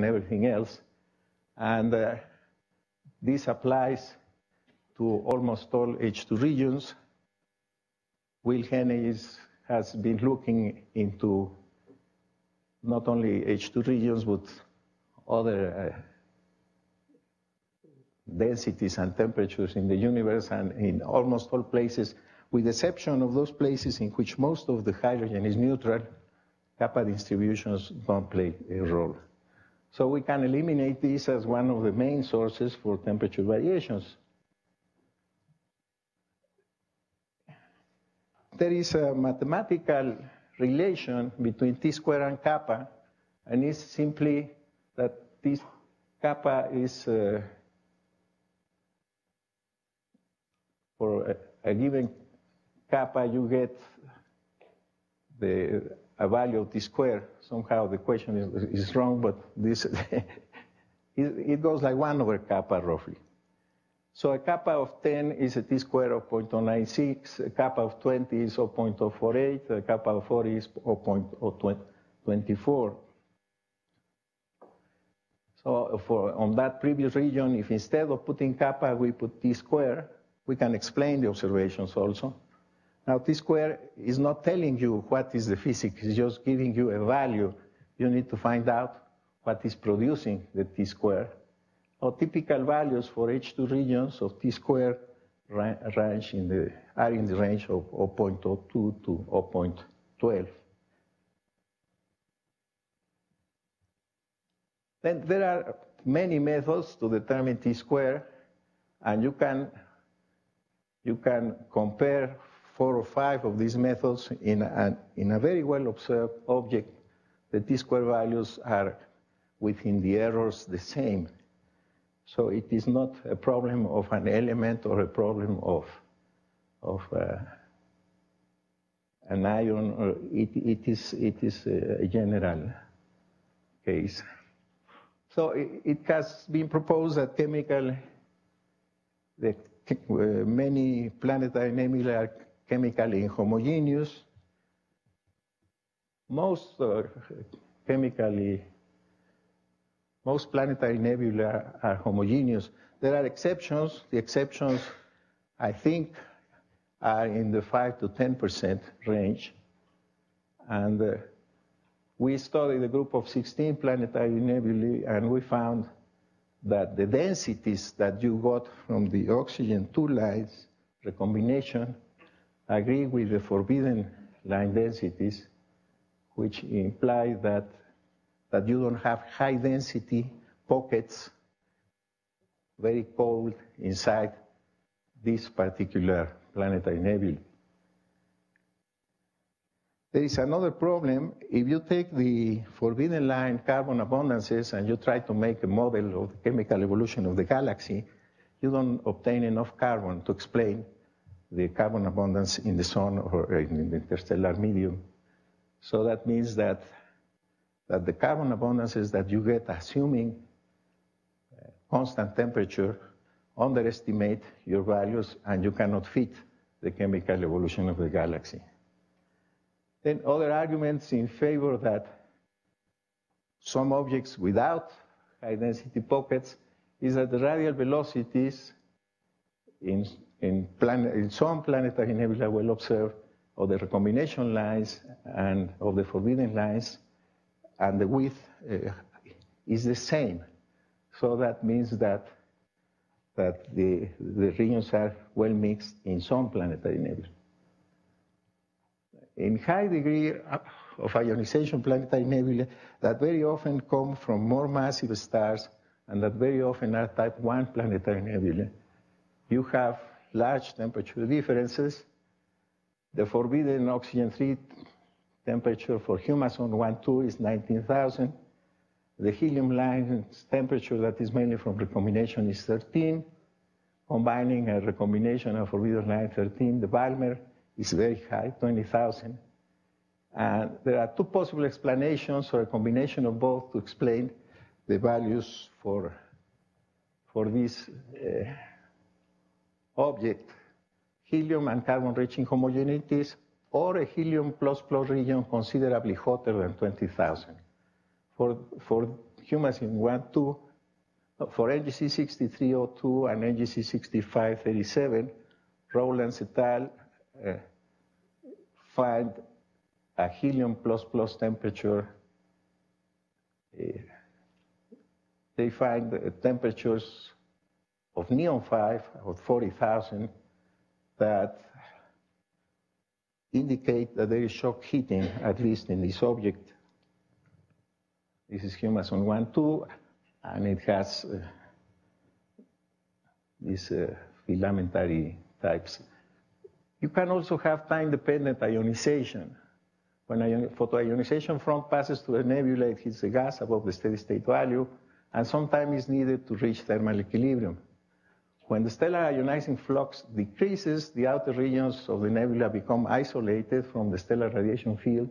and everything else. And uh, this applies to almost all H2 regions. Will Henne has been looking into not only H2 regions, but other uh, densities and temperatures in the universe and in almost all places, with the exception of those places in which most of the hydrogen is neutral, kappa distributions don't play a role. So we can eliminate this as one of the main sources for temperature variations. There is a mathematical relation between T square and kappa, and it's simply that this kappa is uh, for a, a, given kappa, you get the a value of T square. Somehow the question is, is wrong, but this it, it goes like one over kappa roughly. So a kappa of 10 is a t square of 0.096, a kappa of 20 is 0.048, a kappa of 40 is 0.024. So for, on that previous region, if instead of putting kappa we put t square, we can explain the observations also. Now t square is not telling you what is the physics, it's just giving you a value. You need to find out what is producing the t square or typical values for H2 regions of t square range in the, are in the range of 0.02 to 0.12. Then there are many methods to determine t square, and you can, you can compare four or five of these methods in a, in a very well observed object. The t square values are within the errors the same. So it is not a problem of an element or a problem of, of uh, an ion, it, it, is, it is a general case. So it, it has been proposed that chemical, the, uh, many planetary nebulae are chemically inhomogeneous. Most are chemically most planetary nebulae are, homogeneous. There are exceptions. The exceptions, I think, are in the 5 to 10% range. And uh, we studied a group of 16 planetary nebulae, and we found that the densities that you got from the oxygen two lines recombination agree with the forbidden line densities, which imply that that you don't have high density pockets very cold inside this particular planetary nebula. There is another problem. If you take the forbidden line carbon abundances and you try to make a model of the chemical evolution of the galaxy, you don't obtain enough carbon to explain the carbon abundance in the sun or in the interstellar medium. So that means that that the carbon abundances that you get assuming uh, constant temperature underestimate your values and you cannot fit the chemical evolution of the galaxy. Then other arguments in favor that some objects without high density pockets is that the radial velocities in, in, in some planetary nebula well observed of the recombination lines and of the forbidden lines and the width uh, is the same. So that means that that the, the regions are well mixed in some planetary nebulae. In high degree of ionization planetary nebulae that very often come from more massive stars and that very often are type 1 planetary nebulae, you have large temperature differences. The forbidden oxygen 3 temperature for Humason 1-2 is 19,000. The helium line's temperature that is mainly from recombination is 13. Combining a recombination of forbidden line 13, the Balmer is very high, 20,000. And there are two possible explanations or a combination of both to explain the values for, for this uh, object. Helium and carbon-rich inhomogeneities or a helium plus plus region considerably hotter than 20,000. For, for Humason 1, 2, for NGC 6302 and NGC 6537, Rowlands et al. Uh, find a helium plus plus temperature. Uh, they find the temperatures of neon 5 of 40,000 that indicate that there is shock heating, at least in this object. This is Humason 1, 2, and it has uh, these uh, filamentary types. You can also have time-dependent ionization. When ion photoionization front passes to a nebula, it hits the gas above the steady state value, and sometimes is needed to reach thermal equilibrium. When the stellar ionizing flux decreases, the outer regions of the nebula become isolated from the stellar radiation field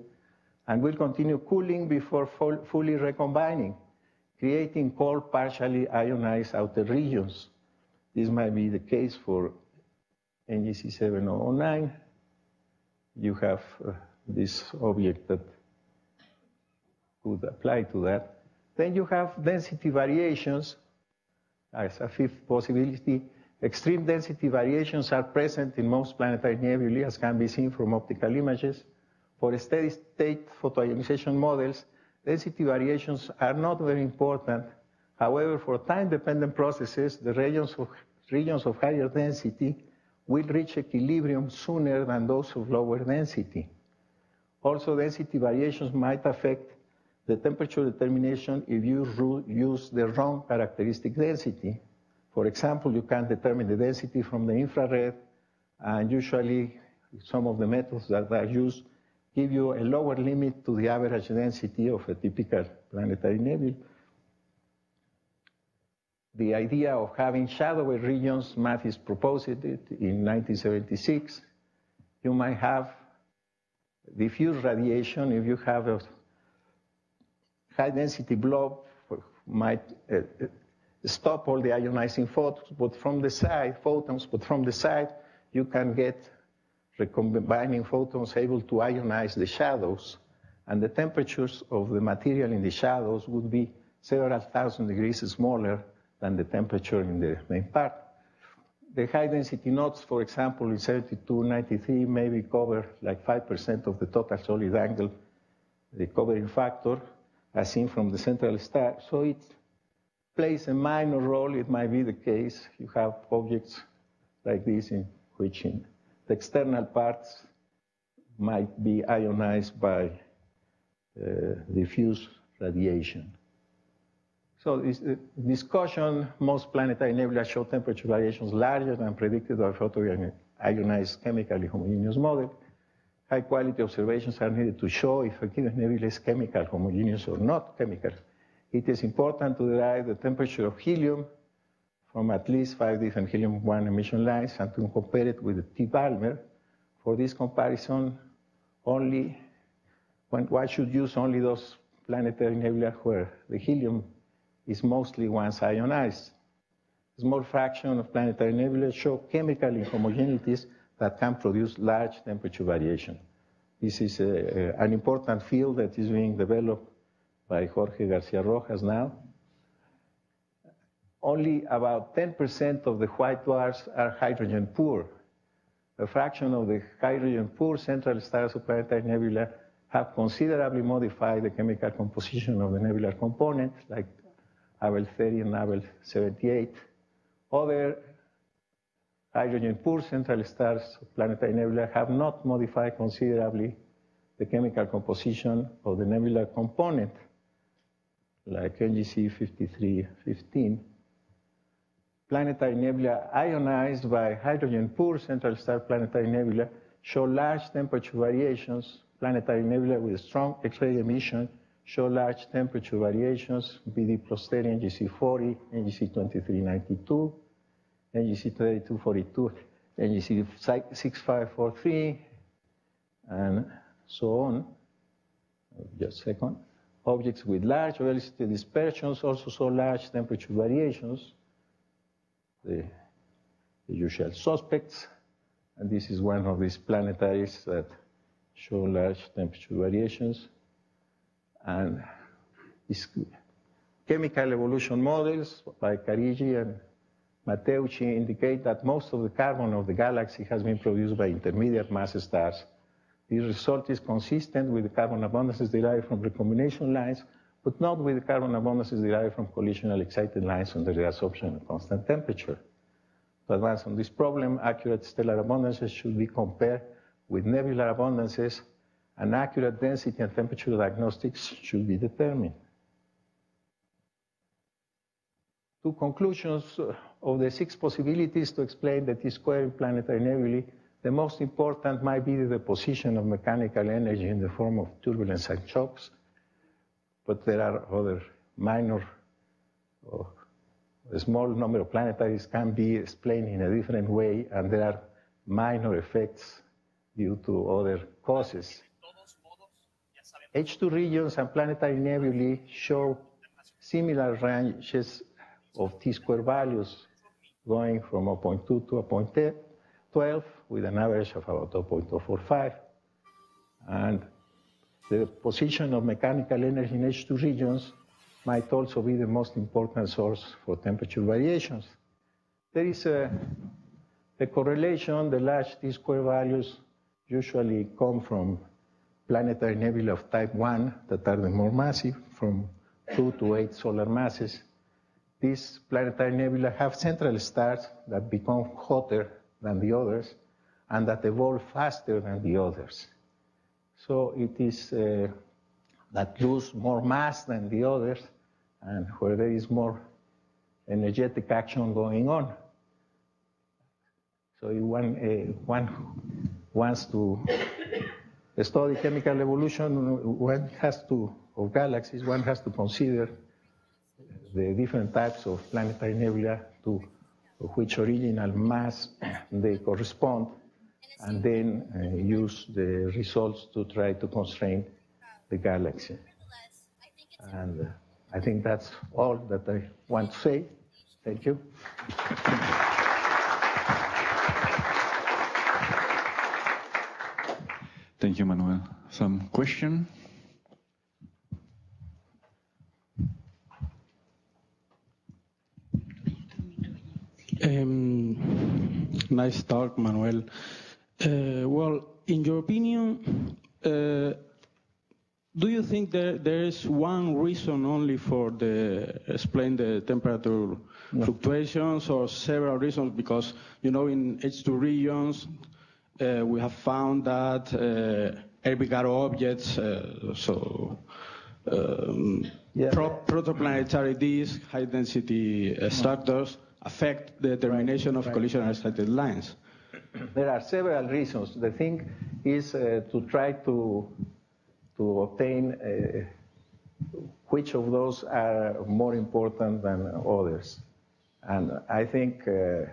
and will continue cooling before fully recombining, creating cold, partially ionized outer regions. This might be the case for NGC 7009. You have uh, this object that could apply to that. Then you have density variations as a fifth possibility, extreme density variations are present in most planetary nebulae, as can be seen from optical images. For steady state photoionization models, density variations are not very important. However, for time-dependent processes, the regions of, regions of higher density will reach equilibrium sooner than those of lower density. Also, density variations might affect the temperature determination if you use the wrong characteristic density. For example, you can determine the density from the infrared, and usually some of the methods that are used give you a lower limit to the average density of a typical planetary nebula. The idea of having shadowy regions, Mathis proposed it in 1976. You might have diffuse radiation if you have a high density blob might uh, uh, stop all the ionizing photons, but from the side, photons, but from the side, you can get recombining photons able to ionize the shadows, and the temperatures of the material in the shadows would be several thousand degrees smaller than the temperature in the main part. The high density nodes, for example, in 7293 maybe cover like 5% of the total solid angle, the covering factor, as seen from the central star. So it plays a minor role. It might be the case. You have objects like this in which in the external parts might be ionized by uh, diffuse radiation. So this uh, discussion, most planetary nebula show temperature variations larger than predicted by photo-ionized chemically homogeneous model. High quality observations are needed to show if a given nebula is chemical homogeneous or not chemical. It is important to derive the temperature of helium from at least five different helium-1 emission lines and to compare it with the T-Balmer. For this comparison, only when, one should use only those planetary nebula where the helium is mostly once ionized. A small fraction of planetary nebula show chemical inhomogeneities that can produce large temperature variation. This is a, a, an important field that is being developed by Jorge Garcia Rojas now. Only about 10% of the white dwarfs are hydrogen poor. A fraction of the hydrogen poor central stars of planetary nebula have considerably modified the chemical composition of the nebular component, like Abell 30 and Abell 78. Other hydrogen-poor central stars of planetary nebula have not modified considerably the chemical composition of the nebular component, like NGC 5315. Planetary nebula ionized by hydrogen-poor central star planetary nebula show large temperature variations. Planetary nebula with strong X-ray emission show large temperature variations, BD 30, NGC 40, NGC 2392. NGC 3242, NGC 6543, and so on. Just a second. Objects with large velocity dispersions also show large temperature variations. The, the usual suspects, and this is one of these planetaries that show large temperature variations. And chemical evolution models by Carigi and Matteucci indicate that most of the carbon of the galaxy has been produced by intermediate mass stars. This result is consistent with the carbon abundances derived from recombination lines, but not with the carbon abundances derived from collisional excited lines under the assumption of constant temperature. To advance on this problem, accurate stellar abundances should be compared with nebular abundances, and accurate density and temperature diagnostics should be determined. Two conclusions uh, of the six possibilities to explain the T-square planetary nebulae, the most important might be the deposition of mechanical energy in the form of turbulence and shocks, but there are other minor or a small number of planetaries can be explained in a different way, and there are minor effects due to other causes. H2 regions and planetary nebulae show similar ranges of T-square values going from 0.2 to 0.12 with an average of about 0.045. And the position of mechanical energy in H2 regions might also be the most important source for temperature variations. There is a, a correlation, the large T-square values usually come from planetary nebulae of type 1 that are the more massive, from 2 to 8 solar masses. These planetary nebulae have central stars that become hotter than the others and that evolve faster than the others. So it is uh, that lose more mass than the others and where there is more energetic action going on. So if one, uh, one wants to study chemical evolution, one has to, of galaxies, one has to consider the different types of planetary nebula to which original mass they correspond, and then uh, use the results to try to constrain the galaxy. And uh, I think that's all that I want to say. Thank you. Thank you, Manuel. Some question? Nice talk, Manuel. Uh, well, in your opinion, uh, do you think that there is one reason only for the explain the temperature no. fluctuations, or several reasons? Because you know, in H2 regions, uh, we have found that uh, Herbig-Haro objects, uh, so um, yeah. pro- protoplanetary disks, high density uh, structures affect the determination right. of right. collision excited lines? There are several reasons. The thing is uh, to try to to obtain uh, which of those are more important than others. And I think uh,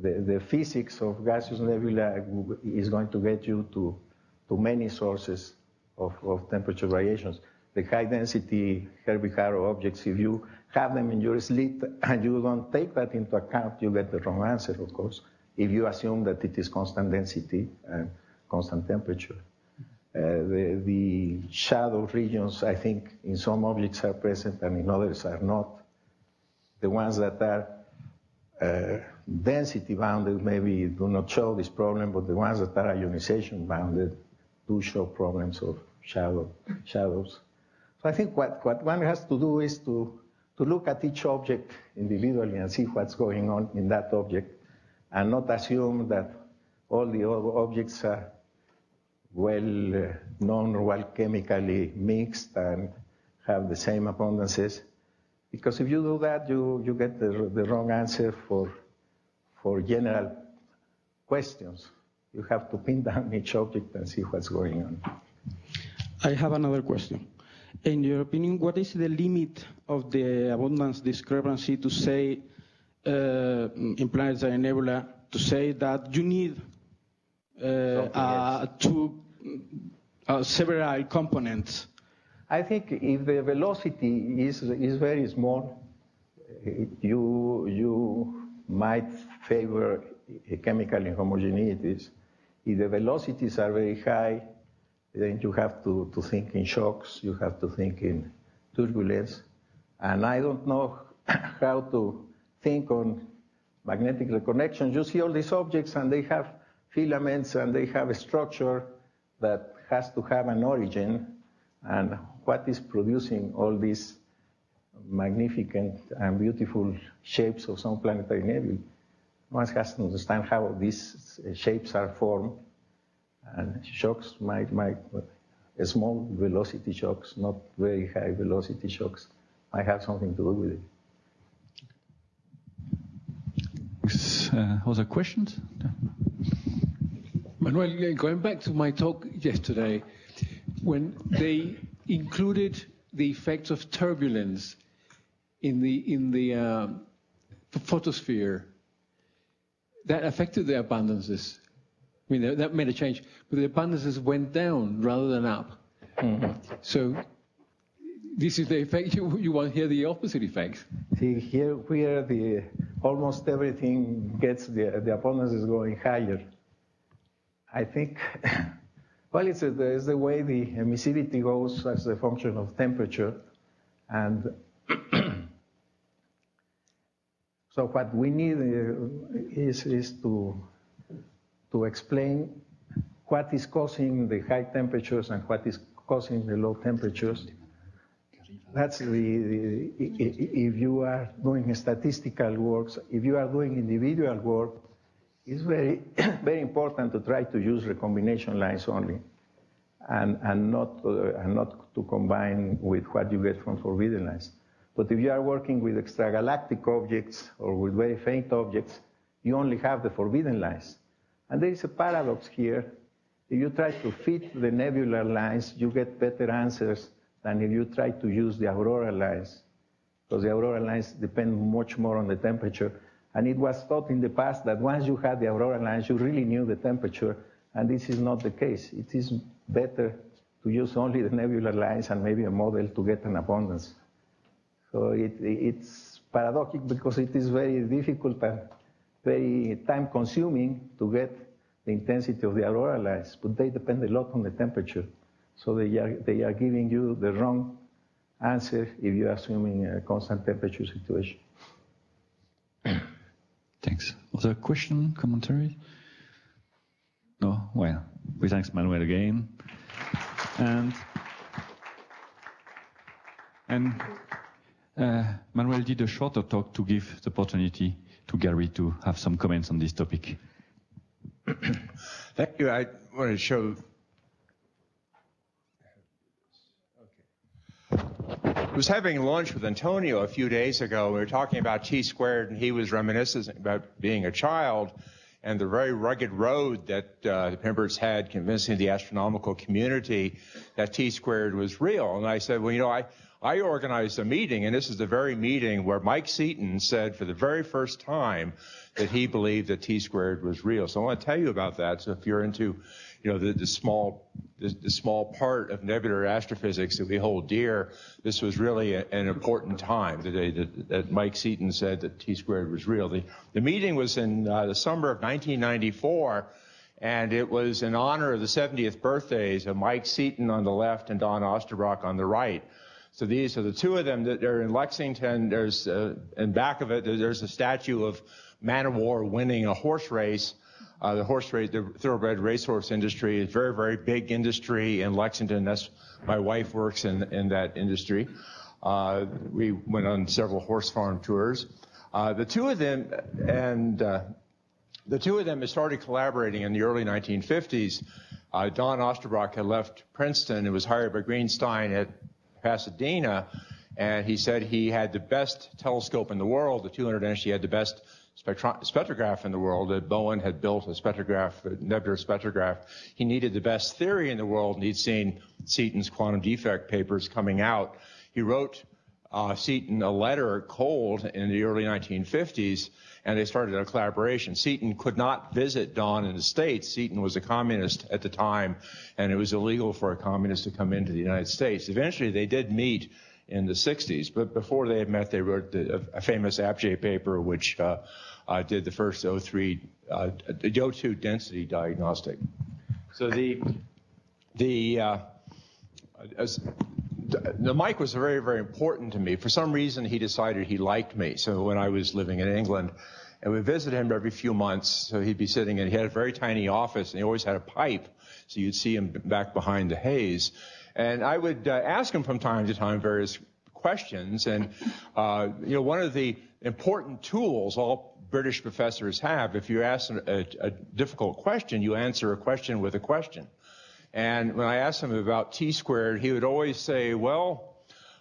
the, the physics of gaseous nebula is going to get you to, to many sources of, of temperature variations. The high density Herbig-Haro objects, if you have them in your slit and you don't take that into account, you get the wrong answer, of course, if you assume that it is constant density and constant temperature. Uh, the, the, shadow regions, I think, in some objects are present and in others are not. The ones that are uh, density bounded maybe do not show this problem, but the ones that are ionization bounded do show problems of shadow, shadows. So I think what, what one has to do is to to look at each object individually and see what's going on in that object and not assume that all the objects are well uh, known or well chemically mixed and have the same abundances. Because if you do that, you, you get the, the wrong answer for, for general questions. You have to pin down each object and see what's going on. I have another question. In your opinion, what is the limit of the abundance discrepancy to say uh, in planetary nebula to say that you need uh, uh, to uh, several components? I think if the velocity is is very small, you you might favor chemical inhomogeneities. If the velocities are very high, then you have to, to think in shocks, you have to think in turbulence, and I don't know how to think on magnetic reconnection. You see all these objects and they have filaments and they have a structure that has to have an origin and what is producing all these magnificent and beautiful shapes of some planetary nebulae. One has to understand how these shapes are formed and shocks might, might small velocity shocks, not very high velocity shocks, might have something to do with it. Uh, other questions? Manuel, going back to my talk yesterday, when they included the effects of turbulence in the in the uh, photosphere, that affected the abundances. I mean, that, that made a change, but the abundances went down rather than up. Mm-hmm. So this is the effect you, you want here the opposite effect. See here where the almost everything gets the the abundance is going higher. I think well it's, a, it's the way the emissivity goes as a function of temperature and so what we need uh, is is to to explain what is causing the high temperatures and what is causing the low temperatures that's the, the, if you are doing statistical works, if you are doing individual work, it's very, very important to try to use recombination lines only and, and, not, uh, and not to combine with what you get from forbidden lines. But if you are working with extragalactic objects or with very faint objects, you only have the forbidden lines. And there is a paradox here. If you try to fit the nebular lines, you get better answers than if you try to use the aurora lines, because the aurora lines depend much more on the temperature. And it was thought in the past that once you had the aurora lines, you really knew the temperature, and this is not the case. It is better to use only the nebular lines and maybe a model to get an abundance. So it, it's paradoxical because it is very difficult and very time consuming to get the intensity of the aurora lines, but they depend a lot on the temperature. So they are, they are giving you the wrong answer if you're assuming a constant temperature situation. Thanks. Other question, commentary? No? Well, we thanks Manuel again. And, and uh, Manuel did a shorter talk to give the opportunity to Gary to have some comments on this topic. Thank you. I want to show I was having lunch with Antonio a few days ago. We were talking about T squared, and he was reminiscing about being a child and the very rugged road that uh, the Peimberts had convincing the astronomical community that T squared was real. And I said, well, you know, I, I organized a meeting, and this is the very meeting where Mike Seaton said for the very first time that he believed that T squared was real. So I want to tell you about that. So if you're into you know, the, the small, the, the, small part of nebular astrophysics that we hold dear, this was really a, an important time, the day that, that, Mike Seaton said that T squared was real. The, the meeting was in uh, the summer of 1994, and it was in honor of the 70th birthdays of Mike Seaton on the left and Don Osterbrock on the right. So these are the two of them that are in Lexington. There's, uh, in back of it, there's a statue of Man O' War winning a horse race uh, the horse race, the thoroughbred racehorse industry is very, very big industry in Lexington. That's my wife works in in that industry. Uh, we went on several horse farm tours. Uh, the two of them and uh, the two of them started collaborating in the early 1950s. Uh, Don Osterbrock had left Princeton and was hired by Greenstein at Pasadena, and he said he had the best telescope in the world, the 200 inch. He had the best spectro- spectrograph in the world. That Bowen had built a spectrograph, a nebular spectrograph. He needed the best theory in the world, and he'd seen Seaton's quantum defect papers coming out. He wrote uh, Seaton a letter cold in the early 1950s, and they started a collaboration. Seaton could not visit Don in the States. Seaton was a communist at the time, and it was illegal for a communist to come into the United States. Eventually, they did meet in the 60s. But before they had met, they wrote the, a, famous APJ paper, which uh, uh, did the first O3, uh, O2 density diagnostic. So the the uh, as the Mike was very, very important to me. For some reason, he decided he liked me. So when I was living in England, and we visited him every few months, so he'd be sitting and he had a very tiny office, and he always had a pipe, so you'd see him back behind the haze. And I would uh, ask him from time to time various questions, and uh, you know, one of the important tools all British professors have, if you ask a, a difficult question, you answer a question with a question. And when I asked him about T squared, he would always say, well,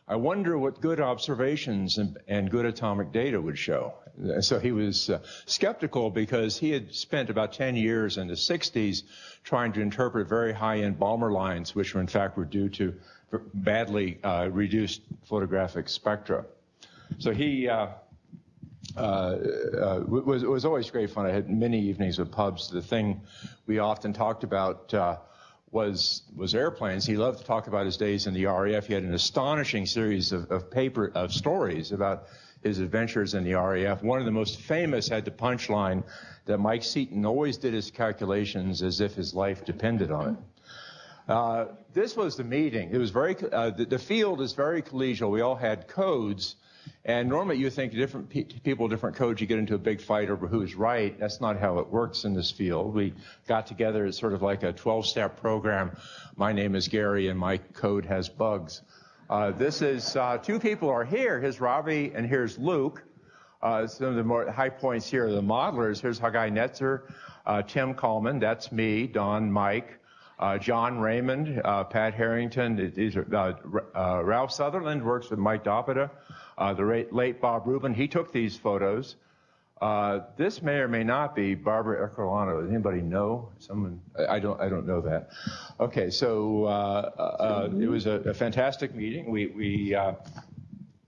I wonder what good observations and, and good atomic data would show. So he was uh, skeptical because he had spent about 10 years in the 60s trying to interpret very high-end Balmer lines, which were in fact were due to badly uh, reduced photographic spectra. So he uh, uh, uh was, was always great fun. I had many evenings with pubs. The thing we often talked about uh, was was airplanes. He loved to talk about his days in the RAF. He had an astonishing series of, of paper of stories about his adventures in the RAF. One of the most famous had the punchline that Mike Seaton always did his calculations as if his life depended on it. Uh, this was the meeting. It was very. Uh, the, the field is very collegial. We all had codes and normally you think different pe- people, different codes, you get into a big fight over who's right. That's not how it works in this field. We got together as sort of like a 12 step program. My name is Gary and my code has bugs. Uh, this is, uh, two people are here. Here's Ravi and here's Luke. Uh, some of the more high points here are the modelers. Here's Hagai Netzer, uh, Tim Kallman, that's me, Don, Mike, uh, John Raymond, uh, Pat Harrington. These are, Ralph Sutherland works with Mike Dopita. Uh, the late Bob Rubin, he took these photos. Uh, this may or may not be Barbara Ercolano. Does anybody know? Someone? I don't. I don't know that. Okay, so uh, uh it was a, a, fantastic meeting. We we uh,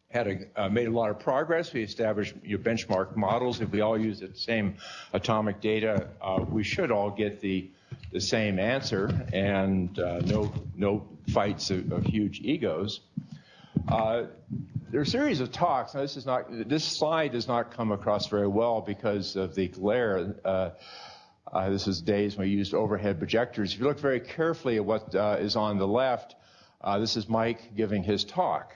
had a, uh, made a lot of progress. We established your benchmark models. If we all use the same atomic data, we should all get the the same answer, and no no fights of, of huge egos. Uh, there are a series of talks. Now, this is not. This slide does not come across very well because of the glare. Uh, uh, this is days when we used overhead projectors. If you look very carefully at what uh, is on the left, uh, this is Mike giving his talk.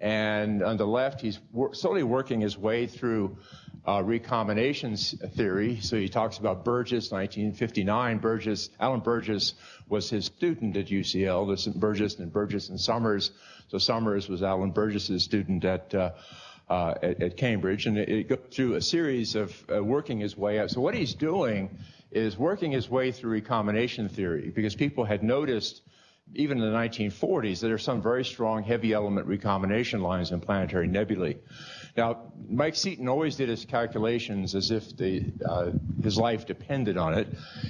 And on the left, he's wor- slowly working his way through uh, recombination theory. So he talks about Burgess, 1959. Burgess, Alan Burgess was his student at UCL. This Burgess and Burgess and Summers. So Summers was Alan Burgess's student at, uh, uh, at, at, Cambridge, and it, it goes through a series of uh, working his way up. So what he's doing is working his way through recombination theory because people had noticed even in the 1940s, there are some very strong heavy element recombination lines in planetary nebulae. Now, Mike Seaton always did his calculations as if the, uh, his life depended on it.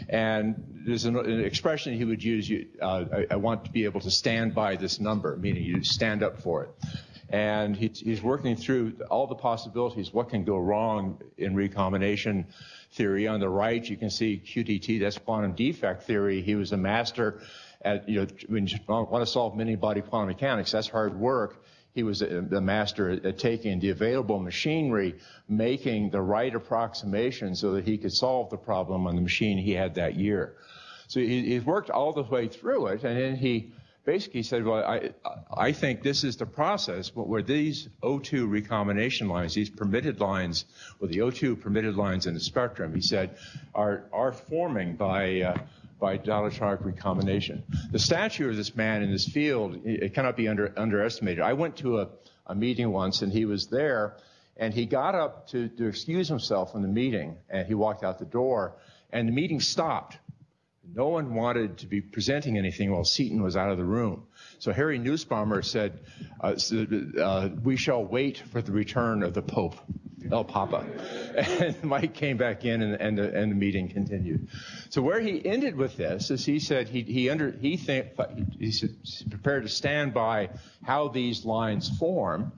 And there's an, an expression he would use, you, uh, I, I, want to be able to stand by this number, meaning you stand up for it. And he, he's working through all the possibilities, what can go wrong in recombination theory. On the right, you can see QDT, that's quantum defect theory. He was a master at, you know, when you want to solve many body quantum mechanics, that's hard work. He was the master at taking the available machinery, making the right approximation so that he could solve the problem on the machine he had that year. So he, he worked all the way through it, and then he basically said, well, I, I think this is the process where these O2 recombination lines, these permitted lines, or the O2 permitted lines in the spectrum, he said, are, are forming by, uh, by dielectronic recombination. The stature of this man in this field, it cannot be under, underestimated. I went to a, a meeting once and he was there and he got up to, to excuse himself from the meeting and he walked out the door and the meeting stopped. No one wanted to be presenting anything while Seaton was out of the room. So Harry Nussbaumer said, uh, uh, we shall wait for the return of the Pope. El Papa. And Mike came back in and, and, the, and the meeting continued. So where he ended with this is he said he, he under, he think, he's prepared to stand by how these lines form.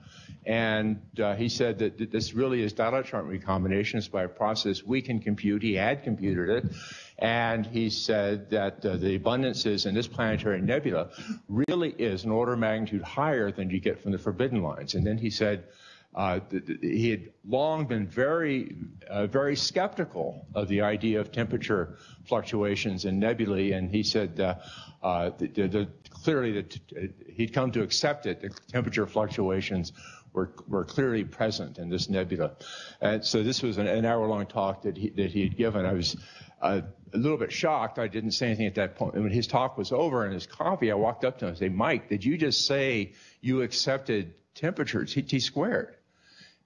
And uh, he said that this really is dielectron recombinations by a process we can compute. He had computed it. And he said that uh, the abundances in this planetary nebula really is an order of magnitude higher than you get from the forbidden lines. And then he said, uh, he had long been very, uh, very skeptical of the idea of temperature fluctuations in nebulae, and he said uh, uh, clearly that he'd come to accept it. The temperature fluctuations were, were clearly present in this nebula, and so this was an, an hour-long talk that he that he had given. I was uh, a little bit shocked. I didn't say anything at that point. And when his talk was over and his coffee, I walked up to him and said, Mike, did you just say you accepted temperature T squared?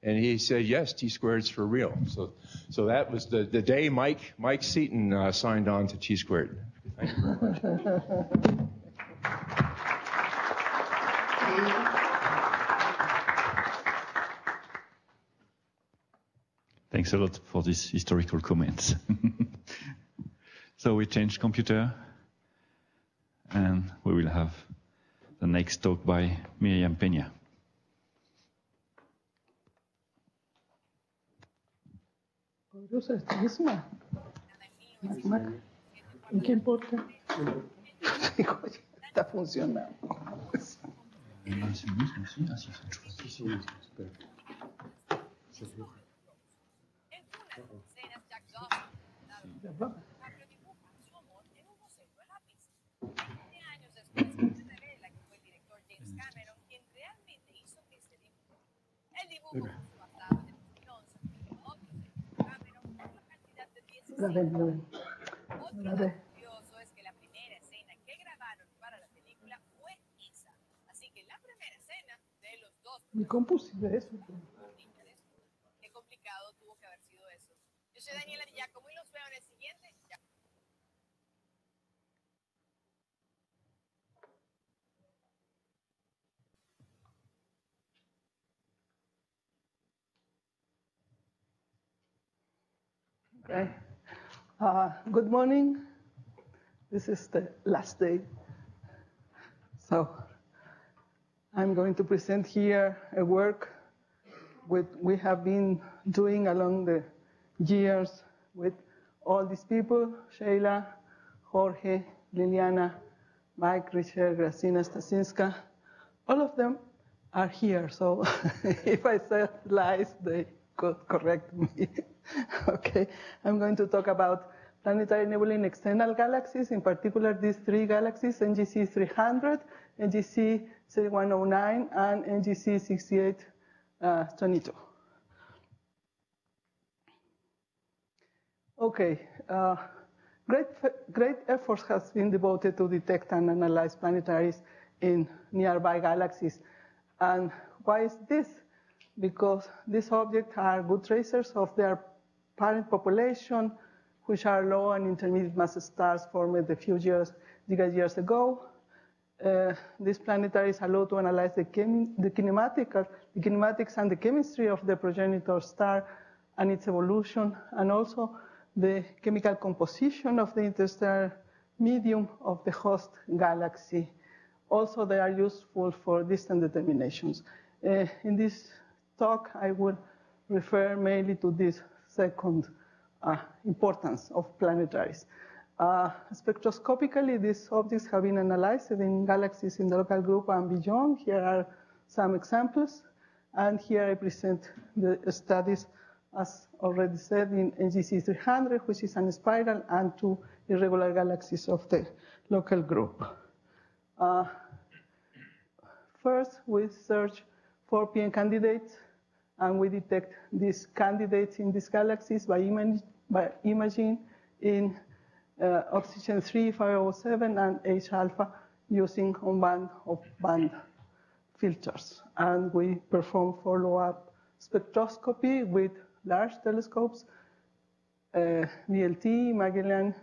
And he said, yes, T squared is for real. So, so that was the, the day Mike, Mike Seaton uh, signed on to T squared. Thank you very much. Thanks a lot for these historical comments. so we changed computer and we will have the next talk by Miriam Peña. Poderosa es ¿En qué importa? Está funcionando. Mismo, sí, así se Sí, sí, espera. De. curioso es que la primera escena que grabaron para la película fue esa. Así que la primera escena de los dos Mi ve eso. Qué complicado tuvo que haber sido eso. Yo soy Daniela Giacomo y los veo en el siguiente. Ya. Okay. Uh, good morning. This is the last day. So I'm going to present here a work with we have been doing along the years with all these people, Sheila, Jorge, Liliana, Mike, Richard, Grazyna, Stasinska. All of them are here, so if I said lies, they could correct me. okay, I'm going to talk about planetary nebulae in external galaxies, in particular these three galaxies, NGC 300, NGC 3109, and NGC 6822. Okay, uh, great, great efforts has been devoted to detect and analyze planetaries in nearby galaxies. And why is this? Because these objects are good tracers of their parent population, which are low and intermediate mass stars formed a few years, years ago. Uh, these planetaries allow to analyze the, chem the, kinematic, the kinematics and the chemistry of the progenitor star and its evolution, and also the chemical composition of the interstellar medium of the host galaxy. Also, they are useful for distant determinations. Uh, in this talk, I will refer mainly to this second uh, importance of planetaries. Uh, spectroscopically, these objects have been analyzed in galaxies in the local group and beyond. Here are some examples. And here I present the studies, as already said, in NGC 300, which is an spiral, and two irregular galaxies of the local group. Uh, first, we search for PN candidates, and we detect these candidates in these galaxies by, image, by imaging in uh, oxygen 3, 507, and H alpha using on band of band filters. And we perform follow up spectroscopy with large telescopes, uh, VLT, Magellan,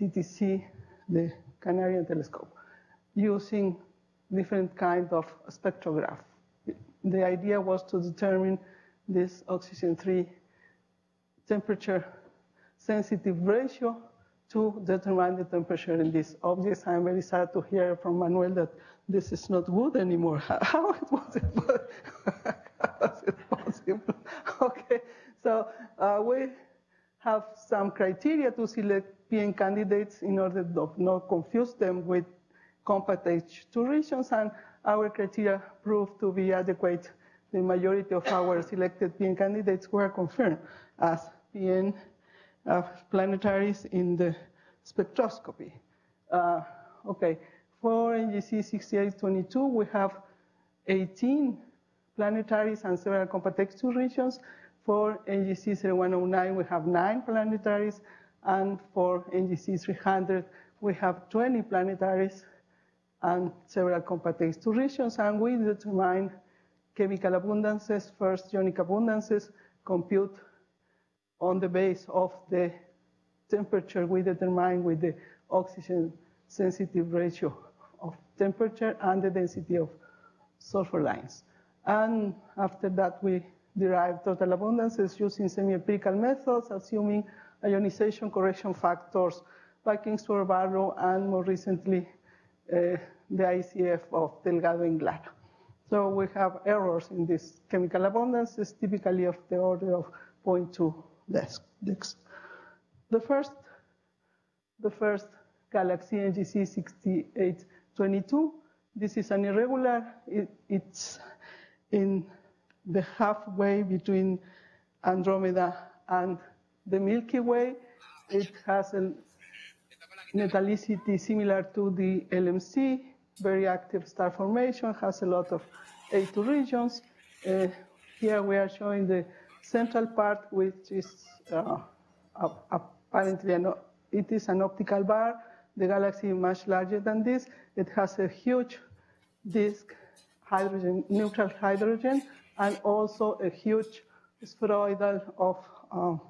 GTC, the Canarian telescope, using different kind of spectrograph. The idea was to determine this oxygen 3 temperature sensitive ratio to determine the temperature in these objects. I'm very sad to hear from Manuel that this is not good anymore. How was it, was it possible? Okay, so uh, we have some criteria to select PN candidates in order to not confuse them with compact H2 regions, and our criteria proved to be adequate the majority of our selected PN candidates were confirmed as PN planetaries in the spectroscopy. Uh, okay, for NGC 6822, we have 18 planetaries and several compact texture regions. For NGC 0109, we have nine planetaries, and for NGC 300, we have 20 planetaries and several compact texture regions, and we determine chemical abundances, first ionic abundances, compute on the base of the temperature we determine with the oxygen sensitive ratio of temperature and the density of sulfur lines. And after that, we derive total abundances using semi-empirical methods, assuming ionization correction factors by Kingsburgh Barlow and more recently Uh, the ICF of Delgado-Inglada. So we have errors in these chemical abundances, typically of the order of 0.2 dex. The first, the first galaxy NGC 6822, this is an irregular, it, it's in the halfway between Andromeda and the Milky Way. It has a metallicity similar to the LMC, very active star formation, has a lot of H2 regions. Uh, here we are showing the central part, which is uh, apparently an, it is an optical bar. The galaxy is much larger than this. It has a huge disk, hydrogen, neutral hydrogen, and also a huge spheroidal of um,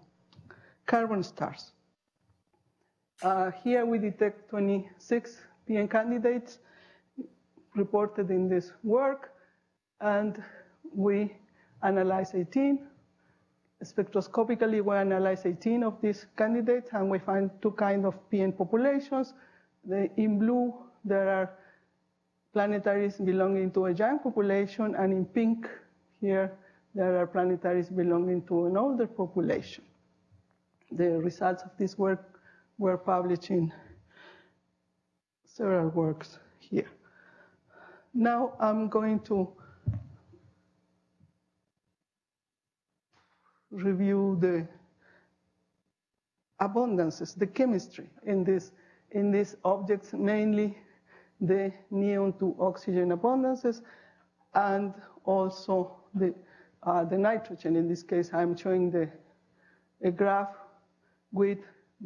carbon stars. Uh, here we detect 26 PN candidates reported in this work, and we analyze 18. Spectroscopically, we analyze 18 of these candidates, and we find two kinds of PN populations. The, in blue, there are planetaries belonging to a young population, and in pink, here, there are planetaries belonging to an older population. The results of this work were published in several works here. Now I'm going to review the abundances, the chemistry in, this, in these objects, mainly the neon to oxygen abundances and also the, uh, the nitrogen. In this case, I'm showing the, a graph with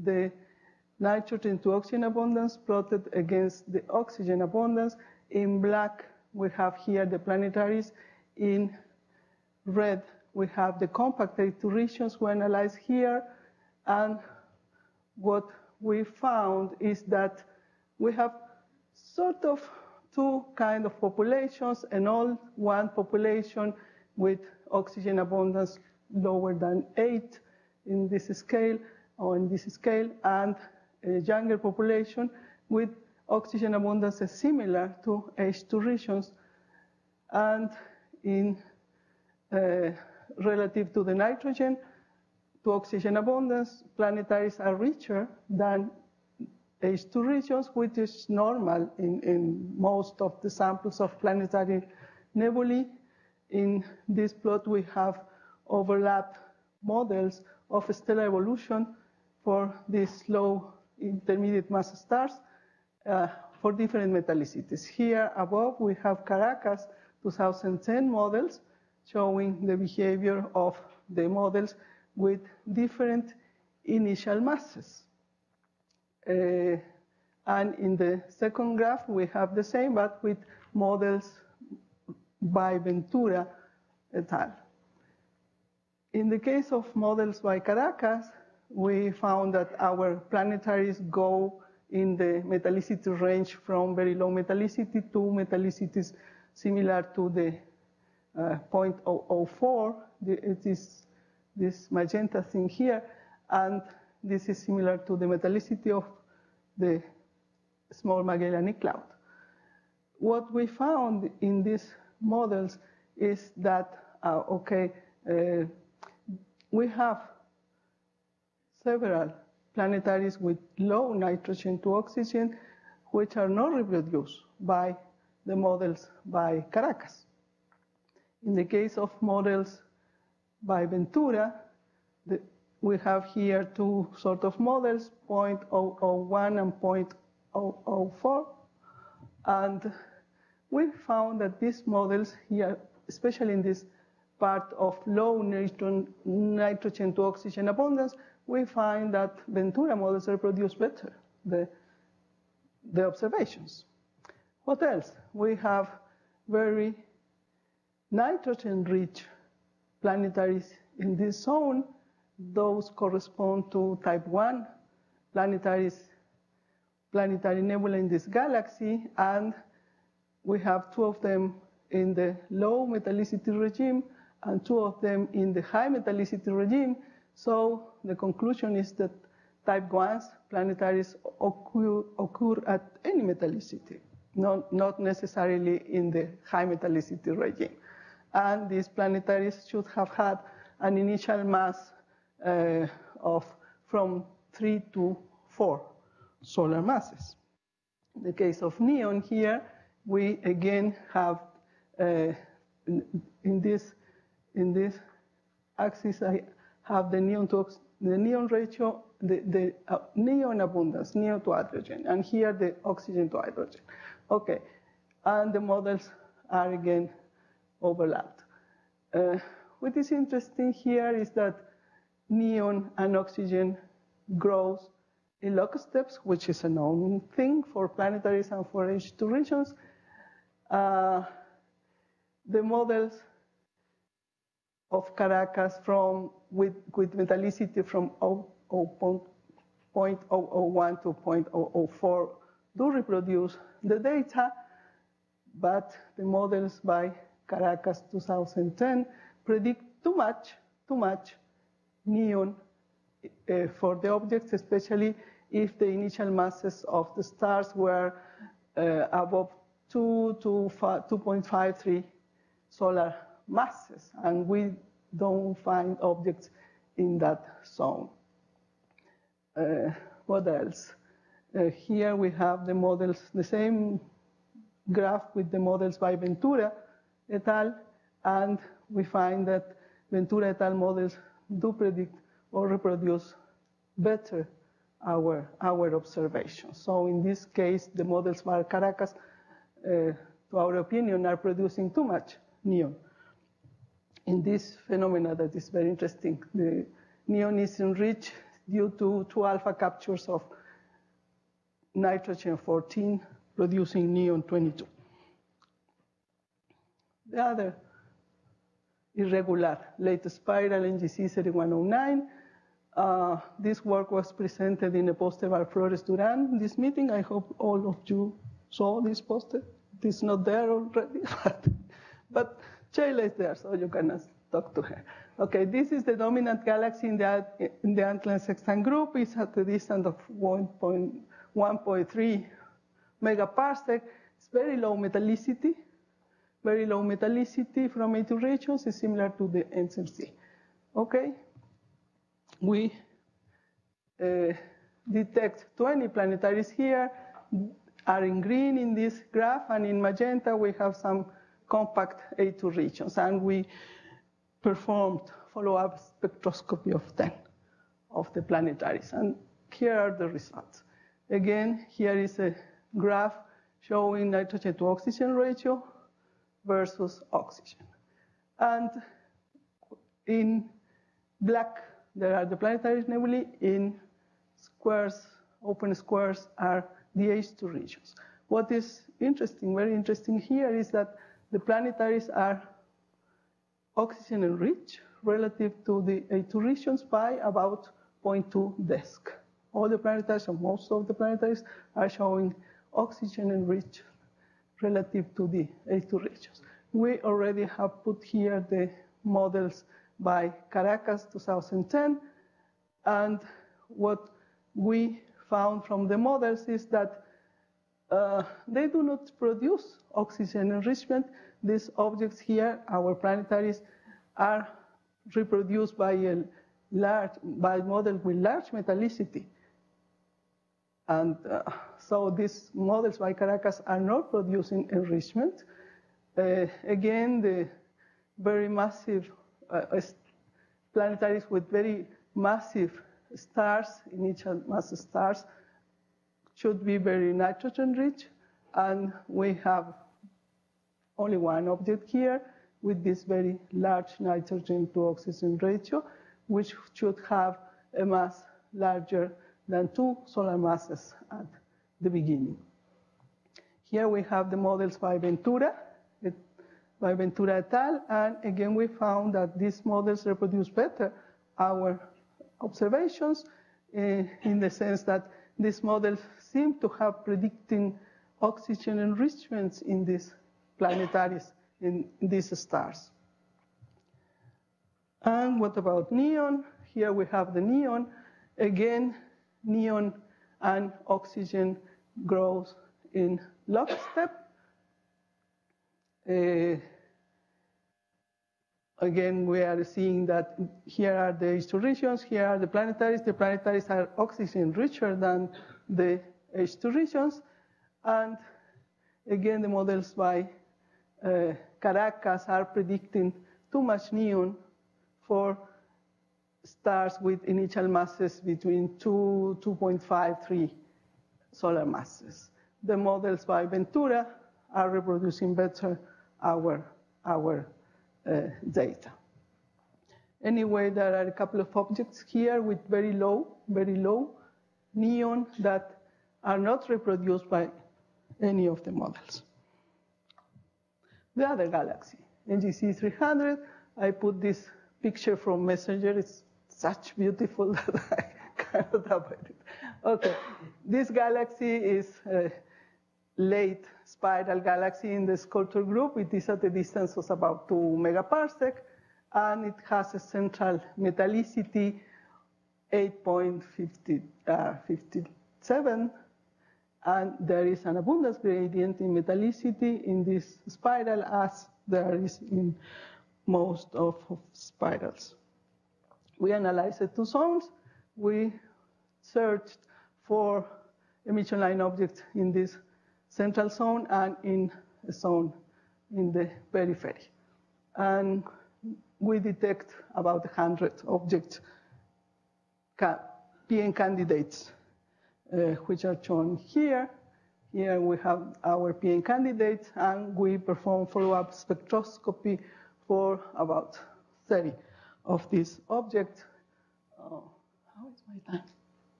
the nitrogen to oxygen abundance plotted against the oxygen abundance in black, we have here the planetaries. In red, we have the compact H2 regions we analyzed here. And what we found is that we have sort of two kind of populations, and all one population with oxygen abundance lower than eight in this scale, or in this scale, and younger population with oxygen abundance similar to H2 regions, and in uh, relative to the nitrogen, to oxygen abundance, planetaries are richer than H2 regions, which is normal in, in most of the samples of planetary nebulae. In this plot, we have overlap models of stellar evolution for these low intermediate mass stars uh, for different metallicities. Here above, we have Karakas 2010 models showing the behavior of the models with different initial masses. Uh, and in the second graph, we have the same, but with models by Ventura et al. In the case of models by Karakas, we found that our planetaries go in the metallicity range from very low metallicity to metallicities similar to the uh, 0.004. It is this magenta thing here, and this is similar to the metallicity of the small Magellanic Cloud. What we found in these models is that, uh, okay, uh, we have several planetaries with low nitrogen to oxygen, which are not reproduced by the models by Karakas. In the case of models by Ventura, the, we have here two sort of models, 0.001 and 0.004. And we found that these models here, especially in this part of low nitrogen, nitrogen to oxygen abundance, we find that Ventura models reproduce better the, the observations. What else? We have very nitrogen-rich planetaries in this zone. Those correspond to type 1 planetaries, planetary nebula in this galaxy, and we have two of them in the low metallicity regime and two of them in the high metallicity regime. So the conclusion is that type 1s planetaries occur, occur at any metallicity, not, not necessarily in the high metallicity regime. And these planetaries should have had an initial mass uh, of from three to four solar masses. In the case of neon here, we again have uh, in, in, this in this axis I have the neon to the neon ratio, the, the uh, neon abundance, neon to hydrogen, and here the oxygen to hydrogen. Okay, and the models are again overlapped. Uh, what is interesting here is that neon and oxygen grows in locksteps, which is a known thing for planetaries and for H2 regions. Uh, the models of Karakas from with, with metallicity from 0.001 to 0.004 do reproduce the data, but the models by Karakas 2010 predict too much, too much neon uh, for the objects, especially if the initial masses of the stars were uh, above 2 to 2.53 solar masses, and we don't find objects in that zone. Uh, what else? Uh, here we have the models, the same graph with the models by Ventura et al., and we find that Ventura et al. models do predict or reproduce better our, our observations. So in this case, the models by Karakas, uh, to our opinion, are producing too much neon in this phenomena that is very interesting. The neon is enriched due to two alpha captures of nitrogen 14 producing neon 22. The other irregular late spiral NGC 3109. Uh, this work was presented in a poster by Flores Duran. This meeting, I hope all of you saw this poster. It is not there already, but, but Sheila is there, so you can talk to her. Okay, this is the dominant galaxy in the, in the Sextans group. It's at a distance of 1.3 megaparsec. It's very low metallicity. Very low metallicity from H2 regions is similar to the NCMC. Okay? We uh, detect 20 planetaries here, are in green in this graph, and in magenta we have some compact H2 regions. And we performed follow-up spectroscopy of 10 of the planetaries. And here are the results. Again, here is a graph showing nitrogen to oxygen ratio versus oxygen. And in black, there are the planetary nebulae. In squares, open squares, are the H2 regions. What is interesting, very interesting here, is that the planetaries are oxygen enriched relative to the H2 regions by about 0.2 dex. All the planetaries, or most of the planetaries, are showing oxygen enriched relative to the H2 regions. We already have put here the models by Karakas 2010, and what we found from the models is that uh, they do not produce oxygen enrichment. These objects here, our planetaries, are reproduced by a large, by models with large metallicity. And uh, so these models by Karakas are not producing enrichment. Uh, again, the very massive uh, planetaries with very massive stars, initial mass stars, should be very nitrogen rich. And we have only one object here with this very large nitrogen to oxygen ratio, which should have a mass larger than two solar masses at the beginning. Here we have the models by Ventura, by Ventura et al. And again, we found that these models reproduce better our observations eh, in the sense that these models seem to have predicting oxygen enrichments in these planetaries, in these stars. And what about neon? Here we have the neon. Again, neon and oxygen grows in lockstep. Uh, again, we are seeing that here are the H2 regions, here are the planetaries. The planetaries are oxygen richer than the H2 regions. And again, the models by uh, Karakas are predicting too much neon for stars with initial masses between 2, 2.5, 3 solar masses. The models by Ventura are reproducing better our, our uh, data. Anyway, there are a couple of objects here with very low, very low neon that are not reproduced by any of the models. The other galaxy, NGC 300, I put this picture from Messenger. It's such beautiful that I cannot avoid it. Okay, this galaxy is a late spiral galaxy in the Sculptor group. It is at a distance of about 2 megaparsec, and it has a central metallicity 8.57, and there is an abundance gradient in metallicity in this spiral as there is in most of, of spirals. We analyzed two zones. We searched for emission line objects in this central zone and in a zone in the periphery. And we detect about 100 objects, PN candidates, which are shown here. Here we have our PN candidates, and we perform follow-up spectroscopy for about 30 of these objects. Oh, how is my time?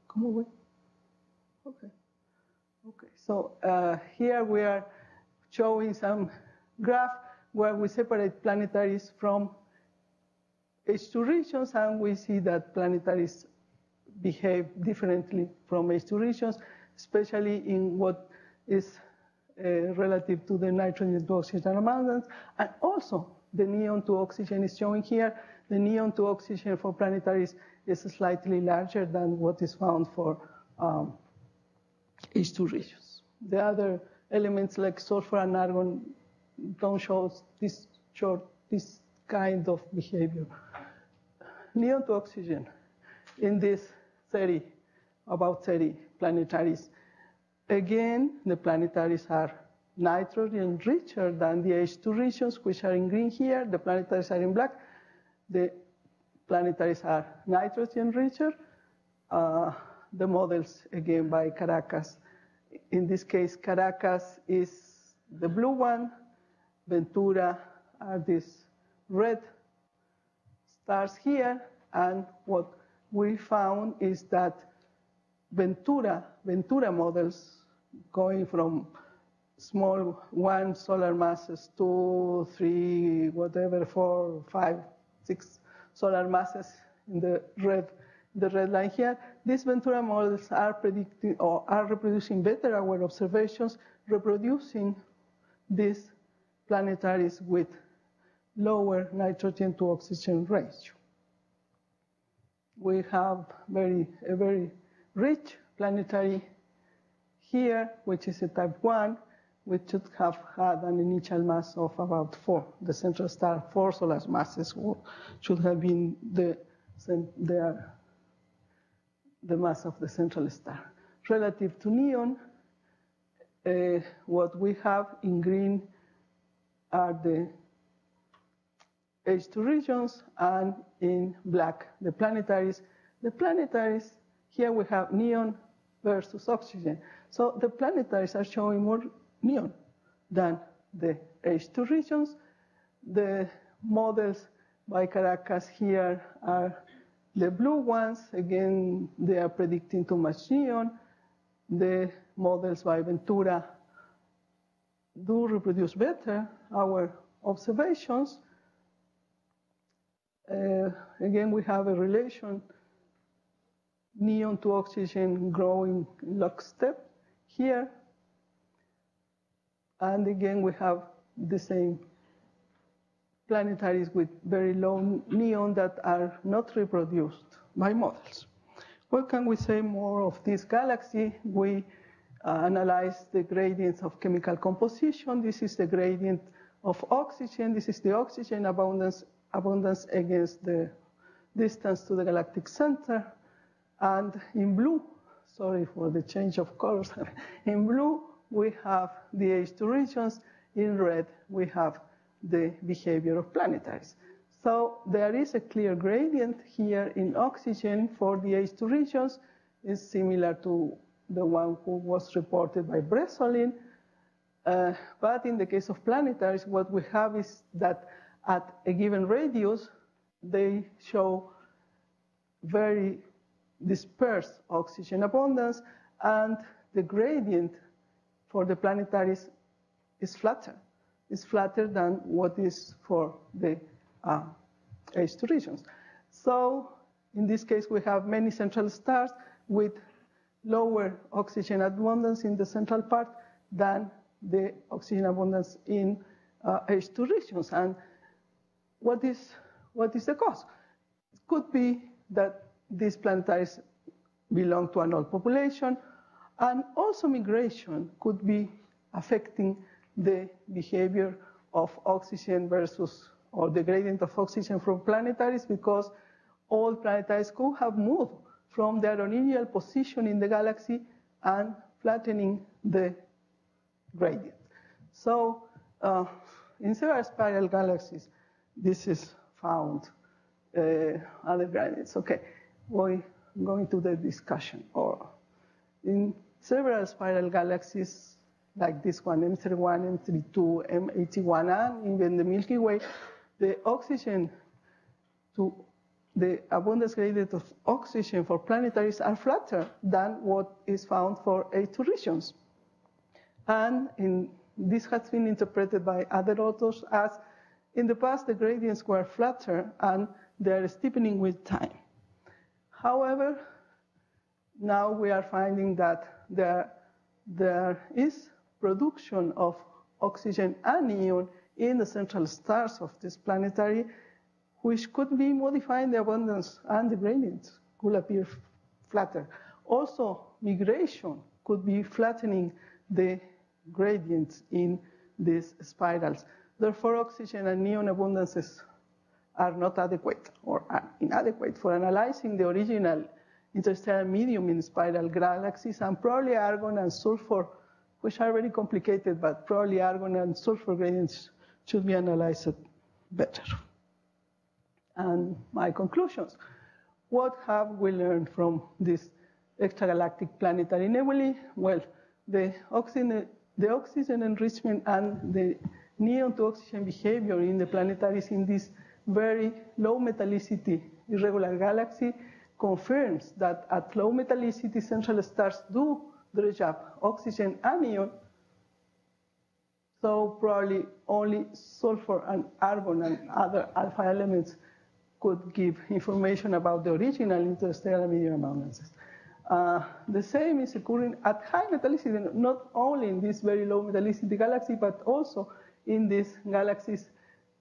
Come away. Okay. Okay. So uh, here we are showing some graph where we separate planetaries from H2 regions, and we see that planetaries behave differently from H2 regions, especially in what is uh, relative to the nitrogen to oxygen abundance, and also the neon to oxygen is showing here. The neon to oxygen for planetaries is slightly larger than what is found for um, H2 regions. The other elements like sulfur and argon don't show this, show this kind of behavior. Neon to oxygen in this 30, about 30 planetaries. Again, the planetaries are nitrogen richer than the H2 regions, which are in green here. The planetaries are in black. The planetaries are nitrogen richer. Uh, the models, again, by Karakas. In this case, Karakas is the blue one. Ventura are these red stars here. And what we found is that Ventura, Ventura models going from small one solar masses, two, three, whatever, four, five, six solar masses in the red, the red line here. These Ventura models are predicting or are reproducing better our observations, reproducing these planetaries with lower nitrogen to oxygen ratio. We have very, a very rich planetary here, which is a type 1, which should have had an initial mass of about 4. The central star, 4 solar masses should have been the, the, the mass of the central star. Relative to neon, uh, what we have in green are the H2 regions, and in black, the planetaries. The planetaries, here we have neon versus oxygen. So the planetaries are showing more neon than the H2 regions. The models by Karakas here are the blue ones. Again, they are predicting too much neon. The models by Ventura do reproduce better our observations. Uh, again, we have a relation neon to oxygen growing lockstep here. And again, we have the same planetaries with very low neon that are not reproduced by models. What can we say more of this galaxy? We uh, analyze the gradients of chemical composition. This is the gradient of oxygen. This is the oxygen abundance, abundance against the distance to the galactic center. And in blue, sorry for the change of colors, in blue we have the H2 regions, in red we have the behavior of planetaries. So there is a clear gradient here in oxygen for the H2 regions. It's similar to the one who was reported by Bresolin. Uh, but in the case of planetaries, what we have is that at a given radius, they show very dispersed oxygen abundance, and the gradient for the planetaries is flatter. It's flatter than what is for the uh, H2 regions. So in this case, we have many central stars with lower oxygen abundance in the central part than the oxygen abundance in uh, H2 regions. And what is, what is the cause? It could be that these planetaries belong to an old population, and also migration could be affecting the behavior of oxygen versus, or the gradient of oxygen from planetaries because all planetaries could have moved from their original position in the galaxy and flattening the gradient. So uh, in several spiral galaxies, this is found, uh, other gradients. Okay, we going to the discussion. Or in several spiral galaxies, like this one, M31, M32, M81, and even the Milky Way, the oxygen to the abundance gradient of oxygen for planetaries are flatter than what is found for H2 regions. And in, this has been interpreted by other authors as in the past the gradients were flatter and they are steepening with time. However, now we are finding that there, there is production of oxygen and neon in the central stars of this planetary, which could be modifying the abundance and the gradients could appear flatter. Also, migration could be flattening the gradients in these spirals. Therefore, oxygen and neon abundances are not adequate or inadequate for analyzing the original interstellar medium in spiral galaxies, and probably argon and sulfur, which are very complicated, but probably argon and sulfur gradients should be analyzed better. And my conclusions. What have we learned from this extragalactic planetary nebulae? Well, the oxygen, the oxygen enrichment and the neon to oxygen behavior in the planetaries in this very low metallicity irregular galaxy confirms that at low metallicity central stars do dredge up oxygen and neon. So probably only sulfur and argon and other alpha elements could give information about the original interstellar medium abundances. Uh, the same is occurring at high metallicity, not only in this very low metallicity galaxy, but also in these galaxies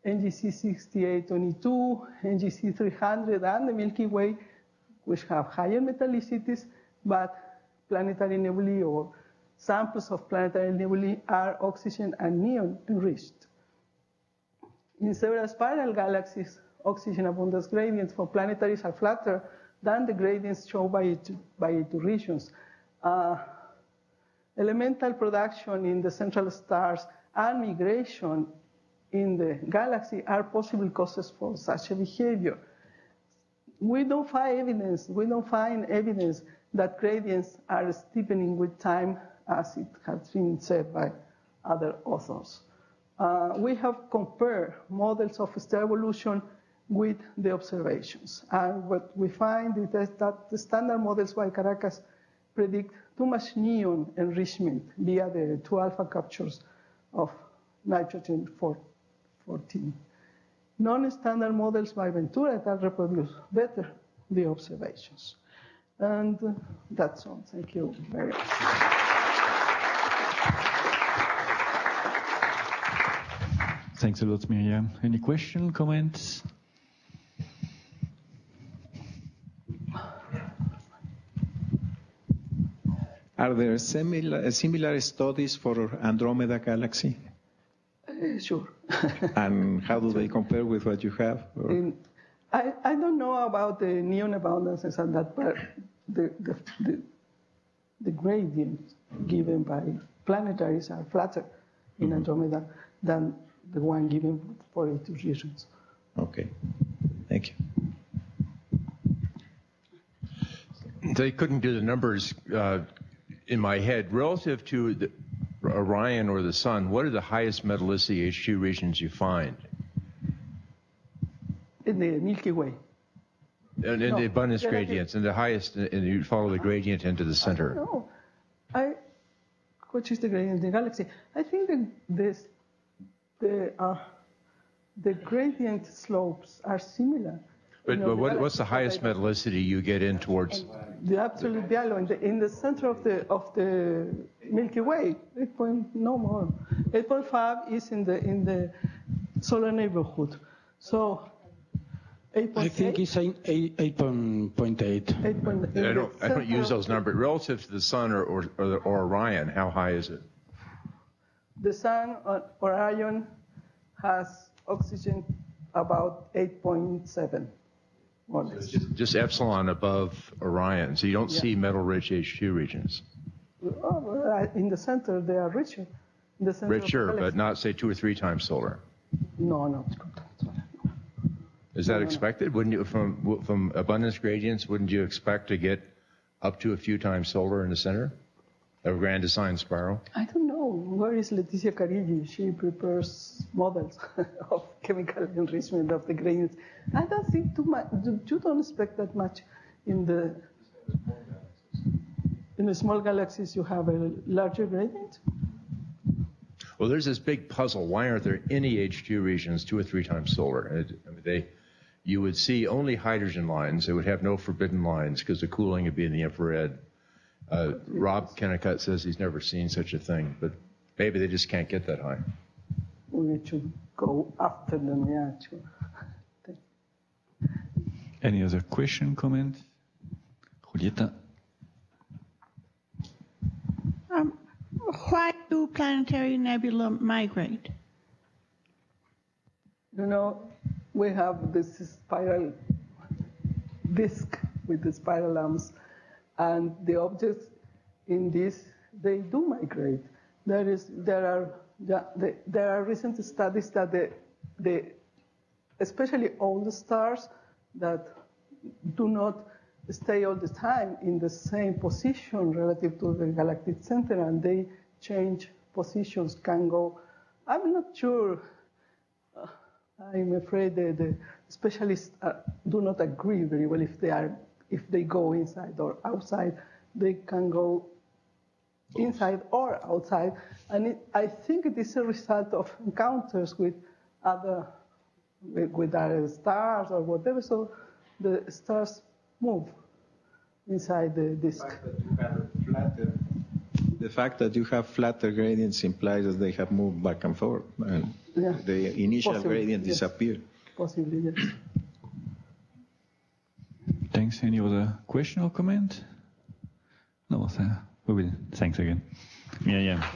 NGC 6822, NGC 300, and the Milky Way, which have higher metallicities, but planetary nebulae or samples of planetary nebulae are oxygen and neon enriched. In several spiral galaxies, oxygen abundance gradients for planetaries are flatter than the gradients shown by, by two regions. Uh, elemental production in the central stars and migration in the galaxy are possible causes for such a behavior. We don't find evidence, we don't find evidence that gradients are steepening with time as it has been said by other authors. Uh, we have compared models of star evolution with the observations. And what we find is that the standard models by Karakas predict too much neon enrichment via the 2 alpha captures of nitrogen 14. Non-standard models by Ventura that reproduce better the observations. And that's all. Thank you very much. Thanks a lot, Miriam. Any question, comments? Are there similar, similar studies for Andromeda Galaxy? Uh, sure. and how do they compare with what you have? In, I, I don't know about the neon abundances and that, but the, the, the, the gradients given by planetaries are flatter in mm-hmm. Andromeda than the one given for H2 regions. Okay, thank you. They couldn't do the numbers uh, in my head relative to the, Orion or the Sun. What are the highest metallicity H2 regions you find? In the Milky Way. And in no, the abundance gradients, and the highest, and you follow the gradient into the center. No, I, what is the gradient in the galaxy? I think that this, the, uh, the gradient slopes are similar. But, but what, what's the highest metallicity you get in towards? The absolute value in the, in the center of the of the Milky Way, 8 point no more. 8.5 is in the in the solar neighborhood. So 8. I think it's 8.8. 8.8. I don't, I don't use those numbers. Relative to the sun or, or, or, Orion, how high is it? The sun or Orion has oxygen about 8.7. So just, just, epsilon above Orion, so you don't yeah. see metal-rich H2 regions. Oh, in the center, they are richer. In the center richer, but not say two or three times solar. No, no. Is that expected? Wouldn't you, from from abundance gradients, wouldn't you expect to get up to a few times solar in the center of grand design spiral? I don't know. Where is Leticia Carigi? She prepares models of chemical enrichment of the grains. I don't think too much. You don't expect that much in the in the small galaxies. You have a larger gradient. Well, there's this big puzzle. Why aren't there any H2 regions two or three times solar? I mean, they, you would see only hydrogen lines. They would have no forbidden lines because the cooling would be in the infrared. Uh, Rob Kennicutt says he's never seen such a thing, but maybe they just can't get that high. We need to go after them, yeah. Any other question, comment? Julieta? Um, why do planetary nebula migrate? You know, we have this spiral disk with the spiral arms, and the objects in this they do migrate. There is there are there are recent studies that the, the especially old stars that do not stay all the time in the same position relative to the galactic center and they change positions, can go. I'm not sure. Uh, I'm afraid that the specialists uh, do not agree very well if they are if they go inside or outside. They can go inside or outside, and it, I think it is a result of encounters with other with, other stars or whatever. So the stars move inside the disk. The fact that you have flatter gradients implies that they have moved back and forth, and yeah. the initial Possibly, gradient yes. disappeared. Possibly, yes. Thanks. Any other question or comment? No, sir. We will. Thanks again. Yeah, yeah.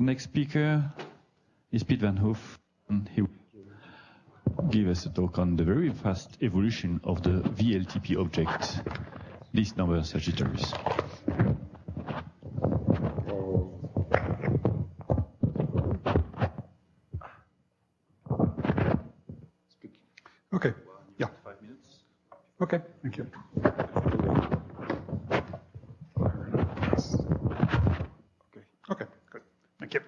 Next speaker is Piet van Hoof. He will give us a talk on the very fast evolution of the VLTP object least number Sagittarius. Okay. Yeah. Five minutes. Okay. Thank you. Okay. Okay. Good. Thank you.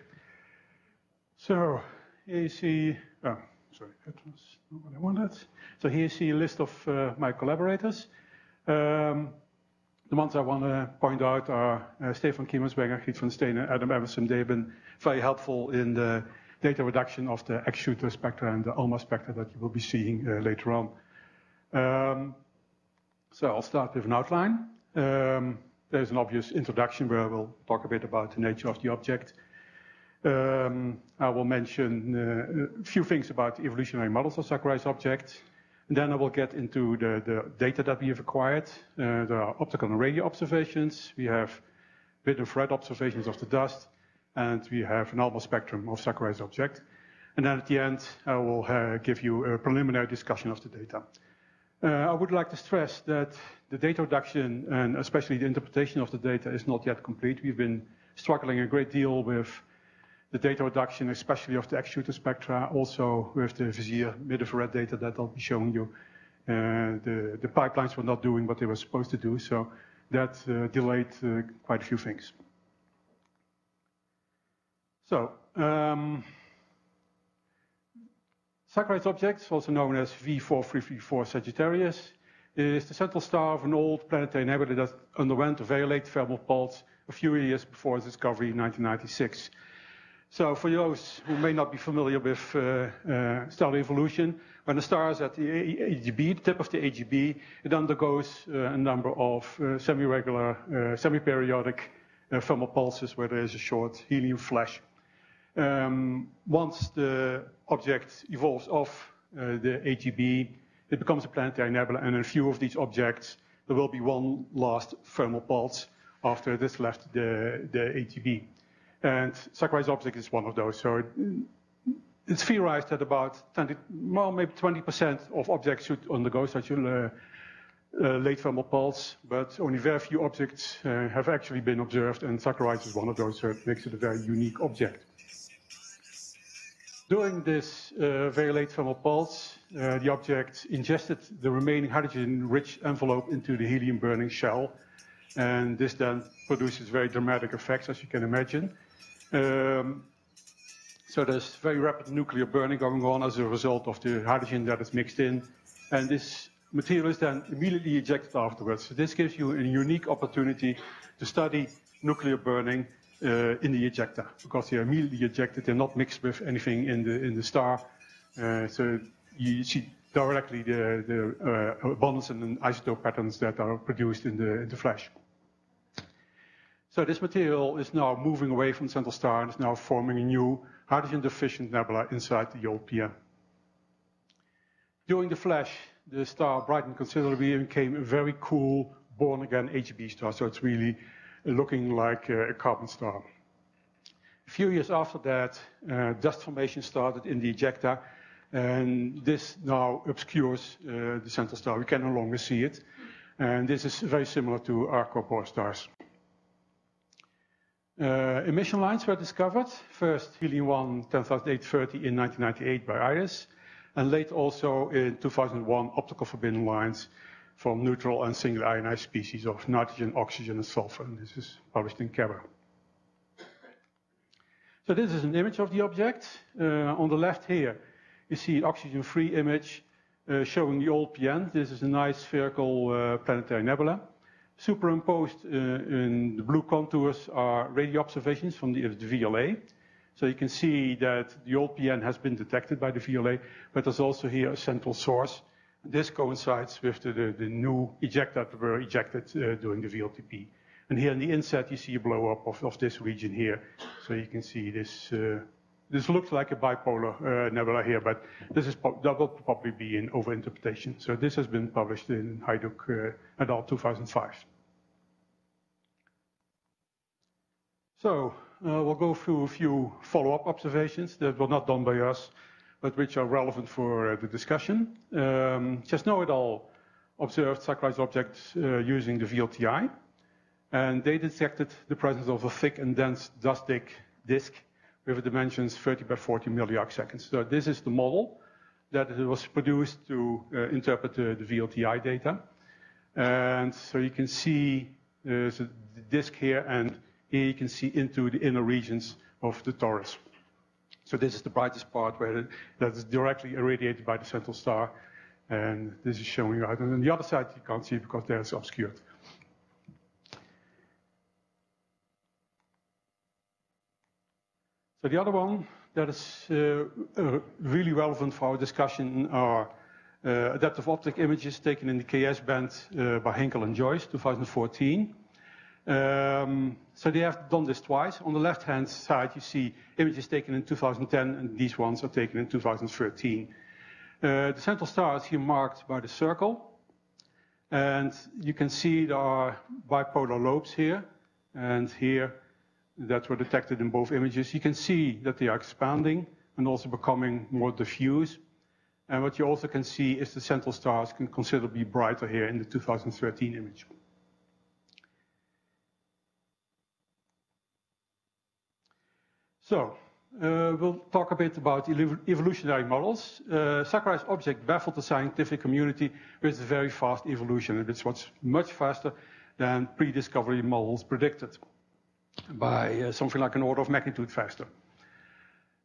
So here you see. Oh, sorry, that was not what I wanted. So here you see a list of uh, my collaborators. Um, the ones I want to point out are uh, Stefan Kimeswenger, Griet van Steen, and Adam Avison. They've been very helpful in the data reduction of the X-shooter spectra and the ALMA spectra that you will be seeing uh, later on. Um, so I'll start with an outline. Um, there's an obvious introduction where we'll talk a bit about the nature of the object. Um, I will mention uh, a few things about the evolutionary models of Sakurai object. And then I will get into the, the data that we have acquired. Uh, there are optical and radio observations. We have bit infrared observations of the dust. And we have an ALMA spectrum of Sakurai's object. And then at the end, I will uh, give you a preliminary discussion of the data. Uh, I would like to stress that the data reduction and especially the interpretation of the data is not yet complete. We've been struggling a great deal with the data reduction, especially of the X-shooter spectra, also with the VISIR mid-infrared data that I'll be showing you. Uh, the, pipelines were not doing what they were supposed to do, so that delayed quite a few things. So, um, Sakurai's object, also known as V4334 Sagittarius, is the central star of an old planetary nebula that underwent a very late thermal pulse a few years before its discovery in 1996. So for those who may not be familiar with uh, uh, stellar evolution, when a star is at the AGB, the tip of the AGB, it undergoes uh, a number of uh, semi-regular, uh, semi-periodic uh, thermal pulses where there is a short helium flash. Um, once the object evolves off uh, the AGB, it becomes a planetary nebula, and in a few of these objects, there will be one last thermal pulse after it has left the, the AGB. And Sakurai's object is one of those. So it, it's theorized that about 20, well, maybe 20% of objects should undergo such a uh, late thermal pulse, but only very few objects uh, have actually been observed, and Sakurai's is one of those, so it makes it a very unique object. During this uh, very late thermal pulse, uh, the object ingested the remaining hydrogen-rich envelope into the helium-burning shell, and this then produces very dramatic effects, as you can imagine. Um, so there's very rapid nuclear burning going on as a result of the hydrogen that is mixed in, and this material is then immediately ejected afterwards. So this gives you a unique opportunity to study nuclear burning in the ejector because they are immediately ejected. They're not mixed with anything in the in the star. Uh, so you see directly the, the uh, abundance and isotope patterns that are produced in the, in the flash. So this material is now moving away from the central star and is now forming a new hydrogen-deficient nebula inside the old PN. During the flash, the star brightened considerably and became a very cool born-again AGB star. So it's really looking like a carbon star. A few years after that, uh, dust formation started in the ejecta, and this now obscures uh, the central star. We can no longer see it, and this is very similar to our corpora stars. Uh, emission lines were discovered, first helium-1 10830 in 1998 by Eyres, and late also in 2001 optical forbidden lines from neutral and single ionized species of nitrogen, oxygen, and sulfur. And this is published in CABR. So this is an image of the object. Uh, on the left here, you see an oxygen-free image uh, showing the old PN. This is a nice spherical uh, planetary nebula. Superimposed uh, in the blue contours are radio observations from the, the VLA. So you can see that the old PN has been detected by the VLA, but there's also here a central source this coincides with the, new ejecta that were ejected uh, during the VLTP. And here in the inset, you see a blow up of, this region here. So you can see this. Uh, this looks like a bipolar uh, nebula here, but this is that will probably be an overinterpretation. So this has been published in Hajduk uh, et al. 2005. So uh, we'll go through a few follow-up observations that were not done by us, but which are relevant for uh, the discussion. Um, al. observed Sakurai's objects uh, using the VLTI, and they detected the presence of a thick and dense dust disk with dimensions 30 by 40 milliarc seconds. So this is the model that was produced to uh, interpret the, VLTI data. And so you can see the disk here, and here you can see into the inner regions of the torus. So this is the brightest part where that is directly irradiated by the central star, and this is showing out. And on the other side you can't see because there it's obscured. So the other one that is uh, uh, really relevant for our discussion are uh, adaptive optic images taken in the KS band uh, by Hinkle and Joyce, 2014. Um, so they have done this twice. On the left-hand side, you see images taken in 2010, and these ones are taken in 2013. Uh, the central star is here marked by the circle. And you can see there are bipolar lobes here, and here that were detected in both images. You can see that they are expanding and also becoming more diffuse. And what you also can see is the central stars can considerably brighter here in the 2013 image. So, uh, we'll talk a bit about evolutionary models. Uh, Sakurai's object baffled the scientific community with very fast evolution, and it's what's much faster than pre-discovery models predicted by uh, something like an order of magnitude faster.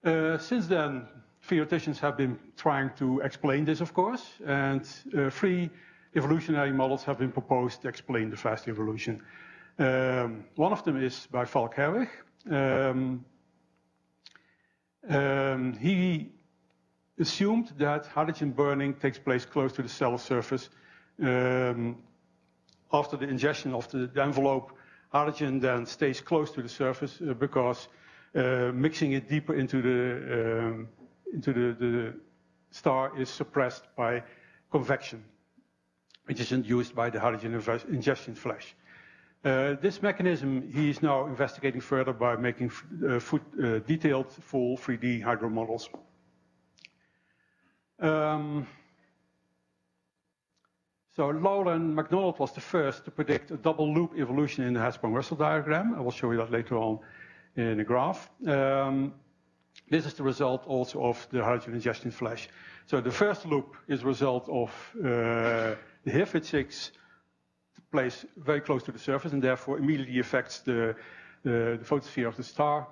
Uh, since then, theoreticians have been trying to explain this, of course, and uh, three evolutionary models have been proposed to explain the fast evolution. Um, one of them is by Falk Herwig. Um, um, he assumed that hydrogen burning takes place close to the cell surface um, after the ingestion of the, envelope hydrogen then stays close to the surface uh, because uh, mixing it deeper into the um, into the, the, star is suppressed by convection, which is induced by the hydrogen ingestion flash. Uh, this mechanism he is now investigating further by making uh, uh, detailed full 3D hydro models. Um, so Lowland McDonald was the first to predict a double loop evolution in the Hertzsprung-Russell diagram. I will show you that later on in the graph. Um, this is the result also of the hydrogen ingestion flash. So the first loop is a result of the HIF-6 place very close to the surface and therefore immediately affects the, the, the photosphere of the star.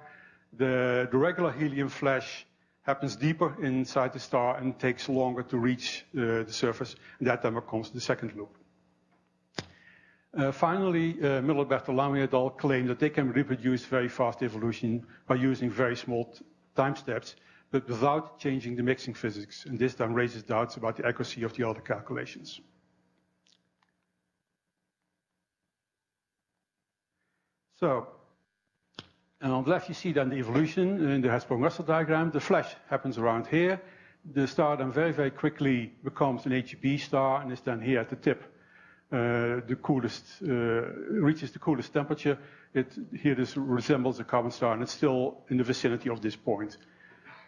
The, the regular helium flash happens deeper inside the star and takes longer to reach uh, the surface. And that then becomes the second loop. Uh, finally, uh, Miller Bertolami et al. claim that they can reproduce very fast evolution by using very small time steps, but without changing the mixing physics. And this then raises doubts about the accuracy of the other calculations. So, and on the left, you see then the evolution in the Hertzsprung-Russell diagram. The flash happens around here. The star then very, very quickly becomes an HEB star and is then here at the tip. Uh, the coolest, uh, reaches the coolest temperature. It, here this resembles a carbon star and it's still in the vicinity of this point.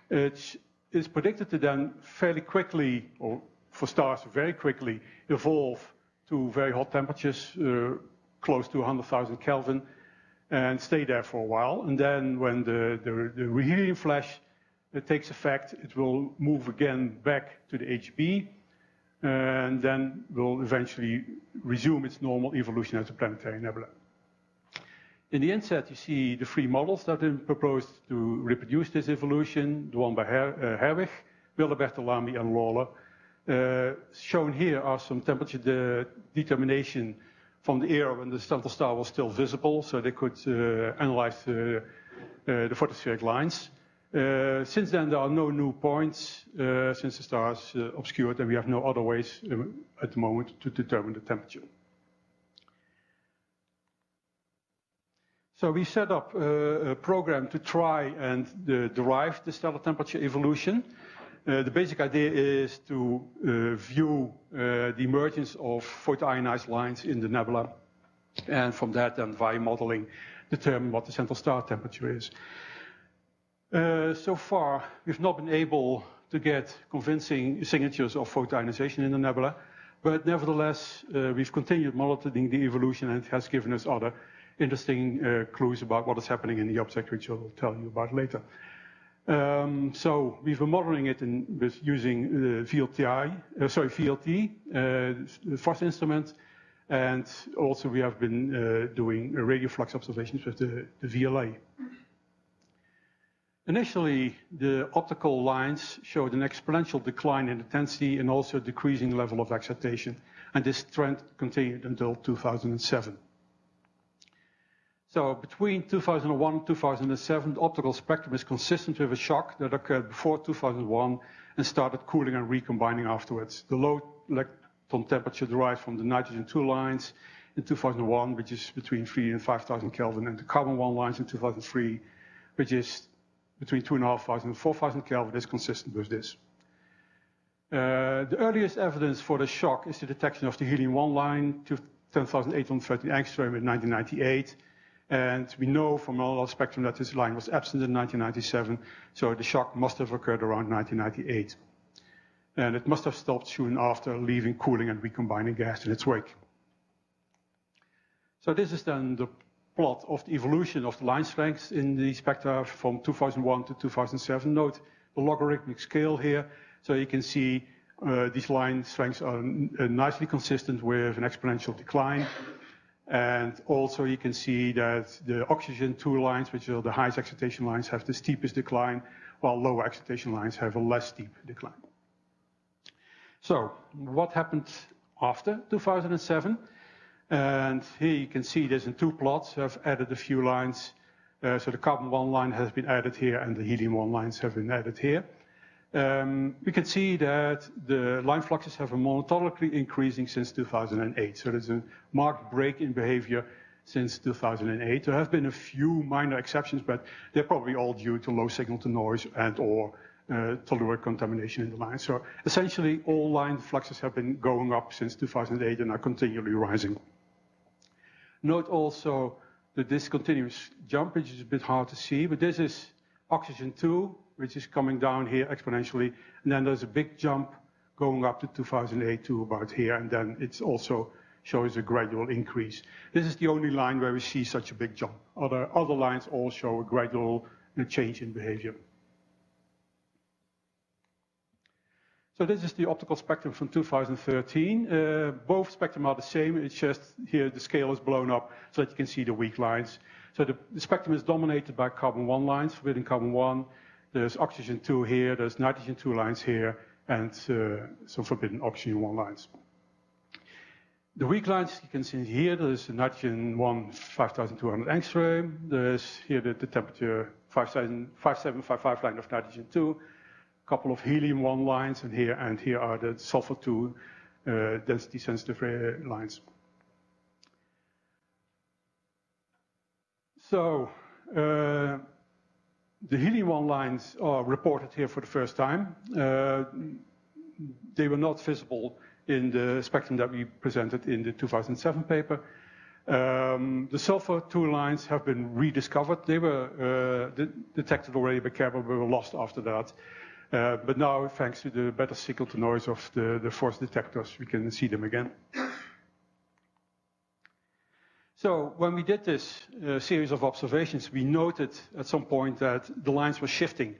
It's, it's predicted to then fairly quickly, or for stars very quickly, evolve to very hot temperatures, uh, close to 100,000 Kelvin, and stay there for a while. And then when the, the, the helium flash takes effect, it will move again back to the HB, and then will eventually resume its normal evolution as a planetary nebula. In the inset, you see the three models that have been proposed to reproduce this evolution, the one by uh, Herwig, Miller Bertolami, and Lawlor. Uh, shown here are some temperature de determination from the era when the central star was still visible, so they could uh, analyze the, uh, the photospheric lines. Uh, since then, there are no new points since the star is obscured, and we have no other ways at the moment to determine the temperature. So we set up a, program to try and uh, derive the stellar temperature evolution. Uh, the basic idea is to uh, view uh, the emergence of photoionized lines in the nebula, and from that then via modeling determine what the central star temperature is. Uh, so far, we've not been able to get convincing signatures of photoionization in the nebula, But nevertheless, uh, we've continued monitoring the evolution and it has given us other interesting clues about what is happening in the object, which I'll tell you about later. Um, so we've been modeling it with using uh, VLTI, uh, sorry, VLT, uh, FORS instrument, and also we have been doing radio flux observations with the, VLA. Initially, the optical lines showed an exponential decline in intensity and also decreasing level of excitation, and this trend continued until 2007. So between 2001 and 2007, the optical spectrum is consistent with a shock that occurred before 2001 and started cooling and recombining afterwards. The low electron temperature derived from the nitrogen 2 lines in 2001, which is between 3 and 5,000 Kelvin, and the carbon 1 lines in 2003, which is between 2,500 and 4,000 Kelvin is consistent with this. Uh, the earliest evidence for the shock is the detection of the helium-1 line to 10,813 angstrom in 1998. And we know from all our spectrum that this line was absent in 1997, so the shock must have occurred around 1998. And it must have stopped soon after leaving cooling and recombining gas in its wake. So this is then the plot of the evolution of the line strengths in the spectra from 2001 to 2007. Note the logarithmic scale here. So you can see uh, these line strengths are uh, nicely consistent with an exponential decline. And also you can see that the oxygen two lines, which are the highest excitation lines, have the steepest decline, while lower excitation lines have a less steep decline. So what happened after 2007? And here you can see this in two plots. I've added a few lines. Uh, so the carbon 1 line has been added here and the helium 1 lines have been added here. Um, we can see that the line fluxes have been monotonically increasing since 2008. So there's a marked break in behavior since 2008. There have been a few minor exceptions, but they're probably all due to low signal to noise and or uh, telluric contamination in the line. So essentially all line fluxes have been going up since 2008 and are continually rising. Note also the discontinuous jump, which is a bit hard to see, but this is oxygen 2, which is coming down here exponentially. And then there's a big jump going up to 2008 to about here, and then it also shows a gradual increase. This is the only line where we see such a big jump. Other, other lines all show a gradual change in behavior. So this is the optical spectrum from 2013. Uh, both spectrum are the same, it's just here the scale is blown up so that you can see the weak lines. So the, spectrum is dominated by carbon 1 lines, forbidden carbon 1. There's oxygen 2 here, there's nitrogen 2 lines here, and uh, some forbidden oxygen 1 lines. The weak lines you can see here, there's nitrogen 1, 5200 angstrom. There's here the, the temperature 5755 line of nitrogen 2 a couple of helium-1 lines, and here and here are the sulfur-2 uh, density-sensitive uh, lines. So uh, the helium-1 lines are reported here for the first time. Uh, they were not visible in the spectrum that we presented in the 2007 paper. Um, the sulfur 2 lines have been rediscovered. They were uh, detected already by Kerber, but were lost after that. Uh, but now, thanks to the better signal to noise of the FORS detectors, we can see them again. So when we did this uh, series of observations, we noted at some point that the lines were shifting.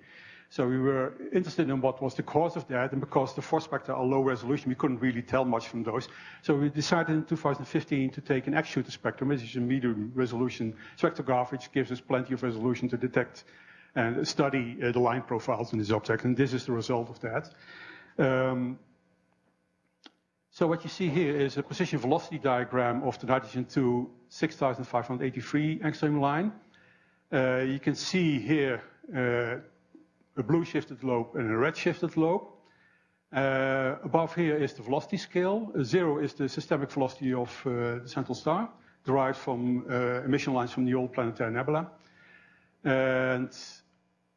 So we were interested in what was the cause of that, and because the FORS spectra are low resolution, we couldn't really tell much from those. So we decided in 2015 to take an X-shooter spectrum, which is a medium resolution spectrograph, which gives us plenty of resolution to detect and study uh, the line profiles in this object, and this is the result of that. Um, so what you see here is a position velocity diagram of the nitrogen 2 6583 angstrom line. Uh, you can see here uh, a blue shifted lobe and a red shifted lobe. Uh, above here is the velocity scale. Zero is the systemic velocity of the central star, derived from emission lines from the old planetary nebula. And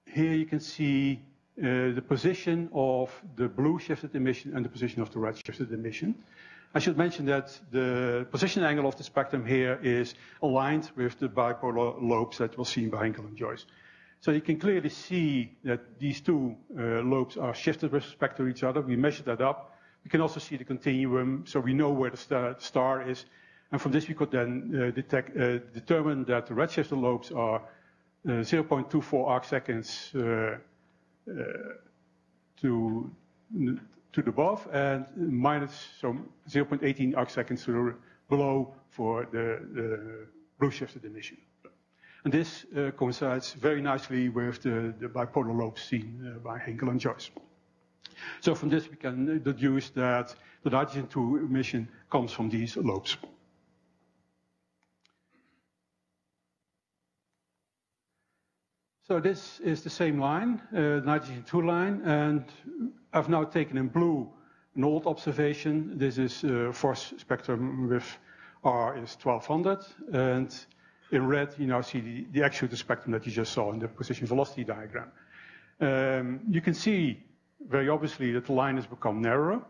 here you can see the position of the blue shifted emission and the position of the red shifted emission. I should mention that the position angle of the spectrum here is aligned with the bipolar lobes that were seen by Hinkle and Joyce. So you can clearly see that these two uh, lobes are shifted with respect to each other. We measured that up. We can also see the continuum, so we know where the star, star is. And from this, we could then uh, detect, uh, determine that the redshifted lobes are uh, 0.24 arc seconds uh, uh, to, to the above and minus so 0.18 arc seconds to the below for the, the blue shifted emission. And this uh, coincides very nicely with the, the bipolar lobes seen uh, by Hinkle and Joyce. So from this we can deduce that the nitrogen 2 emission comes from these lobes. So this is the same line, uh, nitrogen 2 line, and I've now taken in blue an old observation. This is uh, FORS spectrum with R is 1200, and in red you now see the, the actual spectrum that you just saw in the position velocity diagram. Um, you can see very obviously that the line has become narrower,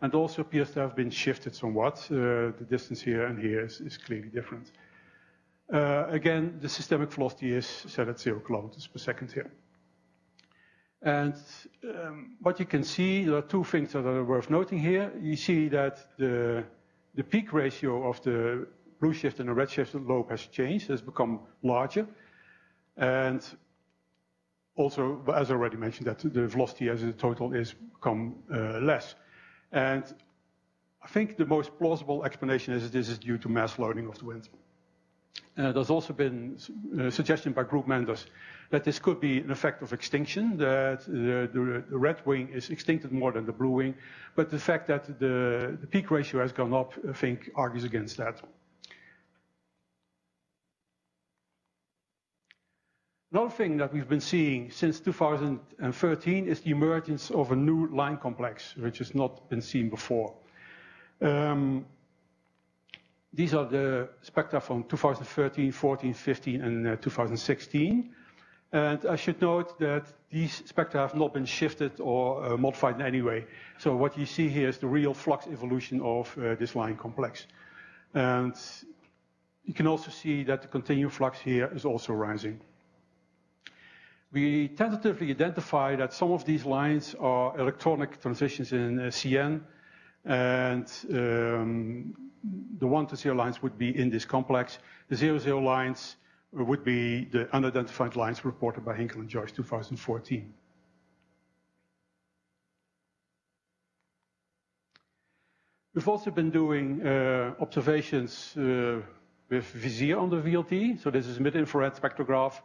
and also appears to have been shifted somewhat. Uh, the distance here and here is, is clearly different. Uh, again, the systemic velocity is set at 0 kilometers per second here. And um, what you can see, there are two things that are worth noting here. You see that the, peak ratio of the blue shift and the red shift lobe has changed, has become larger. And also, as I already mentioned, that the velocity as a total is become uh, less. And I think the most plausible explanation is this is due to mass loading of the wind. Uh, there's also been uh, suggestion by group members that this could be an effect of extinction, that the, red wing is extincted more than the blue wing, but the fact that the, the peak ratio has gone up, I think, argues against that. Another thing that we've been seeing since 2013 is the emergence of a new line complex, which has not been seen before. Um, these are the spectra from 2013, 14, 15, and uh, 2016. And I should note that these spectra have not been shifted or uh, modified in any way. So what you see here is the real flux evolution of uh, this line complex. And you can also see that the continuum flux here is also rising. We tentatively identify that some of these lines are electronic transitions in CN, the 1 to 0 lines would be in this complex. The 0, 0 lines would be the unidentified lines reported by Hinkle and Joyce 2014. We've also been doing uh, observations uh, with VISIR on the VLT. So this is a mid-infrared spectrograph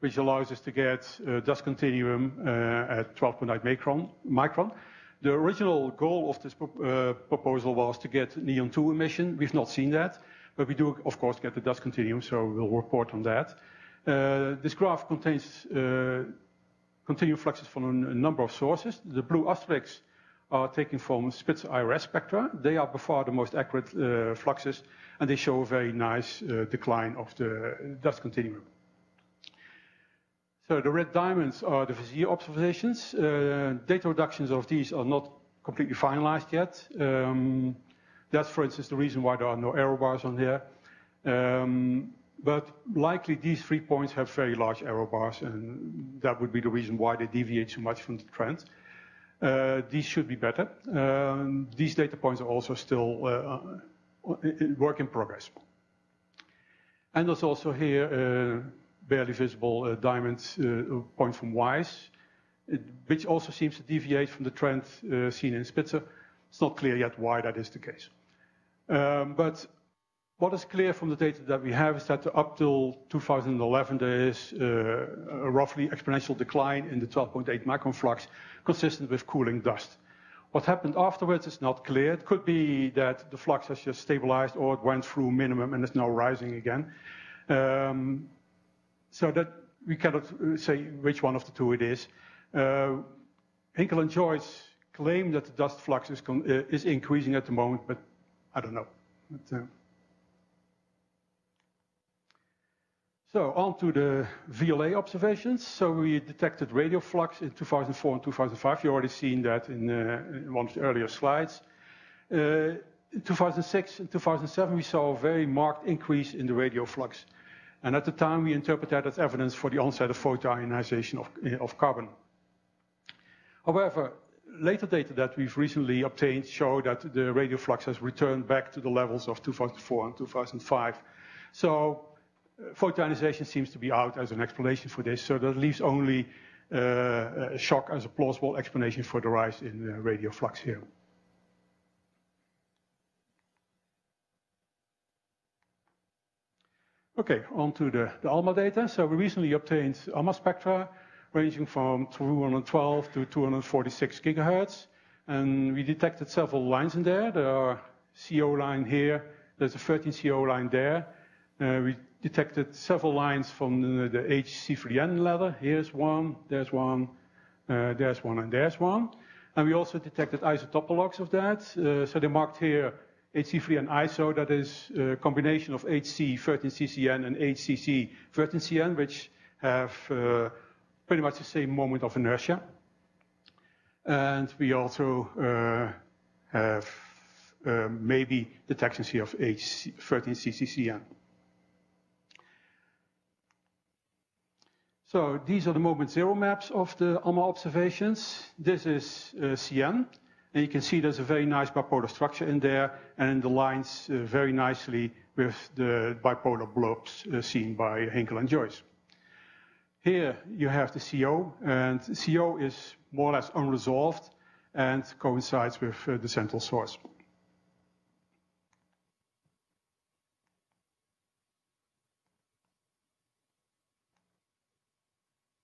which allows us to get dust continuum uh, at 12.9 micron, micron. The original goal of this uh, proposal was to get neon 2 emission. We've not seen that, but we do, of course, get the dust continuum, so we'll report on that. Uh, this graph contains uh, continuum fluxes from a, number of sources. The blue asterisks are taken from Spitzer IRS spectra. They are by far the most accurate fluxes, and they show a very nice decline of the dust continuum. So the red diamonds are the VISIR observations. Uh, data reductions of these are not completely finalized yet. Um, that's, for instance, the reason why there are no error bars on here. Um, but likely these three points have very large error bars, and that would be the reason why they deviate so much from the trend. Uh, these should be better. Um, these data points are also still uh, work in progress. And there's also here uh, barely visible uh, diamond uh, point from WISE, which also seems to deviate from the trend uh, seen in Spitzer. It's not clear yet why that is the case. Um, but what is clear from the data that we have is that up till 2011, there is a roughly exponential decline in the 12.8 micron flux consistent with cooling dust. What happened afterwards is not clear. It could be that the flux has just stabilized or it went through minimum and is now rising again. So that we cannot uh, say which one of the two it is. Uh, Hinkle and Joyce claim that the dust flux is, uh, is increasing at the moment, but I don't know. So on to the VLA observations. So we detected radio flux in 2004 and 2005. You already seen that in, one of the earlier slides. In 2006 and 2007, we saw a very marked increase in the radio flux. And at the time, we interpreted that as evidence for the onset of photoionization of, of carbon. However, later data that we've recently obtained show that the radio flux has returned back to the levels of 2004 and 2005. So uh, photoionization seems to be out as an explanation for this, so that leaves only uh, shock as a plausible explanation for the rise in uh, radio flux here. Okay, on to the, ALMA data. So we recently obtained ALMA spectra ranging from 212 to 246 gigahertz. And we detected several lines in there. There are CO line here, there's a 13 CO line there. Uh, we detected several lines from the, the HC3N ladder. Here's one, there's one, uh, there's one, and there's one. And we also detected isotopologues of that. Uh, so they're marked here HC3N ISO, that is a combination of HC13CCN and HCC13CN, which have uh, pretty much the same moment of inertia. And we also uh, have uh, maybe detections here of H13CCCN. So these are the moment zero maps of the ALMA observations. This is uh, CN, and you can see there's a very nice bipolar structure in there, and the lines uh, very nicely with the bipolar blobs uh, seen by Hinkle and Joyce. Here you have the CO, and CO is more or less unresolved and coincides with uh, the central source.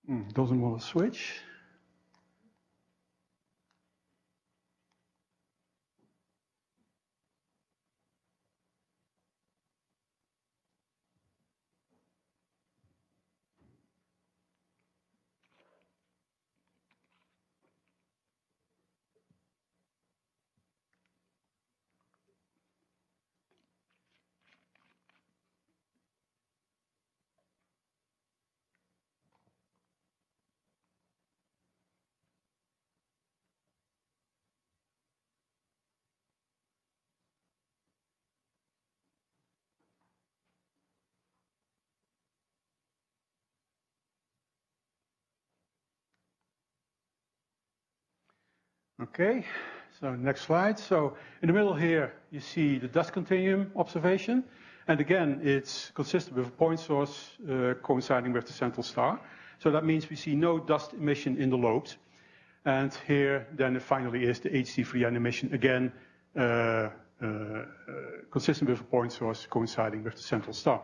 Mm, doesn't want to switch. Okay, so next slide. So in the middle here, you see the dust continuum observation. And again, it's consistent with a point source uh, coinciding with the central star. So that means we see no dust emission in the lobes. And here, then finally is the HC3N emission, again, uh, uh, uh, consistent with a point source coinciding with the central star.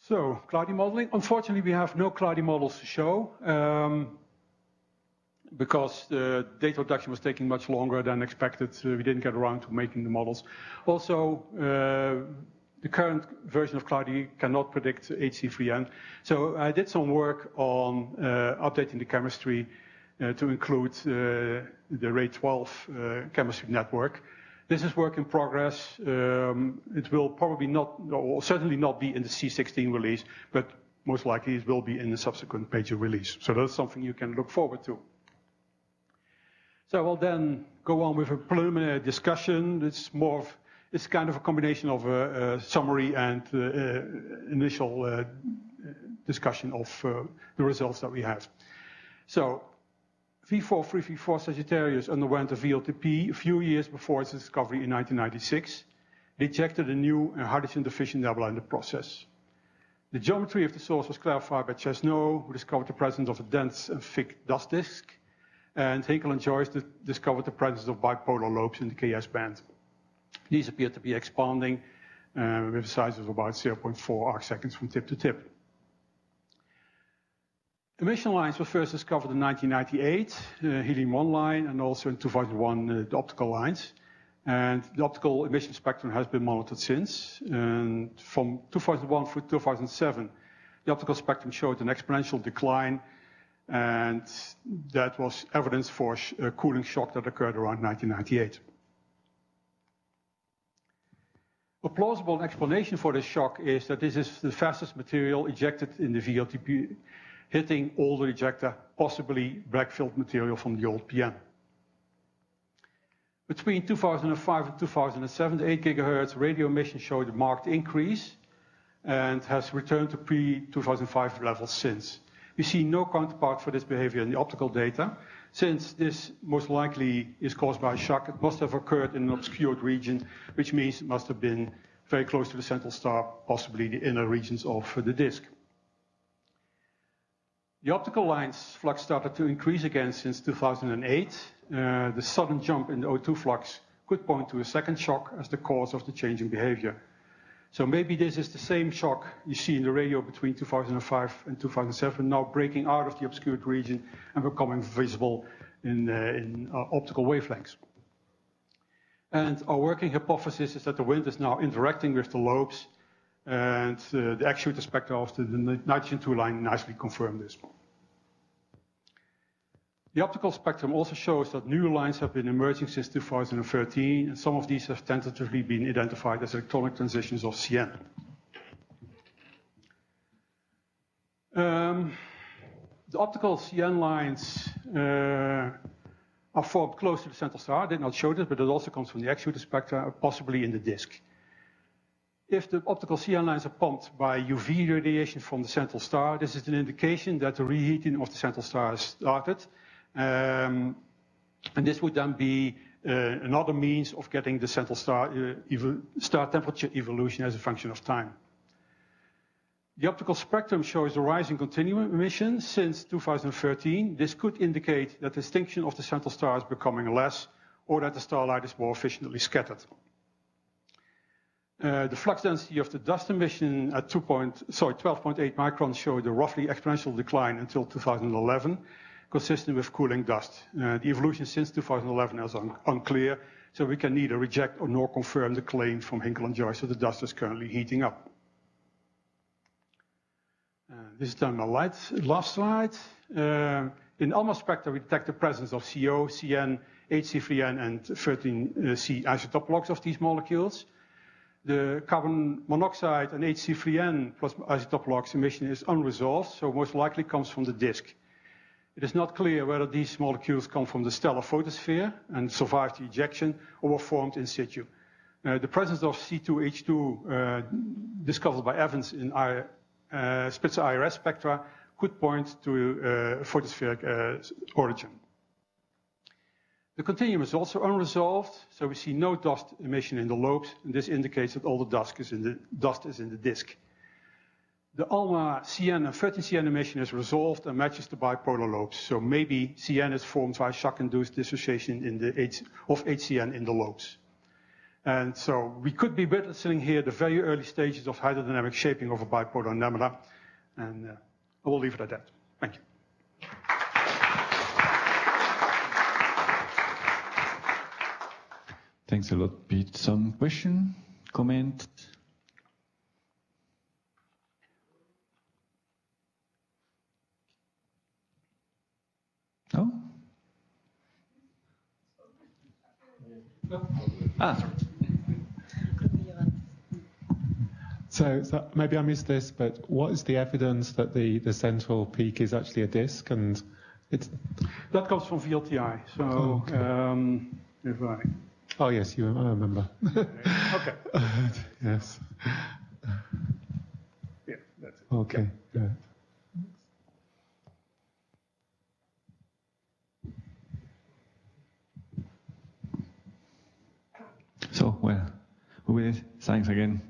So, cloudy modeling. Unfortunately, we have no cloudy models to show. Um, because the data reduction was taking much longer than expected. Uh, we didn't get around to making the models. Also, uh, the current version of Cloudy cannot predict HC3N. So I did some work on uh, updating the chemistry to include the RAY 12 uh, chemistry network. This is work in progress. Um, it will probably not, or certainly not be in the C16 release, but most likely it will be in the subsequent major release. So that's something you can look forward to. So we'll then go on with a preliminary discussion. It's more of, it's kind of a combination of a, a summary and uh, uh, initial uh, discussion of uh, the results that we have. So V4334 Sagittarius underwent a VLTP a few years before its discovery in 1996. It ejected a new and hydrogen deficient nebula in the process. The geometry of the source was clarified by Chesneau, who discovered the presence of a dense and thick dust disk and Hinkle and Joyce discovered the presence of bipolar lobes in the KS band. These appear to be expanding uh, with a size of about 0.4 arc seconds from tip to tip. Emission lines were first discovered in 1998, uh, helium-1 line, and also in 2001, uh, the optical lines. And the optical emission spectrum has been monitored since. And from 2001 through 2007, the optical spectrum showed an exponential decline and that was evidence for a uh, cooling shock that occurred around 1998. A plausible explanation for this shock is that this is the fastest material ejected in the VLTP, hitting older ejecta, possibly black-filled material from the old PN. Between 2005 and 2007, the 8 gigahertz radio emission showed a marked increase and has returned to pre-2005 levels since we see no counterpart for this behavior in the optical data. Since this most likely is caused by a shock, it must have occurred in an obscured region, which means it must have been very close to the central star, possibly the inner regions of the disk. The optical lines flux started to increase again since 2008. Uh, the sudden jump in the O2 flux could point to a second shock as the cause of the changing behavior. So maybe this is the same shock you see in the radio between 2005 and 2007, now breaking out of the obscured region and becoming visible in, uh, in uh, optical wavelengths. And our working hypothesis is that the wind is now interacting with the lobes, and uh, the X-shooter spectra of the, nitrogen 2 line nicely confirm this. The optical spectrum also shows that new lines have been emerging since 2013, and some of these have tentatively been identified as electronic transitions of CN. Um, the optical CN lines uh, are formed close to the central star. I did not show this, but it also comes from the X-shooter spectra, possibly in the disk. If the optical CN lines are pumped by UV radiation from the central star, this is an indication that the reheating of the central star has started, this would then be uh, another means of getting the central star, uh, star temperature evolution as a function of time. The optical spectrum shows a rising continuum emission since 2013. This could indicate that the extinction of the central star is becoming less, or that the starlight is more efficiently scattered. Uh, the flux density of the dust emission at 2 sorry, 12.8 microns showed a roughly exponential decline until 2011 consistent with cooling dust. Uh, the evolution since 2011 is un unclear, so we can neither reject or nor confirm the claim from Hinkle and Joyce that the dust is currently heating up. Uh, this is then my last slide. Uh, in ALMA spectra, we detect the presence of CO, CN, HC3N, and 13C isotope of these molecules. The carbon monoxide and HC3N plus isotopologues emission is unresolved, so most likely comes from the disk. It is not clear whether these molecules come from the stellar photosphere and survived the ejection or were formed in situ. Uh, the presence of C2H2 uh, discovered by Evans in uh, Spitzer IRS spectra could point to photospheric origin. The continuum is also unresolved, so we see no dust emission in the lobes, and this indicates that all the dust is in the, dust is in the disk. The ALMA CN and 13CN emission is resolved and matches the bipolar lobes. So maybe CN is formed by shock-induced dissociation in the H, of HCN in the lobes. And so we could be witnessing here the very early stages of hydrodynamic shaping of a bipolar nebula. And uh, I will leave it at that. Thank you. Thanks a lot, Pete. Some question, comment? No? Ah. So, so, maybe I missed this, but what is the evidence that the, the central peak is actually a disk? And it's that comes from VLTI. So, oh, okay. um, if I oh yes, you I remember. okay. yes. Yeah, that's it. Okay. Yeah. So, well, we will thanks again,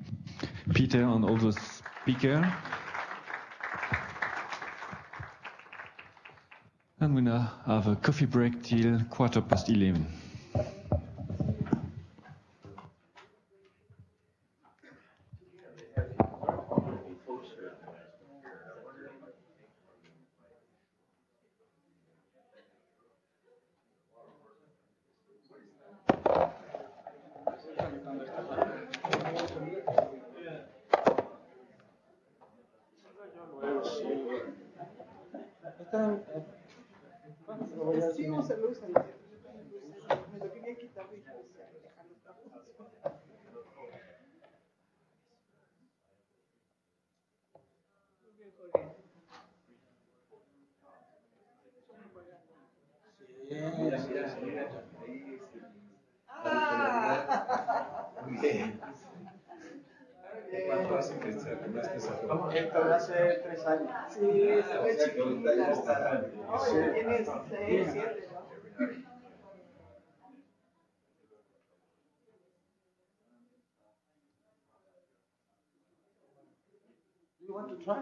Peter and all the speakers. And we now have a coffee break till quarter past 11.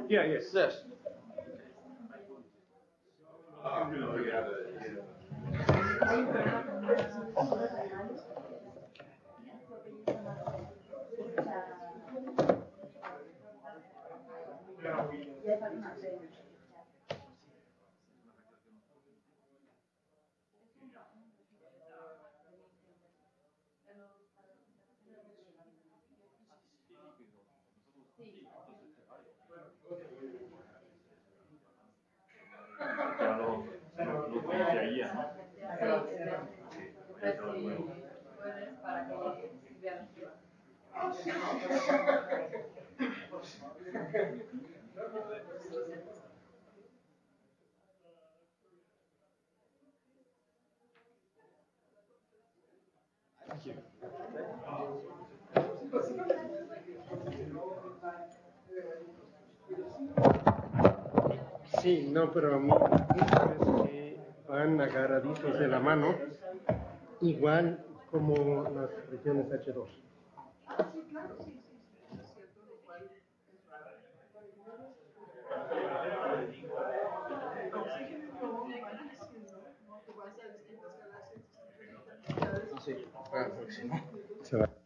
Yeah, yes. Yes. No, pero mi punto es que van agarraditos de la mano, igual como las regiones H2. Sí, el próximo. Se va.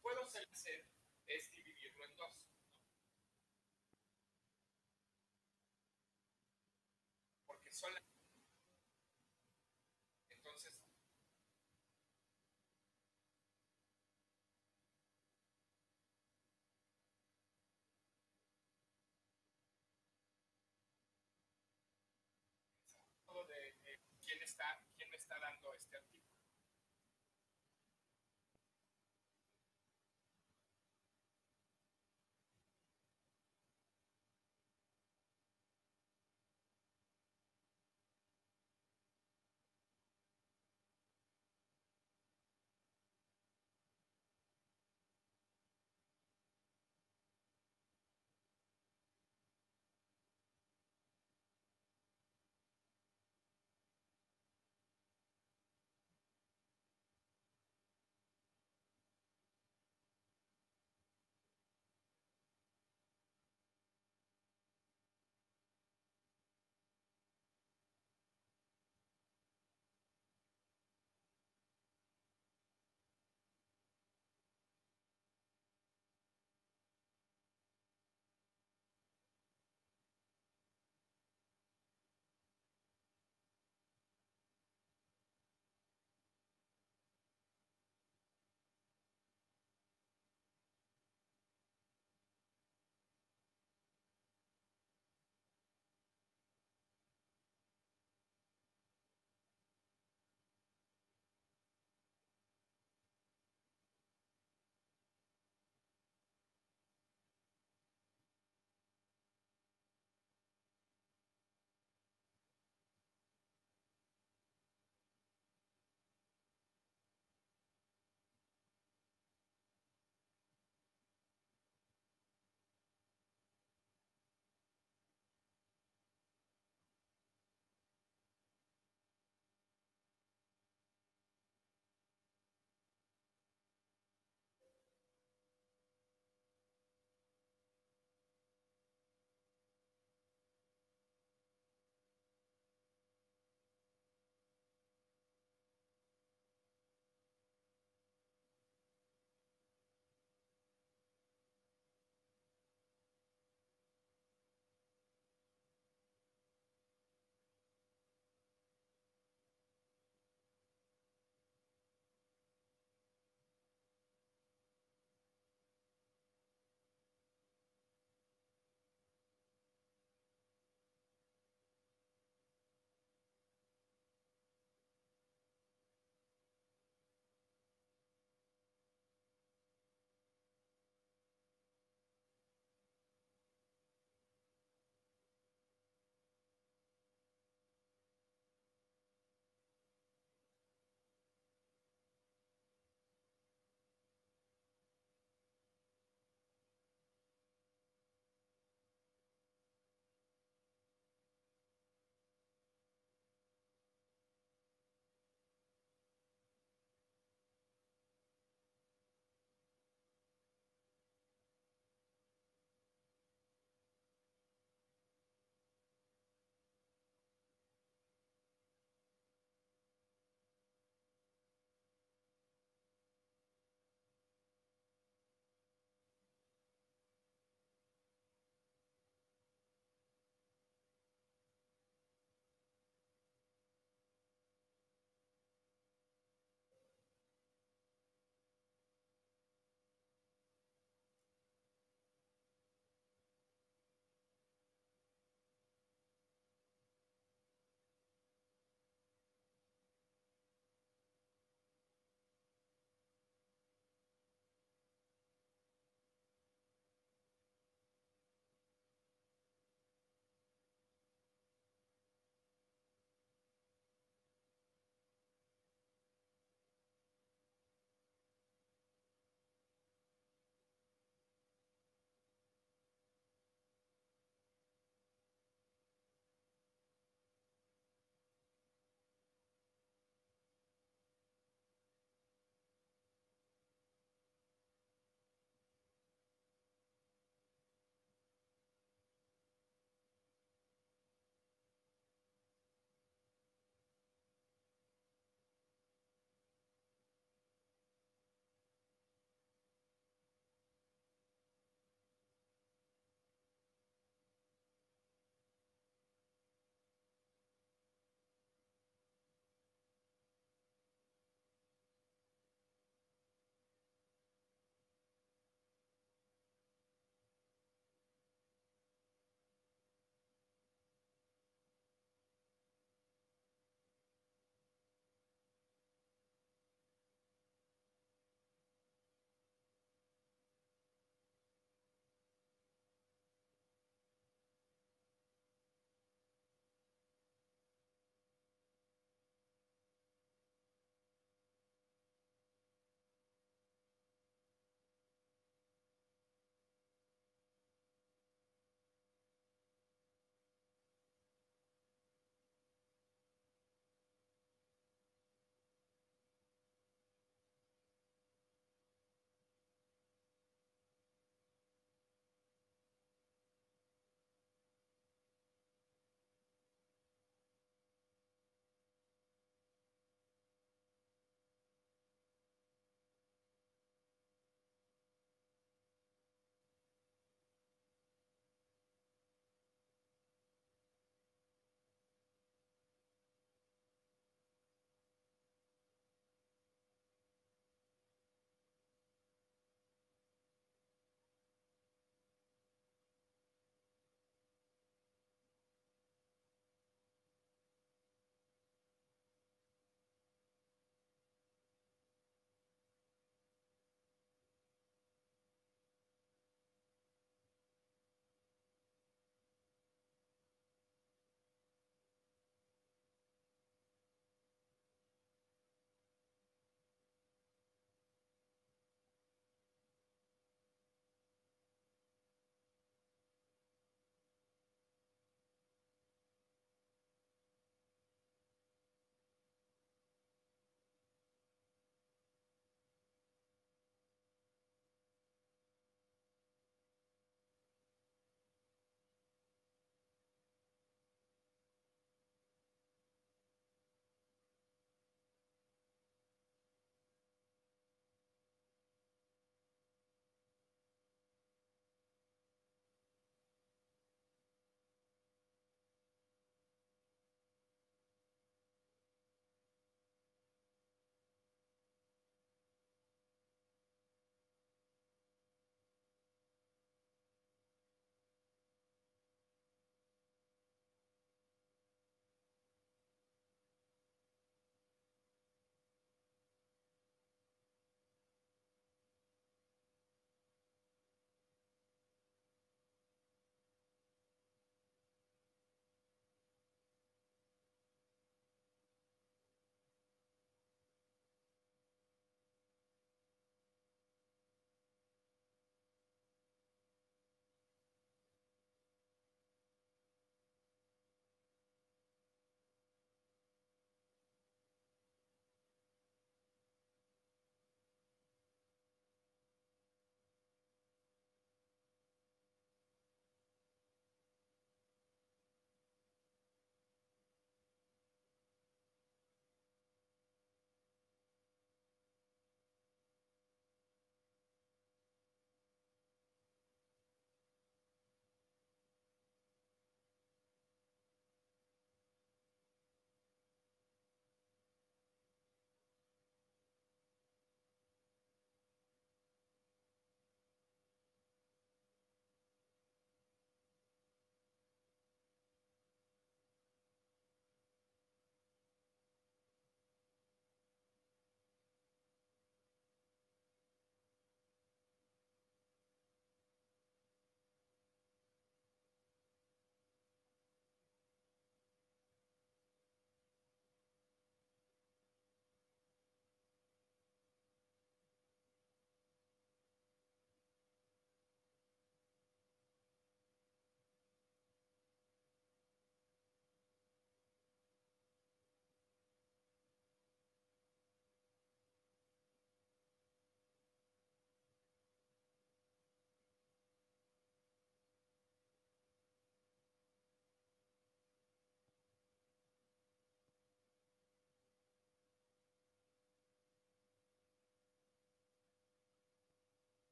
Puedo hacer es dividirlo en dos. Porque sola. Entonces, de quién está, quién me está dando este artículo.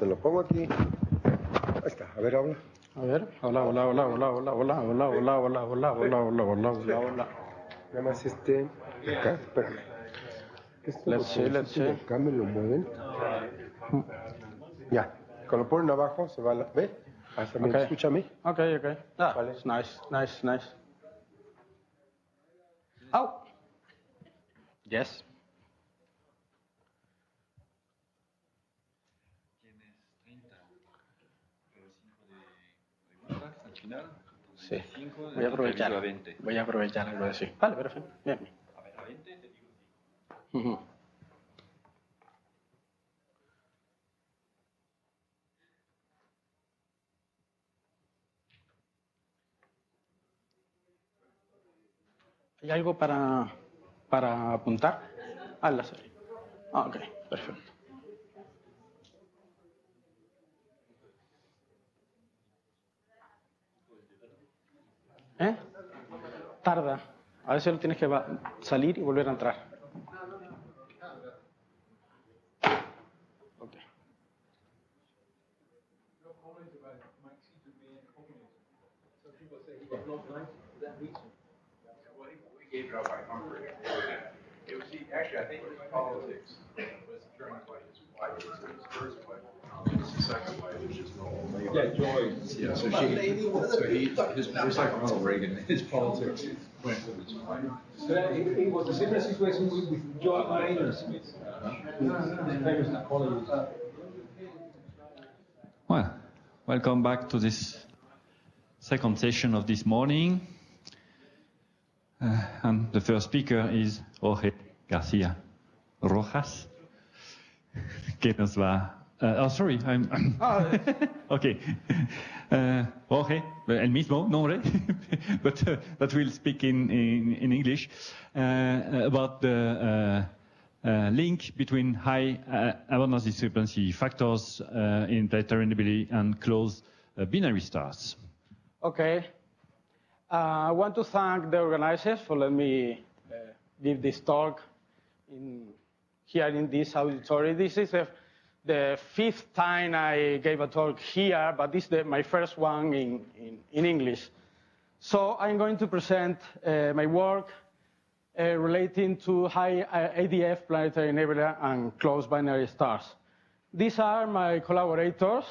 Te lo pongo aquí. Ahí está, a ver, habla. A ver, hola, hola, hola, hola, hola, hola, hola, hola, hola, hola, hola, hola, hola, hola, hola. Nada más este, acá, espérame. Este Let's see, let's see. Acá me lo mueven. Ya, cuando lo ponen abajo se va la... ¿Ve? Hasta me Okay. escucha a mí. Okay, okay. Ah, it's nice, nice, nice. Oh. Yes. Sí. Voy a aprovechar. Voy a aprovechar algo de sí. Vale, perfecto. Bien. Ujú. ¿Hay algo para, para apuntar? Ah, la serie. Ah, ok, perfecto. ¿Eh? Tarda. A veces lo tienes que salir y volver a entrar. Yeah, Joy. Yeah, so she, so he, his, just like Ronald Reagan, his politics went with his wife. So that, it, it was a similar situation with, with George Maynard Smith, his famous colleague. Well, welcome back to this second session of this morning. Uh, and the first speaker is Jorge Garcia Rojas, que nos va. Uh, oh, sorry, I'm. okay. Uh, Jorge, el mismo nombre, but uh, that will speak in, in, in English uh, about the uh, uh, link between high uh, abundance discrepancy factors uh, in planetary nebulae and close uh, binary stars. Okay. Uh, I want to thank the organizers for letting me uh, give this talk in, here in this auditorium. This is the, the fifth time I gave a talk here, but this is my first one in, in, in English. So I'm going to present uh, my work uh, relating to high uh, ADF planetary nebula and close binary stars. These are my collaborators.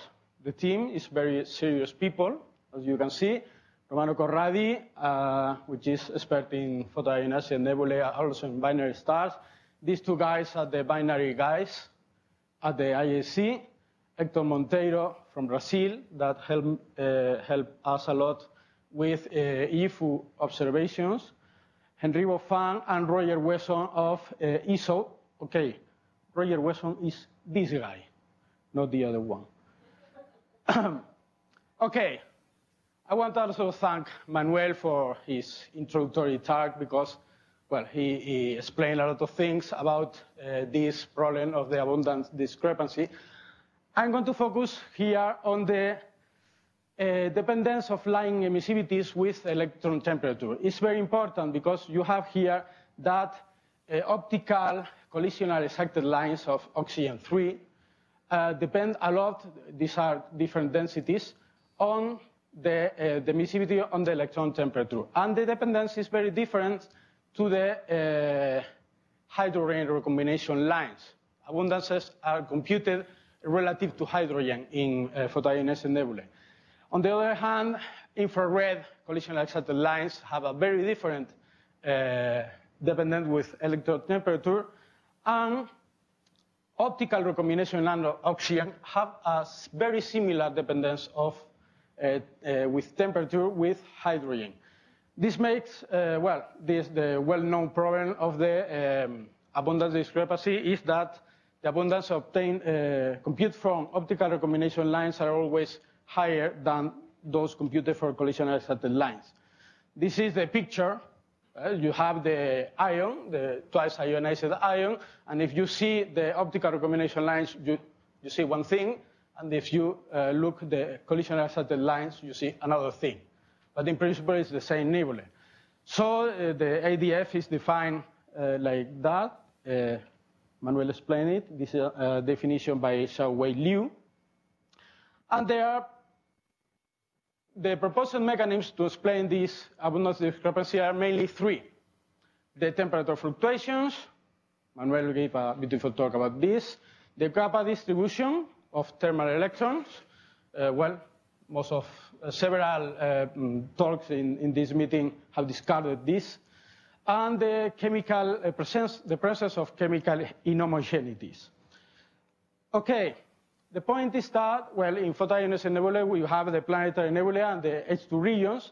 The team is very serious people, as you can see. Romano Corradi, uh, which is expert in photoionizing nebulae, also in binary stars. These two guys are the binary guys at the IAC. Hector Monteiro from Brazil, that helped uh, help us a lot with uh, IFU observations. Henry Boffin and Roger Wesson of uh, ESO. Okay, Roger Wesson is this guy, not the other one. okay, I want to also thank Manuel for his introductory talk because, well, he, he explained a lot of things about uh, this problem of the abundance discrepancy. I'm going to focus here on the uh, dependence of line emissivities with electron temperature. It's very important because you have here that uh, optical collisional excited lines of oxygen 3 uh, depend a lot, these are different densities, on the, uh, the emissivity on the electron temperature. And the dependence is very different to the uh, hydrogen recombination lines. Abundances are computed relative to hydrogen in uh, photoionizing nebulae. On the other hand, infrared collisional excited lines have a very different uh, dependence with electron temperature, and optical recombination and oxygen have a very similar dependence of uh, uh, with temperature with hydrogen. This makes, uh, well, this, the well-known problem of the um, abundance discrepancy is that the abundance obtained, uh, compute from optical recombination lines are always higher than those computed for collisional excited lines. This is the picture. Uh, you have the ion, the twice ionized ion, and if you see the optical recombination lines, you, you see one thing, and if you uh, look the collisional excited lines, you see another thing. But in principle, it's the same nebula. So uh, the ADF is defined uh, like that. Uh, Manuel explained it. This is a definition by Xiaowei Liu. And there are the proposed mechanisms to explain this abundance discrepancy are mainly three. The temperature fluctuations, Manuel gave a beautiful talk about this. The kappa distribution of thermal electrons, uh, well, most of several uh, mm, talks in, in this meeting have discarded this, and the chemical uh, presence, the presence of chemical inhomogeneities. Okay, the point is that, well, in photoionizing nebulae, we have the planetary nebulae and the H2 regions.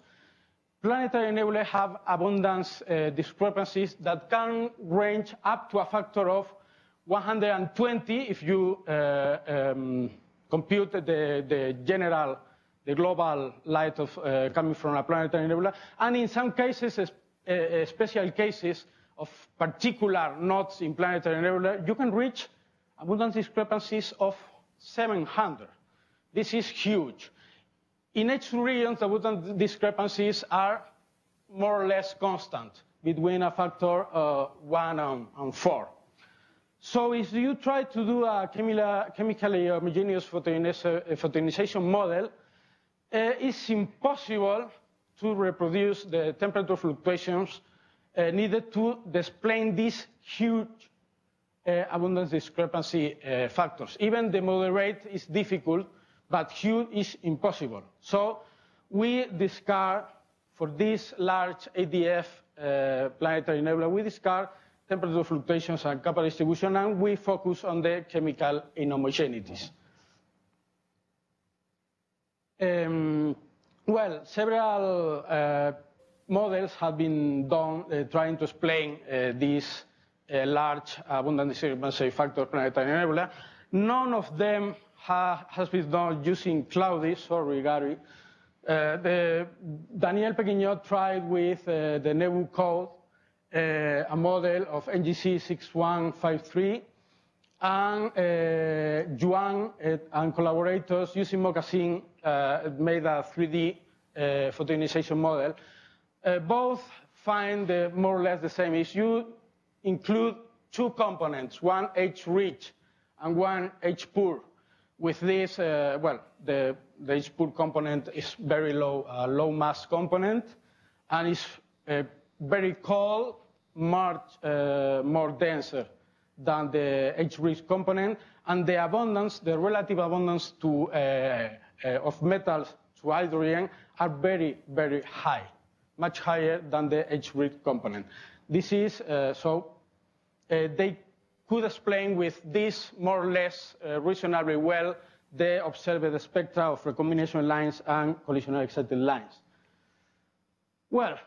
Planetary nebulae have abundance uh, discrepancies that can range up to a factor of 120 if you uh, um, compute the, the general, the global light of, uh, coming from a planetary nebula. And in some cases, uh, special cases of particular nodes in planetary nebula, you can reach abundance discrepancies of 700. This is huge. In H2 regions, the abundance discrepancies are more or less constant between a factor uh, 1 and, and 4. So if you try to do a chemically homogeneous photoionization model, uh, it's impossible to reproduce the temperature fluctuations uh, needed to explain these huge uh, abundance discrepancy uh, factors. Even the moderate is difficult, but huge is impossible. So we discard, for this large ADF uh, planetary nebula, we discard temperature fluctuations and kappa distribution, and we focus on the chemical inhomogeneities. Um, well, several uh, models have been done uh, trying to explain uh, these uh, large abundant discrepancy factor planetary nebula. None of them ha has been done using CLAUDIS, sorry, Gary. Uh, Daniel Pequignot tried with uh, the Nebu code a model of NGC 6153, and uh, Yuan and collaborators using MOCASSIN uh, made a 3D photoionization model. both find more or less the same issue, include two components, one H-rich and one H-poor. With this, uh, well, the, the H-poor component is very low, uh, low mass component, and is uh, very cold, much uh, more denser than the H-rich component, and the abundance, the relative abundance to, uh, uh, of metals to hydrogen are very, very high, much higher than the H-rich component. This is, uh, so uh, they could explain with this more or less uh, reasonably well the observed spectra of recombination lines and collisional excited lines. Well,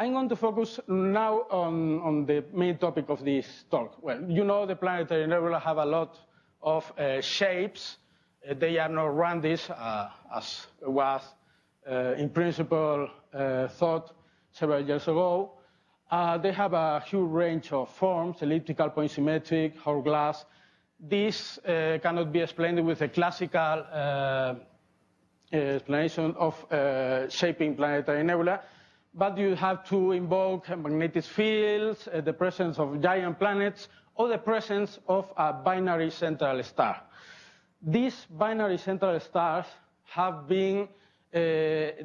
I'm going to focus now on, on, the main topic of this talk. Well, you know the planetary nebula have a lot of uh, shapes. Uh, they are not rounded, uh, as was uh, in principle uh, thought several years ago. Uh, they have a huge range of forms, elliptical, point symmetric, hourglass. This cannot be explained with a classical explanation of shaping planetary nebula but you have to invoke magnetic fields, uh, the presence of giant planets, or the presence of a binary central star. These binary central stars have been, uh,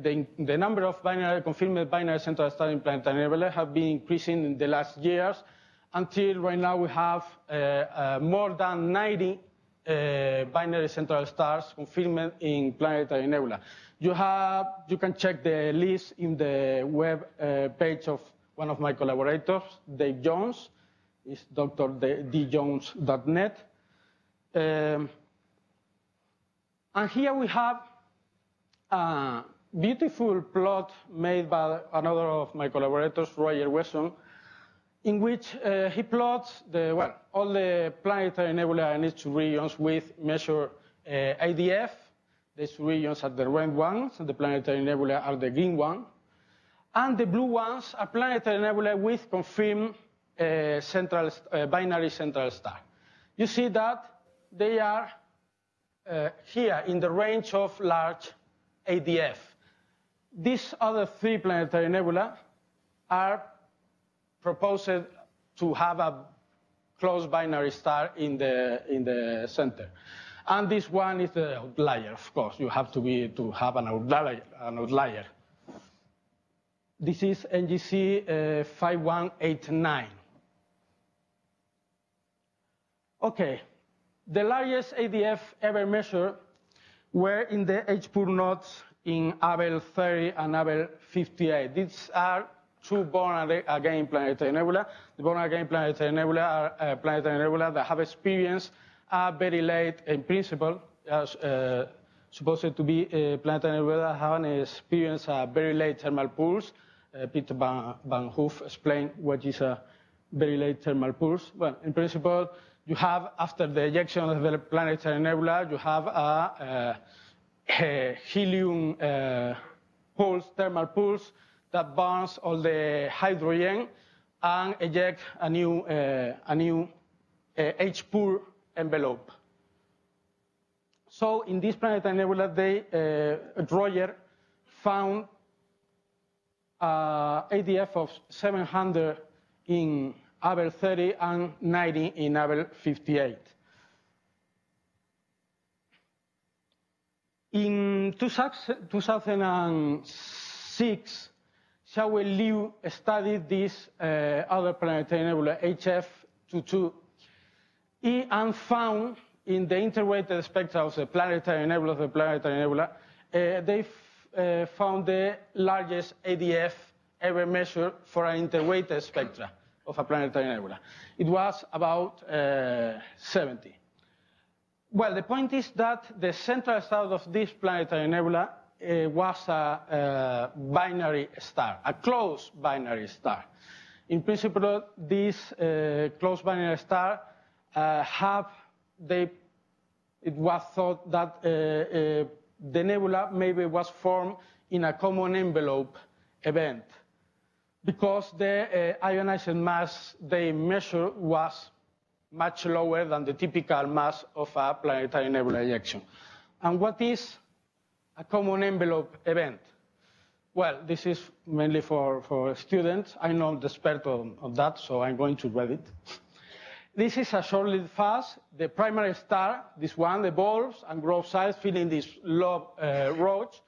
the, the, number of binary, confirmed binary central stars in planetary nebula have been increasing in the last years until right now we have uh more than 90 uh, binary central stars confirmed in planetary nebula. You, have, you can check the list in the web uh, page of one of my collaborators, Dave Jones. It's drdjones.net. Um, and here we have a beautiful plot made by another of my collaborators, Roger Wesson, in which uh, he plots the, well, all the planetary nebula and its regions with measure uh, ADF these regions are the red ones, and the planetary nebula are the green one. And the blue ones are planetary nebula with confirmed uh, central, uh, binary central star. You see that they are uh, here in the range of large ADF. These other three planetary nebula are proposed to have a close binary star in the, in the center. And this one is the outlier, of course. You have to be to have an outlier. An outlier. This is NGC uh, 5189. Okay, the largest ADF ever measured were in the H-poor nodes in Abell 30 and Abell 58. These are two born again planetary nebula. The born again planetary nebula are uh, planetary nebula that have experienced a very late, in principle, as uh, supposed to be uh, planetary nebula have experienced a very late thermal pulse. Uh, Peter Van, Van Hoof explained what is a very late thermal pulse. Well, in principle, you have, after the ejection of the planetary nebula, you have a, a, a helium uh, pulse, thermal pulse, that burns all the hydrogen and eject a new, uh, a new uh, H-poor envelope. So in this planetary nebula, they, uh, Roger found uh, ADF of 700 in Abell 30 and 90 in Abell 58. In 2006, Xiaowei Liu studied this uh, other planetary nebula, HF22, and found in the integrated spectra of the planetary nebula the planetary nebula, uh, they uh, found the largest ADF ever measured for an integrated spectra of a planetary nebula. It was about uh, 70. Well, the point is that the central star of this planetary nebula uh, was a, a, binary star, a close binary star. In principle, this uh, close binary star uh, have they, it was thought that uh, uh, the nebula maybe was formed in a common envelope event because the uh, ionizing mass they measured was much lower than the typical mass of a planetary nebula ejection. And what is a common envelope event? Well, this is mainly for, for students. I'm not the expert on, on that, so I'm going to read it. This is a short-lived phase. The primary star, this one, evolves and grows size, filling this lobe uh, Roche.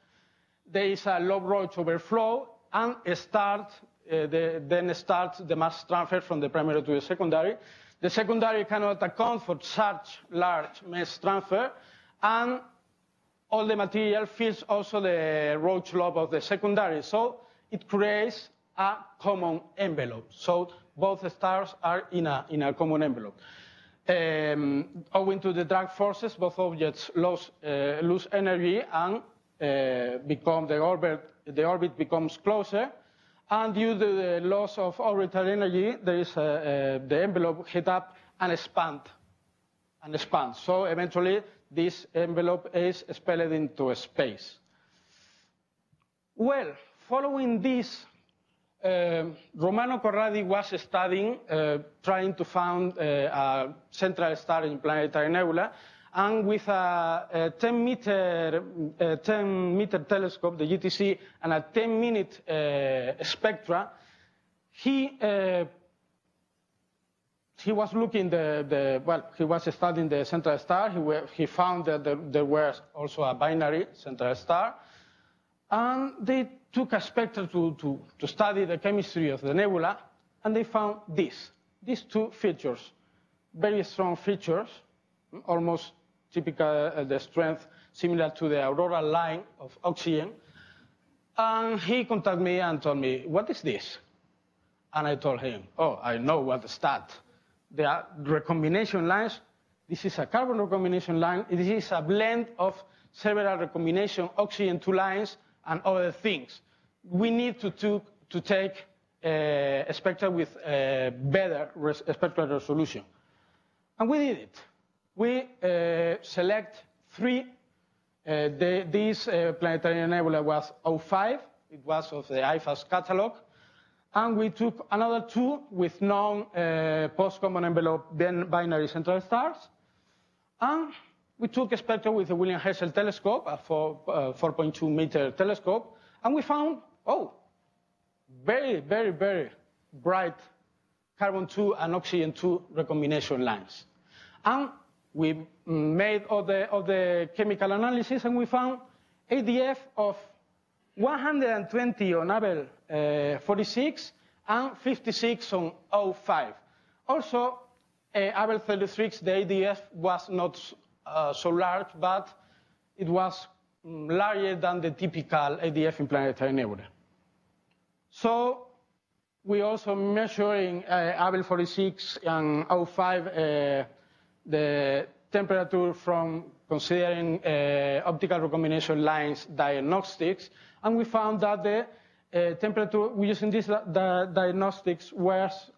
There is a lobe Roche overflow and start uh, the, then starts the mass transfer from the primary to the secondary. The secondary cannot account for such large mass transfer, and all the material fills also the Roche lobe of the secondary. So it creates a common envelope. So both stars are in a, in a common envelope. Um, owing to the drag forces, both objects lose, uh, lose energy and uh, become the orbit, the orbit becomes closer. And due to the loss of orbital energy, there is a, a, the envelope heat up and expand, and expand. So eventually, this envelope is expelled into space. Well, following this, uh, Romano Corradi was studying, uh, trying to find uh, a central star in planetary nebula, and with a, a 10 meter, a 10 meter telescope, the GTC, and a 10 minute uh, spectra, he uh, he was looking the, the well, he was studying the central star. He, he found that there, there was also a binary central star, and they took a spectra to, to, to study the chemistry of the nebula, and they found this, these two features, very strong features, almost typical uh, the strength similar to the aurora line of oxygen. And he contacted me and told me, what is this? And I told him, oh, I know what the stat. There are recombination lines. This is a carbon recombination line. This is a blend of several recombination oxygen two lines and other things. We need to, to, to take uh, a spectra with uh, better res spectral resolution. And we did it we uh, select three. Uh, the, this uh, planetary nebula was 05. It was of the IFAS catalog. And we took another two with known uh, post-common envelope binary central stars. And we took a spectra with the William Herschel telescope, a 4.2 uh, meter telescope, and we found, oh, very, very, very bright carbon 2 and oxygen 2 recombination lines. And we made all the, all the chemical analysis and we found ADF of 120 on uh, 46 and 56 on O5. Also, uh, Abell 36, the ADF was not uh, so large, but it was mm, larger than the typical ADF in planetary nebula. So we also measuring uh, Abell 46 and O5 uh, the temperature from considering uh, optical recombination lines diagnostics, and we found that the temperature using these the diagnostics was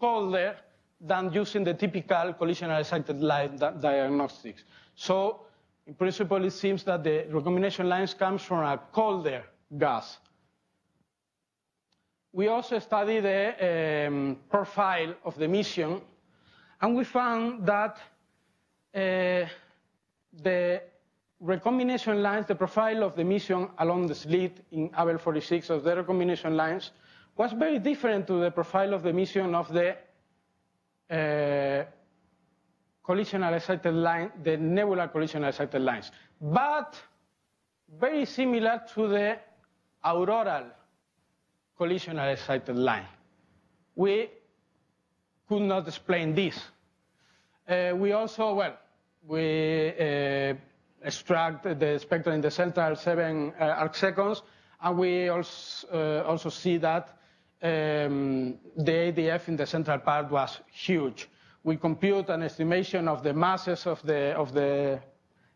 colder than using the typical collisional excited line di diagnostics. So, in principle, it seems that the recombination lines comes from a colder gas. We also studied the um, profile of the emission, and we found that uh, the recombination lines, the profile of the emission along the slit in Abell 46 of the recombination lines was very different to the profile of the emission of the uh, collisional excited line, the nebular collisional excited lines, but very similar to the auroral collisional excited line. We could not explain this. Uh, we also, well, we uh, extract the spectrum in the central seven uh, arc seconds, and we also, uh, also see that um, the ADF in the central part was huge. We compute an estimation of the masses of the, of the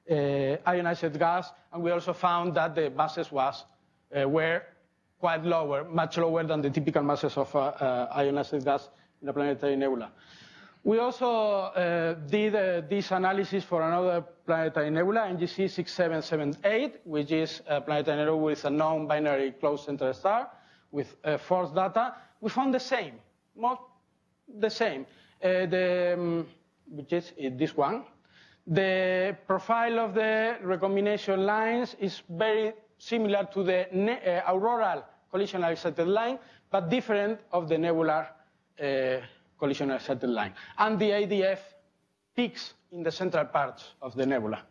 uh, ionized gas, and we also found that the masses was, uh, were quite lower, much lower than the typical masses of uh, uh, ionized gas in the planetary nebula. We also uh, did uh, this analysis for another planetary nebula, NGC 6778, which is a planetary nebula with a non-binary closed central star with uh, FORS data. We found the same, more the same. The, um, which is this one. The profile of the recombination lines is very similar to the auroral collisional excited line, but different of the nebular uh, collisional excited line. And the ADF peaks in the central parts of the nebula.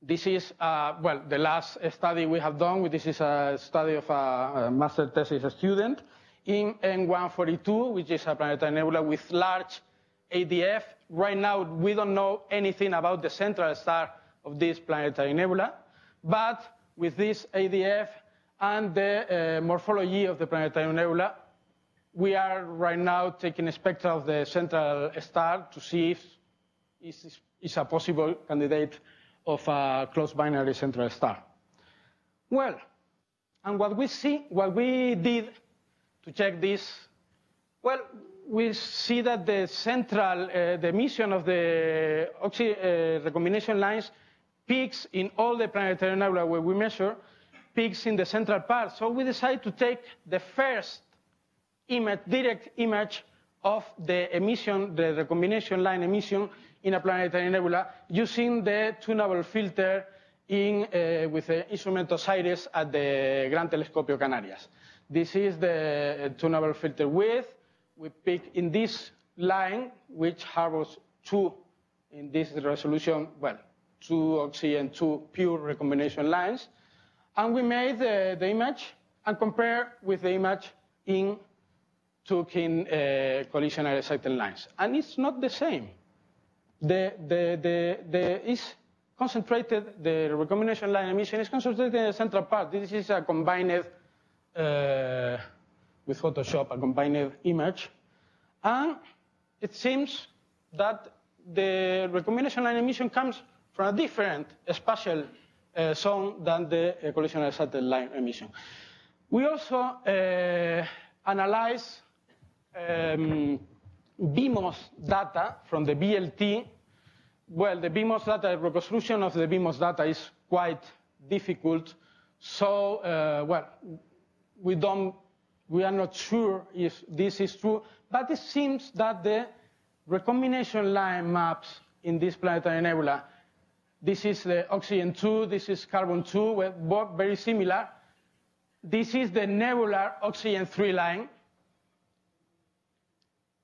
This is, uh, well, the last study we have done. This is a study of a, a master thesis student in M1-42, which is a planetary nebula with large ADF. Right now, we don't know anything about the central star of this planetary nebula, but with this ADF and the uh, morphology of the planetary nebula, we are right now taking a spectra of the central star to see if it's, it's a possible candidate of a close binary central star. Well, and what we see, what we did to check this, well, we see that the central, uh, the emission of the oxy uh, recombination lines peaks in all the planetary nebula where we measure, peaks in the central part. So we decided to take the first image, direct image of the emission, the recombination line emission in a planetary nebula using the tunable filter in, uh, with the instrument OSIRIS at the Gran Telescopio Canarias. This is the tunable filter width. We pick in this line, which harbors two in this resolution, well, two oxygen, two pure recombination lines. And we made the, the image and compare with the image in took in uh, collisional excited lines. And it's not the same. The, the, the, the is concentrated, the recombination line emission is concentrated in the central part. This is a combined, uh, with Photoshop, a combined image. And it seems that the recombination line emission comes from a different spatial uh, zone than the uh, collisional excited line emission. We also uh, analyze um, VIMOS data from the VLT, well, the VIMOS data, the reconstruction of the VIMOS data is quite difficult. So, uh, well, we don't, we are not sure if this is true, but it seems that the recombination line maps in this planetary nebula, this is the oxygen 2, this is carbon 2, both very similar. This is the nebular oxygen 3 line,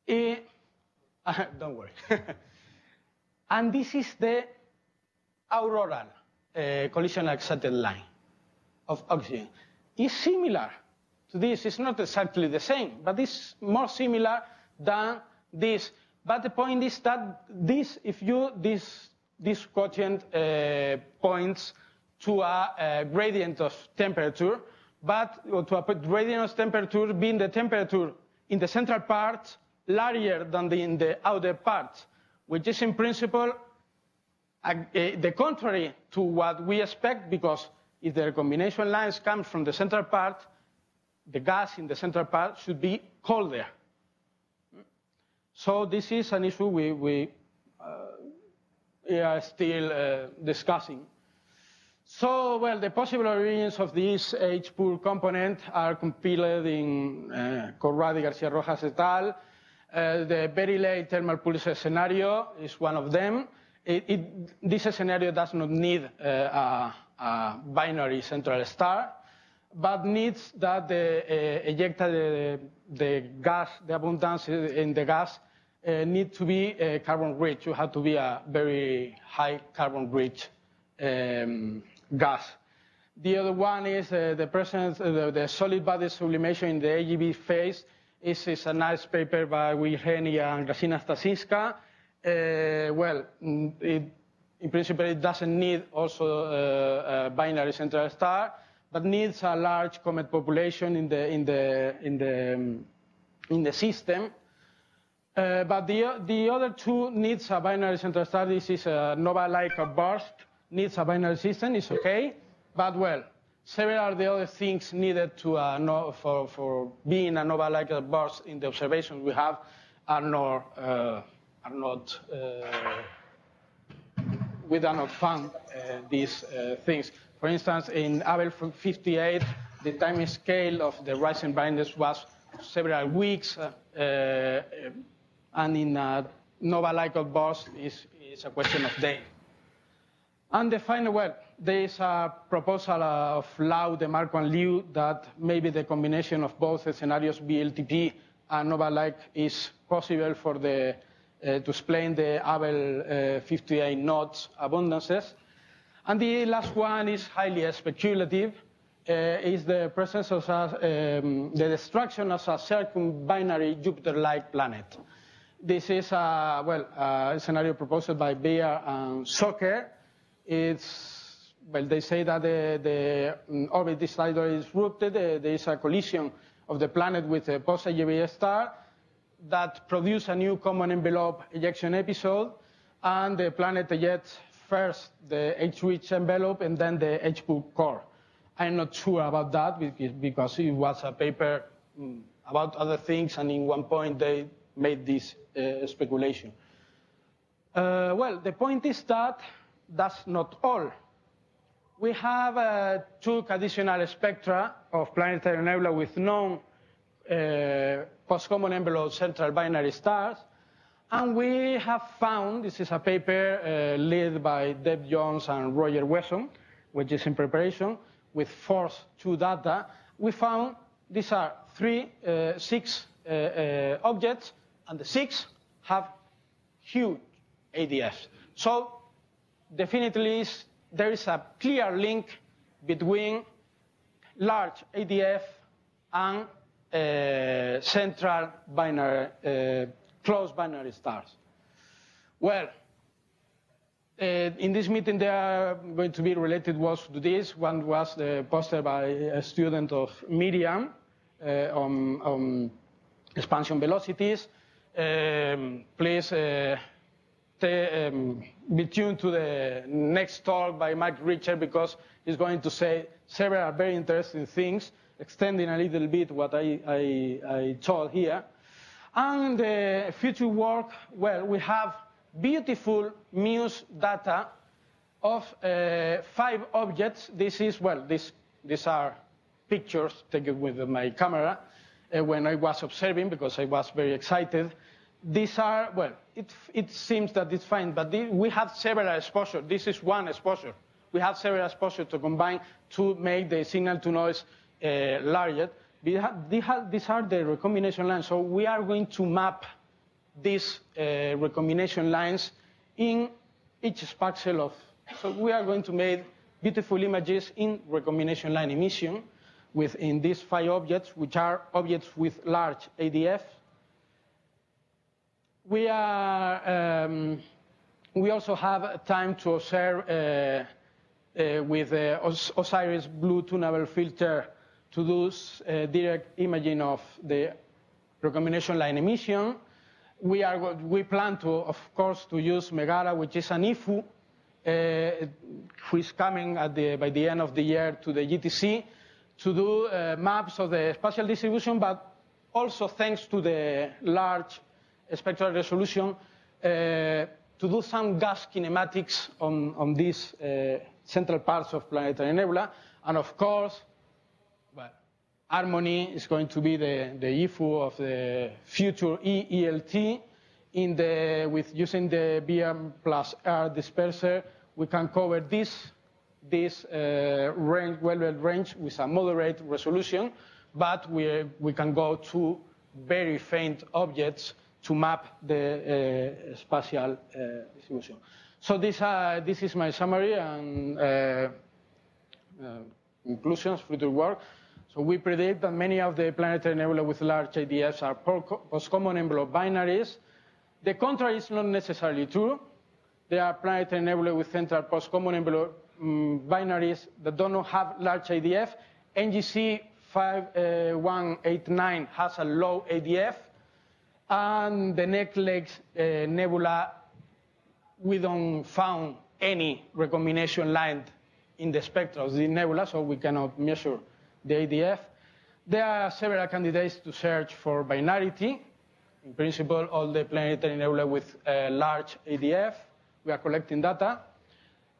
don't worry. and this is the auroral uh, collision excited line of oxygen. It's similar to this. It's not exactly the same, but it's more similar than this. But the point is that this, if you this this quotient uh, points to a, a, gradient of temperature, but to a gradient of temperature being the temperature in the central part larger than the, in the outer part, which is in principle uh, the contrary to what we expect because if the recombination lines come from the central part, the gas in the central part should be colder. So this is an issue we, we uh, are still uh, discussing. So, well, the possible origins of this H-poor component are compiled in uh, Corradi García-Rojas et al. Uh, the very late thermal pulse scenario is one of them. It, it, this scenario does not need uh, a, a, binary central star, but needs that the uh, ejecta, the, gas, the abundance in the gas uh, need to be uh, carbon rich. You have to be a very high carbon rich um, gas. The other one is uh, the presence, uh, the, the, solid body sublimation in the AGB phase. This is a nice paper by Will Henney and Grażyna Stasińska. Uh, well, mm, it, in principle, it doesn't need also uh, a binary central star, but needs a large comet population in the, in the, in the, um, in the system. Uh, but the, the other two needs a binary central star. This is a nova-like burst needs a binary system, it's okay. But well, several of the other things needed to uh, know for, for being a nova like a burst in the observations we have are not, uh, are not uh, we are not found uh, these uh, things. For instance, in Abell 58, the time scale of the rising brightness was several weeks, uh, and in a nova like burst is, a question of days. And the final, well, there is a proposal of Lau, De Marco, and Liu that maybe the combination of both scenarios, VLTP and Nova-like, is possible for the, uh, to explain the Abell uh, 58 knots abundances. And the last one is highly speculative, uh, is the presence of a, um, the destruction of a circumbinary Jupiter-like planet. This is a, well, a scenario proposed by Bear and Soker, it's, well, they say that the, the mm, orbit decider is ruptured. Uh, there is a collision of the planet with a post-AGB star that produce a new common envelope ejection episode, and the planet ejects first the H-rich envelope and then the H-poor core. I'm not sure about that because it was a paper mm, about other things, and in one point they made this uh, speculation. Uh, well, the point is that that's not all. We have uh, two additional spectra of planetary nebula with known uh, post-common envelope central binary stars. And we have found, this is a paper uh, led by Deb Jones and Roger Wesson, which is in preparation, with FORS 2 data. We found these are three, uh, six uh, uh, objects, and the six have huge ADFs. So definitely is, there is a clear link between large ADF and uh, central binary, uh, closed binary stars. Well, uh, in this meeting, there are going to be related works to this. One was the poster by a student of Miriam uh, on, on, expansion velocities. Um, please uh, um, be tuned to the next talk by Mike Richer because he's going to say several very interesting things, extending a little bit what I, I, I told here. And the future work, well, we have beautiful MUSE data of uh, five objects. This is, well, this, these are pictures taken with my camera uh, when I was observing because I was very excited these are, well, it, it seems that it's fine, but the, we have several exposures. This is one exposure. We have several exposures to combine to make the signal to noise uh, larger. These are the recombination lines, so we are going to map these uh, recombination lines in each spaxel of. So we are going to make beautiful images in recombination line emission within these five objects, which are objects with large ADF. We are. Um, we also have time to observe uh, uh, with uh, Os Osiris blue tunable filter to do direct imaging of the recombination line emission. We, are, we plan to, of course, to use Megara, which is an IFU, uh, is coming the, by the end of the year to the GTC to do uh, maps of the spatial distribution, but also thanks to the large spectral resolution, uh, to do some gas kinematics on, on these uh, central parts of planetary nebula. And of course, well, HARMONI is going to be the, the IFU of the future EELT. In the, with using the BM plus R disperser, we can cover this, this uh, range, wavelength range with a moderate resolution, but we, we can go to very faint objects to map the uh, spatial uh, distribution. So this, this is my summary and uh, uh, conclusions, future work. So we predict that many of the planetary nebula with large ADFs are post-common envelope binaries. The contrary is not necessarily true. There are planetary nebula with central post-common envelope um, binaries that don't have large ADF. NGC 5189 has a low ADF, and the next uh, nebula, we don't found any recombination line in the spectrum of the nebula, so we cannot measure the ADF. There are several candidates to search for binarity. In principle, all the planetary nebula with uh, large ADF. We are collecting data.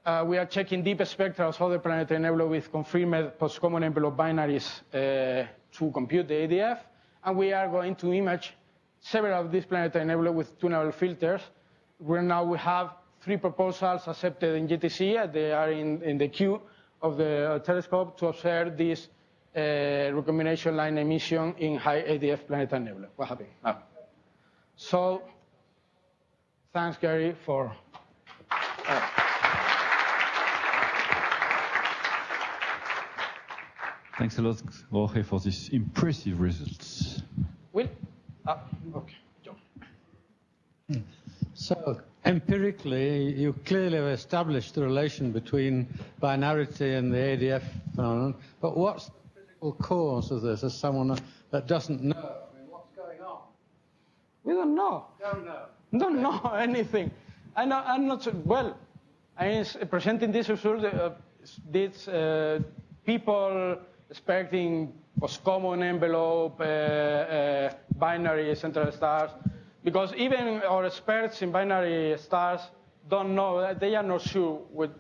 Uh, we are checking deep spectra of other planetary nebula with confirmed post-common envelope binaries uh, to compute the ADF. And we are going to image several of these planetary nebula with tunable filters. Where now we have three proposals accepted in GTC. and They are in, in the queue of the telescope to observe this uh, recombination line emission in high ADF planetary nebula. What happened? Ah. So, thanks, Gary, for. Uh, Thanks a lot, Jorge, for these impressive results. Will? Okay. So, empirically, you clearly have established the relation between binarity and the ADF phenomenon, but what's the physical cause of this as someone that doesn't know? I mean, what's going on? We don't know. Don't know. Don't know anything. I know, I'm not so, well. I mean, presenting this result, uh, these uh, people expecting post-common envelope, uh, uh, binary central stars, because even our experts in binary stars don't know, they are not sure what,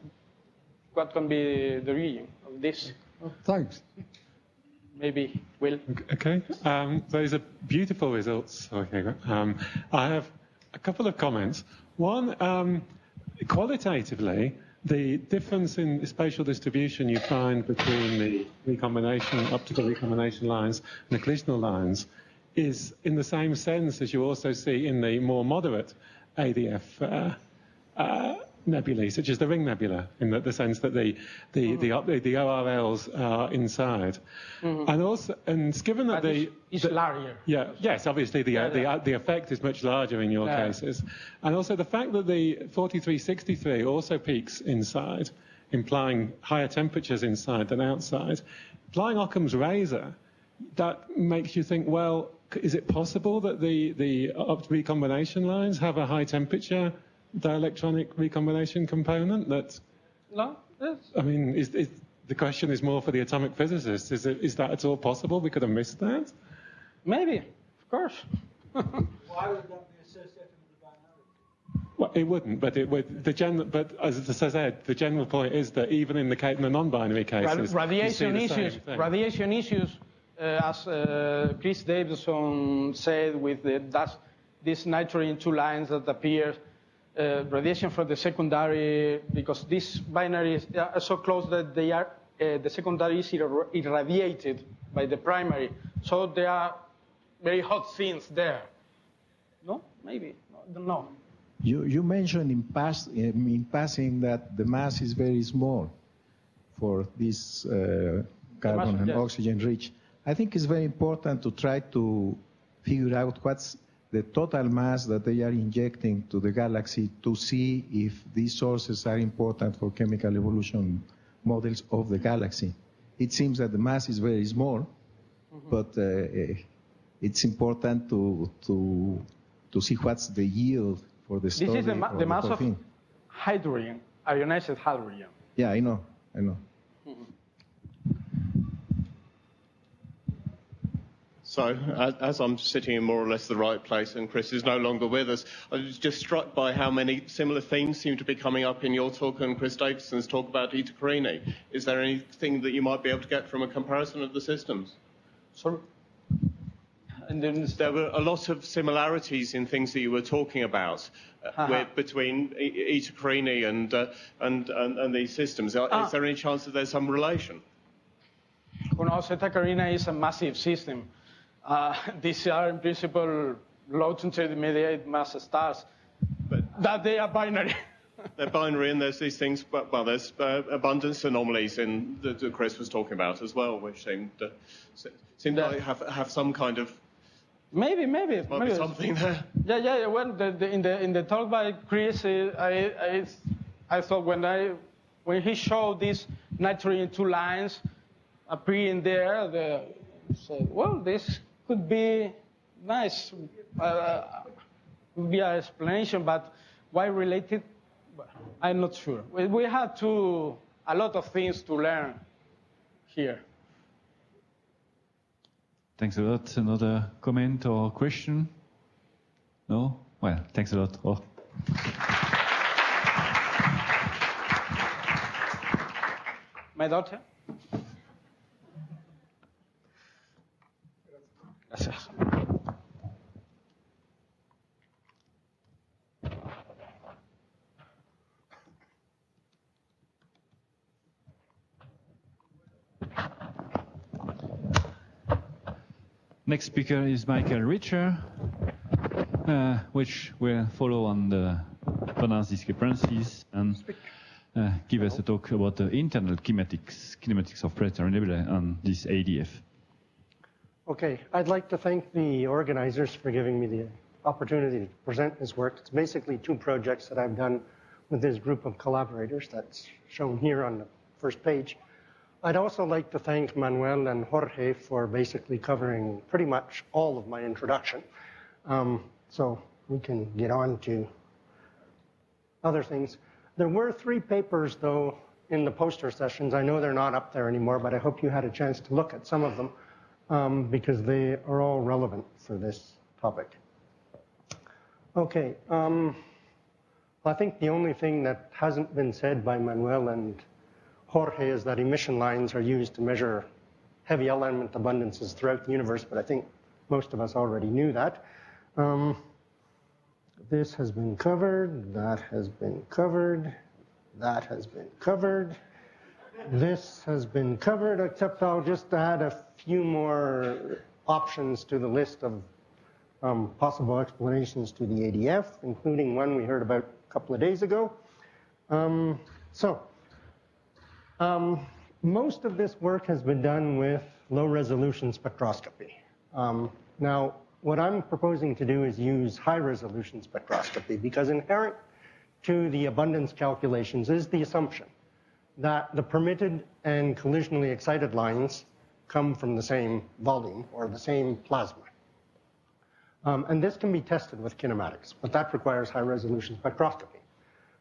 what can be the region of this. Well, thanks. Maybe Will. Okay, um, those are beautiful results. Okay, um, I have a couple of comments. One, um, qualitatively, the difference in spatial distribution you find between the recombination, optical recombination lines and the collisional lines is in the same sense as you also see in the more moderate ADF uh, uh, nebulae, such as the Ring Nebula, in the, the sense that the the, mm. the, the ORLs are inside, mm-hmm. and also and given that but the it's, it's larger. Yeah, yes, obviously the yeah, the, yeah. the effect is much larger in your Yeah. cases, and also the fact that the 4363 also peaks inside, implying higher temperatures inside than outside. Applying Occam's razor, that makes you think, well, is it possible that the, the recombination lines have a high temperature dielectronic recombination component? That, No? Yes. I mean, is, is, the question is more for the atomic physicists. Is, it, is that at all possible? We could have missed that? Maybe, of course. Why would that be associated with the binarity? Well, it wouldn't, but it would. The gen, but as I said, the general point is that even in the, case, in the non-binary cases, Ra- you see radiation issues, thing. radiation issues, uh, as uh, Kris Davidson said, with the, that's, this nitrogen two lines that appear, uh, radiation from the secondary, because these binaries are so close that they are, uh, the secondary is ir- irradiated by the primary. So there are very hot things there. No, maybe. I don't know. You, you mentioned in, pass, in passing that the mass is very small for this uh, carbon mass, and yes. oxygen rich. I think it's very important to try to figure out what's the total mass that they are injecting to the galaxy to see if these sources are important for chemical evolution models of the galaxy. It seems that the mass is very small, but uh, it's important to, to, to see what's the yield for the This is the, ma- the mass of hydrogen, ionized hydrogen. Yeah, I know, I know. So, as, as I'm sitting in more or less the right place and Chris is no longer with us, I was just struck by how many similar themes seem to be coming up in your talk and Kris Davidson's talk about Eta Carinae. Is there anything that you might be able to get from a comparison of the systems? Sorry? And then there were a lot of similarities in things that you were talking about uh, Uh-huh. with, between Eta Carinae and, uh, and, and, and these systems. Ah. Is there any chance that there's some relation? Well, Zeta Carina is a massive system. Uh, these are, in principle, low to intermediate mass stars, but that they are binary. They're binary, and there's these things. But well, there's uh, abundance anomalies in that, that Chris was talking about as well, which seem to se- seemed like have have some kind of Maybe, maybe, might maybe be something there. Yeah, yeah. yeah. Well, the, the, in the in the talk by Chris, uh, I, I I thought when I when he showed these nitrogen two lines appearing there, the said, well, this could be nice. Uh, would be an explanation, but why related? I'm not sure. We, we had to a lot of things to learn here. Thanks a lot. Another comment or question? No? Well, thanks a lot. Oh. My daughter. Next speaker is Michael Richer, uh, which will follow on the Banach discrepancies and uh, give us a talk about the internal kinematics, kinematics of planetary nebulae and this ADF. Okay, I'd like to thank the organizers for giving me the opportunity to present this work. It's basically two projects that I've done with this group of collaborators that's shown here on the first page. I'd also like to thank Manuel and Jorge for basically covering pretty much all of my introduction. Um, so we can get on to other things. There were three papers, though, in the poster sessions. I know they're not up there anymore, but I hope you had a chance to look at some of them um, because they are all relevant for this topic. Okay, um, I think the only thing that hasn't been said by Manuel and Jorge is that emission lines are used to measure heavy element abundances throughout the universe, but I think most of us already knew that. Um, this has been covered, that has been covered, that has been covered. This has been covered, except I'll just add a few more options to the list of um, possible explanations to the ADF, including one we heard about a couple of days ago. Um, so, um, most of this work has been done with low resolution spectroscopy. Um, now, what I'm proposing to do is use high resolution spectroscopy because inherent to the abundance calculations is the assumption that the permitted and collisionally excited lines come from the same volume or the same plasma. Um, and this can be tested with kinematics, but that requires high resolution spectroscopy.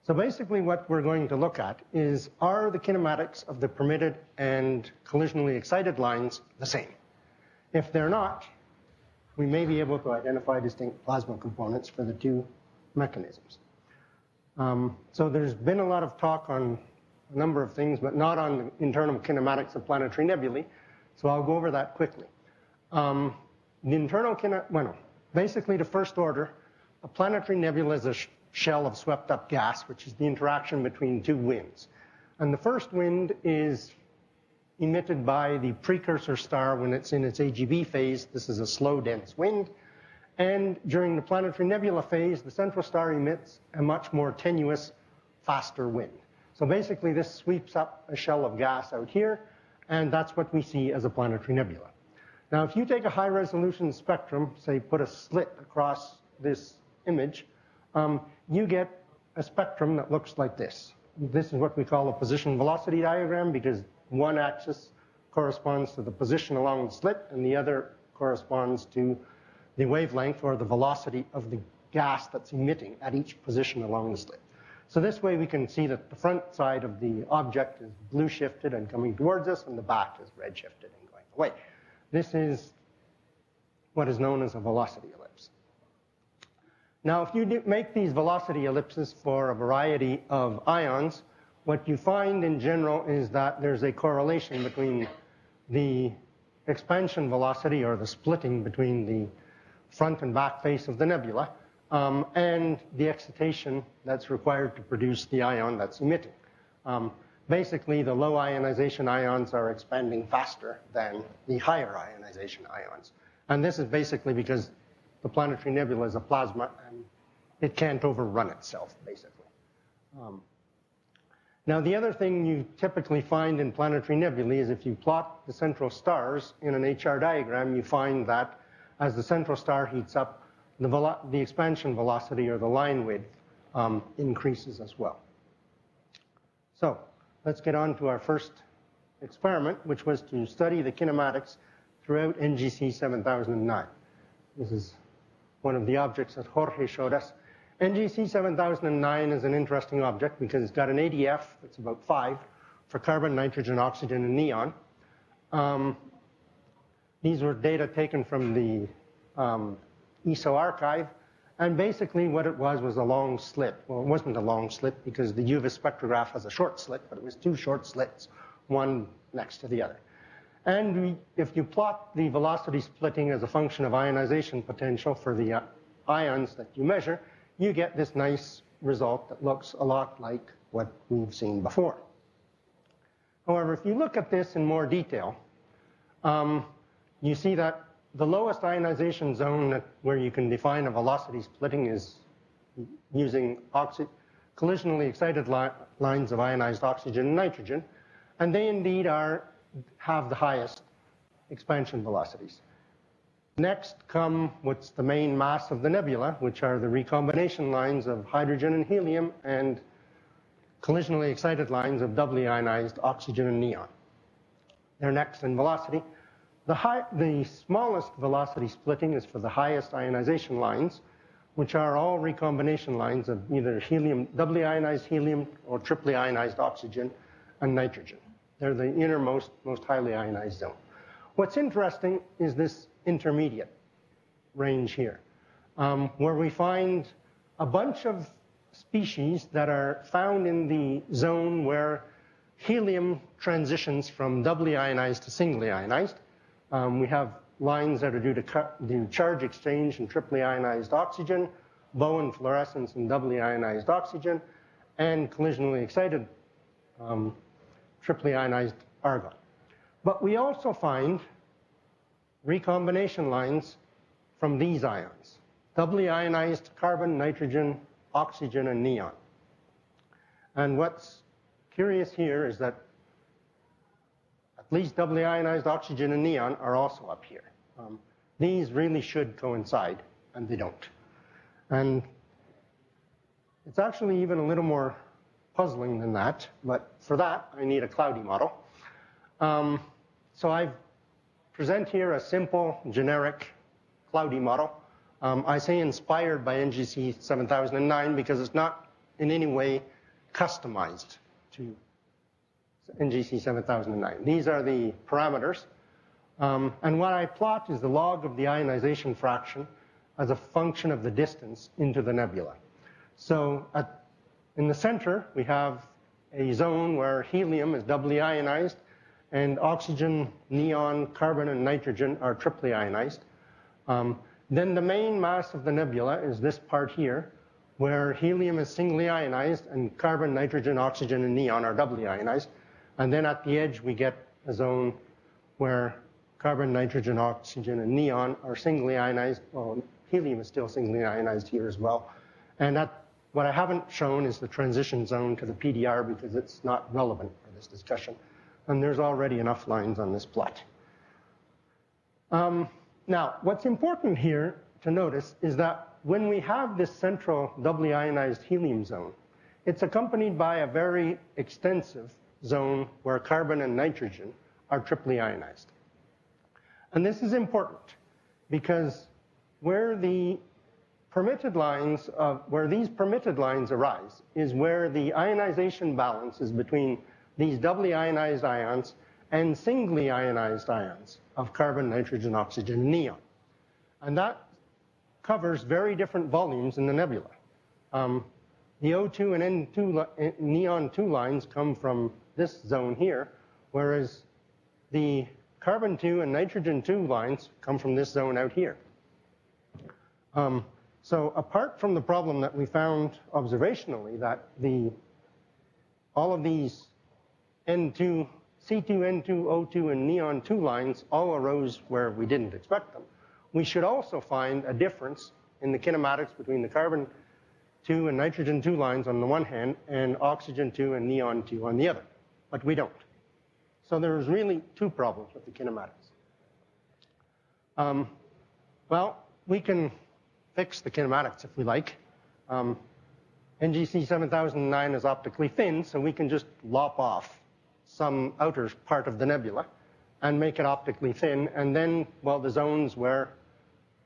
So basically what we're going to look at is, are the kinematics of the permitted and collisionally excited lines the same? If they're not, we may be able to identify distinct plasma components for the two mechanisms. Um, so there's been a lot of talk on a number of things, but not on the internal kinematics of planetary nebulae. So I'll go over that quickly. Um, the internal kinetic, well, basically the first order, a planetary nebula is a shell of swept up gas, which is the interaction between two winds. And the first wind is emitted by the precursor star when it's in its AGB phase. This is a slow, dense wind. And during the planetary nebula phase, the central star emits a much more tenuous, faster wind. So basically, this sweeps up a shell of gas out here, and that's what we see as a planetary nebula. Now, if you take a high resolution spectrum, say put a slit across this image, um, you get a spectrum that looks like this. This is what we call a position velocity diagram because one axis corresponds to the position along the slit and the other corresponds to the wavelength or the velocity of the gas that's emitting at each position along the slit. So this way we can see that the front side of the object is blue shifted and coming towards us and the back is red shifted and going away. This is what is known as a velocity ellipse. Now, if you make these velocity ellipses for a variety of ions, what you find in general is that there's a correlation between the expansion velocity or the splitting between the front and back face of the nebula um, and the excitation that's required to produce the ion that's emitting. Um, basically, the low ionization ions are expanding faster than the higher ionization ions. And this is basically because the planetary nebula is a plasma and it can't overrun itself, basically. Um, now, the other thing you typically find in planetary nebulae is if you plot the central stars in an HR diagram, you find that as the central star heats up, the, the expansion velocity or the line width um, increases as well. So let's get on to our first experiment, which was to study the kinematics throughout NGC 7009. This is one of the objects that Jorge showed us. NGC 7009 is an interesting object because it's got an ADF that's about 5 for carbon, nitrogen, oxygen, and neon. Um, these were data taken from the um, ESO archive, and basically what it was was a long slit. Well, it wasn't a long slit because the UVES spectrograph has a short slit, but it was two short slits, one next to the other. And we, if you plot the velocity splitting as a function of ionization potential for the uh, ions that you measure, you get this nice result that looks a lot like what we've seen before. However, if you look at this in more detail, um, you see that the lowest ionization zone where you can define a velocity splitting is using collisionally excited li lines of ionized oxygen and nitrogen, and they indeed are have the highest expansion velocities. Next come what's the main mass of the nebula, which are the recombination lines of hydrogen and helium and collisionally excited lines of doubly ionized oxygen and neon. They're next in velocity. The, high, the smallest velocity splitting is for the highest ionization lines, which are all recombination lines of either helium, doubly ionized helium or triply ionized oxygen and nitrogen. They're the innermost, most highly ionized zone. What's interesting is this intermediate range here, um, where we find a bunch of species that are found in the zone where helium transitions from doubly ionized to singly ionized. Um, we have lines that are due to the charge exchange and triply ionized oxygen, Bowen fluorescence and doubly ionized oxygen, and collisionally excited um, triply ionized argon. But we also find recombination lines from these ions, doubly ionized carbon, nitrogen, oxygen, and neon. And what's curious here is that at least doubly ionized oxygen and neon are also up here. Um, these really should coincide, and they don't. And it's actually even a little more puzzling than that, but for that, I need a cloudy model. Um, so I've present here a simple, generic, cloudy model. Um, I say inspired by NGC 7009 because it's not in any way customized to NGC 7009. These are the parameters. Um, and what I plot is the log of the ionization fraction as a function of the distance into the nebula. So at, in the center, we have a zone where helium is doubly ionized and oxygen, neon, carbon, and nitrogen are triply ionized. Um, then the main mass of the nebula is this part here, where helium is singly ionized and carbon, nitrogen, oxygen, and neon are doubly ionized. And then at the edge, we get a zone where carbon, nitrogen, oxygen, and neon are singly ionized, well, helium is still singly ionized here as well. And that, what I haven't shown is the transition zone to the PDR because it's not relevant for this discussion. And there's already enough lines on this plot. Um, now, what's important here to notice is that when we have this central doubly ionized helium zone, it's accompanied by a very extensive zone where carbon and nitrogen are triply ionized. And this is important because where the permitted lines where these permitted lines arise is where the ionization balance is between these doubly ionized ions and singly ionized ions of carbon, nitrogen, oxygen, and neon. And that covers very different volumes in the nebula. Um, the O2 and N2 eh, neon 2 lines come from this zone here, whereas the carbon 2 and nitrogen 2 lines come from this zone out here. Um, so apart from the problem that we found observationally that the all of these N2, C2, N2, O2, and neon 2 lines all arose where we didn't expect them, we should also find a difference in the kinematics between the carbon 2 and nitrogen 2 lines on the one hand and oxygen 2 and neon 2 on the other. But we don't. So there's really two problems with the kinematics. Um, well, we can fix the kinematics if we like. Um, NGC 7009 is optically thin, so we can just lop off some outer part of the nebula and make it optically thin. And then, well, the zones where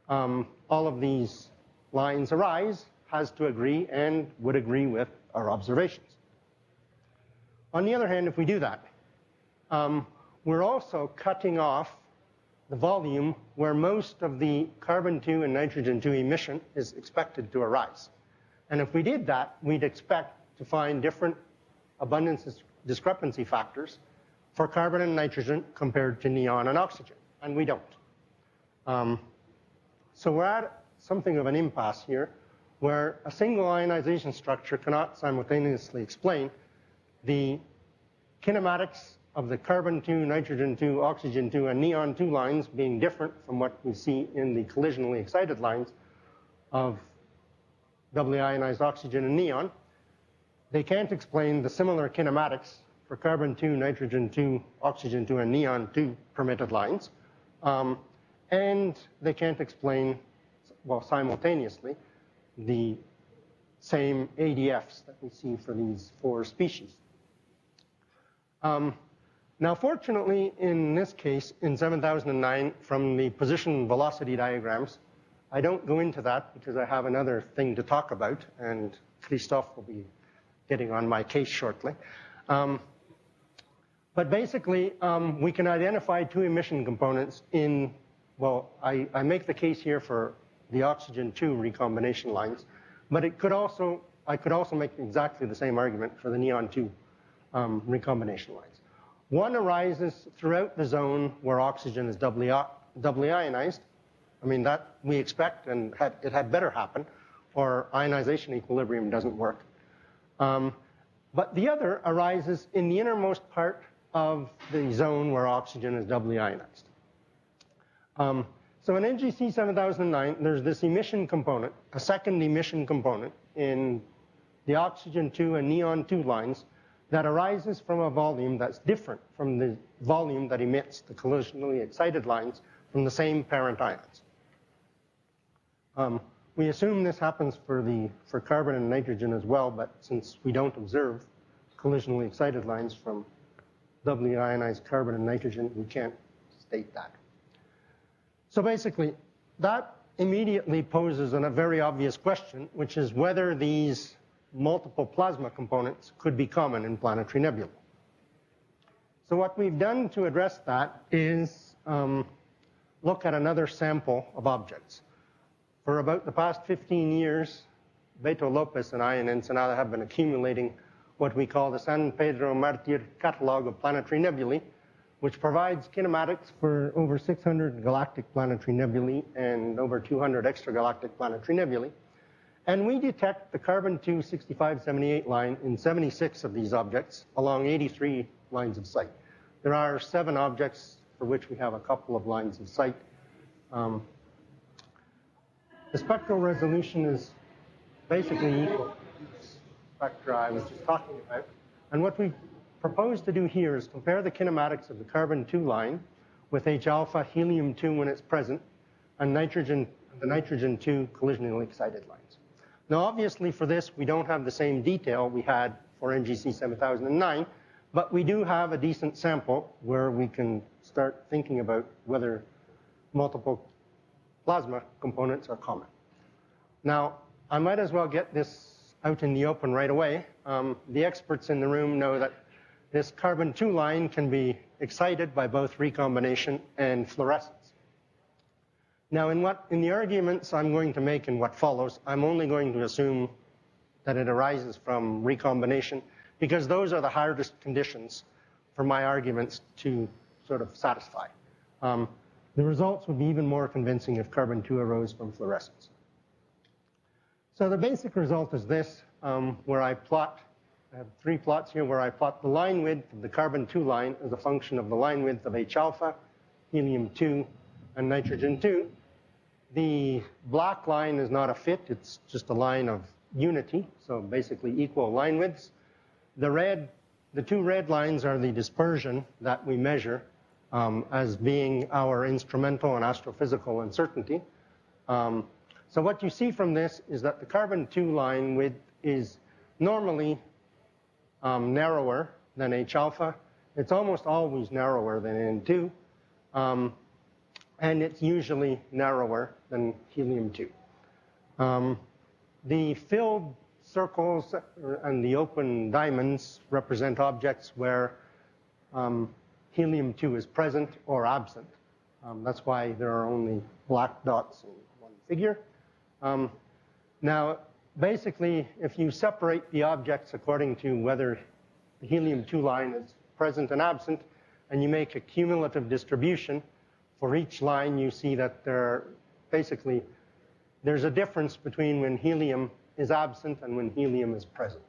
um, all of these lines arise has to agree and would agree with our observations. On the other hand, if we do that, um, we're also cutting off the volume where most of the carbon-2 and nitrogen-2 emission is expected to arise. And if we did that, we'd expect to find different abundance discrepancy factors for carbon and nitrogen compared to neon and oxygen, and we don't. Um, so we're at something of an impasse here, where a single ionization structure cannot simultaneously explain the kinematics of the carbon 2, nitrogen 2, oxygen 2, and neon 2 lines being different from what we see in the collisionally excited lines of doubly ionized oxygen and neon. They can't explain the similar kinematics for carbon 2, nitrogen 2, oxygen 2, and neon 2 permitted lines. Um, and they can't explain, well, simultaneously, the same ADFs that we see for these four species. Um, now, fortunately, in this case, in 7009, from the position velocity diagrams, I don't go into that because I have another thing to talk about, and Christophe will be getting on my case shortly. Um, but basically, um, we can identify two emission components in, well, I, I make the case here for the oxygen 2 recombination lines, but it could also, I could also make exactly the same argument for the neon 2 um, recombination lines. One arises throughout the zone where oxygen is doubly, doubly ionized. I mean, that we expect, and had, it had better happen, or ionization equilibrium doesn't work. Um, but the other arises in the innermost part of the zone where oxygen is doubly ionized. Um, so in NGC 7009, there's this emission component, a second emission component in the oxygen 2 and neon 2 lines that arises from a volume that's different from the volume that emits the collisionally excited lines from the same parent ions. Um, we assume this happens for, the, for carbon and nitrogen as well, but since we don't observe collisionally excited lines from doubly ionized carbon and nitrogen, we can't state that. So basically, that immediately poses a very obvious question, which is whether these multiple plasma components could be common in planetary nebulae. So what we've done to address that is um, look at another sample of objects. For about the past 15 years, Beto Lopez and I in Ensenada have been accumulating what we call the San Pedro Martir catalog of planetary nebulae, which provides kinematics for over 600 galactic planetary nebulae and over 200 extragalactic planetary nebulae. And we detect the carbon-2 6578 line in 76 of these objects along 83 lines of sight. There are seven objects for which we have a couple of lines of sight. Um, the spectral resolution is basically equal to spectra I was just talking about. And what we propose to do here is compare the kinematics of the carbon-2 line with H-alpha helium-2 when it's present, and nitrogen, the nitrogen-2 collisionally excited lines. Now, obviously, for this, we don't have the same detail we had for NGC 7009, but we do have a decent sample where we can start thinking about whether multiple plasma components are common. Now, I might as well get this out in the open right away. Um, the experts in the room know that this carbon-2 line can be excited by both recombination and fluorescence. Now, in, what, in the arguments I'm going to make in what follows, I'm only going to assume that it arises from recombination because those are the hardest conditions for my arguments to sort of satisfy. Um, the results would be even more convincing if carbon-2 arose from fluorescence. So the basic result is this, um, where I plot, I have three plots here where I plot the line width of the carbon-2 line as a function of the line width of H-alpha, helium-2, and nitrogen-2. The black line is not a fit, it's just a line of unity, so basically equal line widths. The red, the two red lines are the dispersion that we measure um, as being our instrumental and astrophysical uncertainty. Um, so what you see from this is that the carbon-2 line width is normally um, narrower than H-alpha. It's almost always narrower than N2. Um, and it's usually narrower than helium-2. Um, the filled circles and the open diamonds represent objects where um, helium-2 is present or absent. Um, that's why there are only black dots in one figure. Um, now, basically, if you separate the objects according to whether the helium-2 line is present and absent, and you make a cumulative distribution, for each line you see that there basically, there's a difference between when helium is absent and when helium is present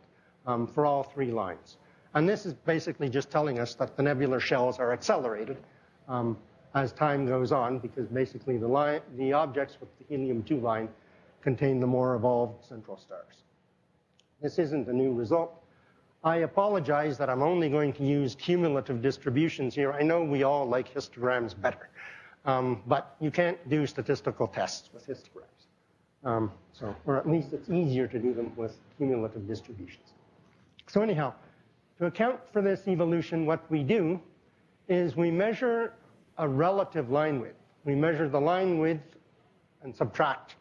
um, for all three lines. And this is basically just telling us that the nebular shells are accelerated um, as time goes on because basically the, line, the objects with the helium-2 line contain the more evolved central stars. This isn't a new result. I apologize that I'm only going to use cumulative distributions here. I know we all like histograms better, um, but you can't do statistical tests with histograms. Um, so, or at least it's easier to do them with cumulative distributions. So anyhow, to account for this evolution, what we do is we measure a relative line width. We measure the line width and subtract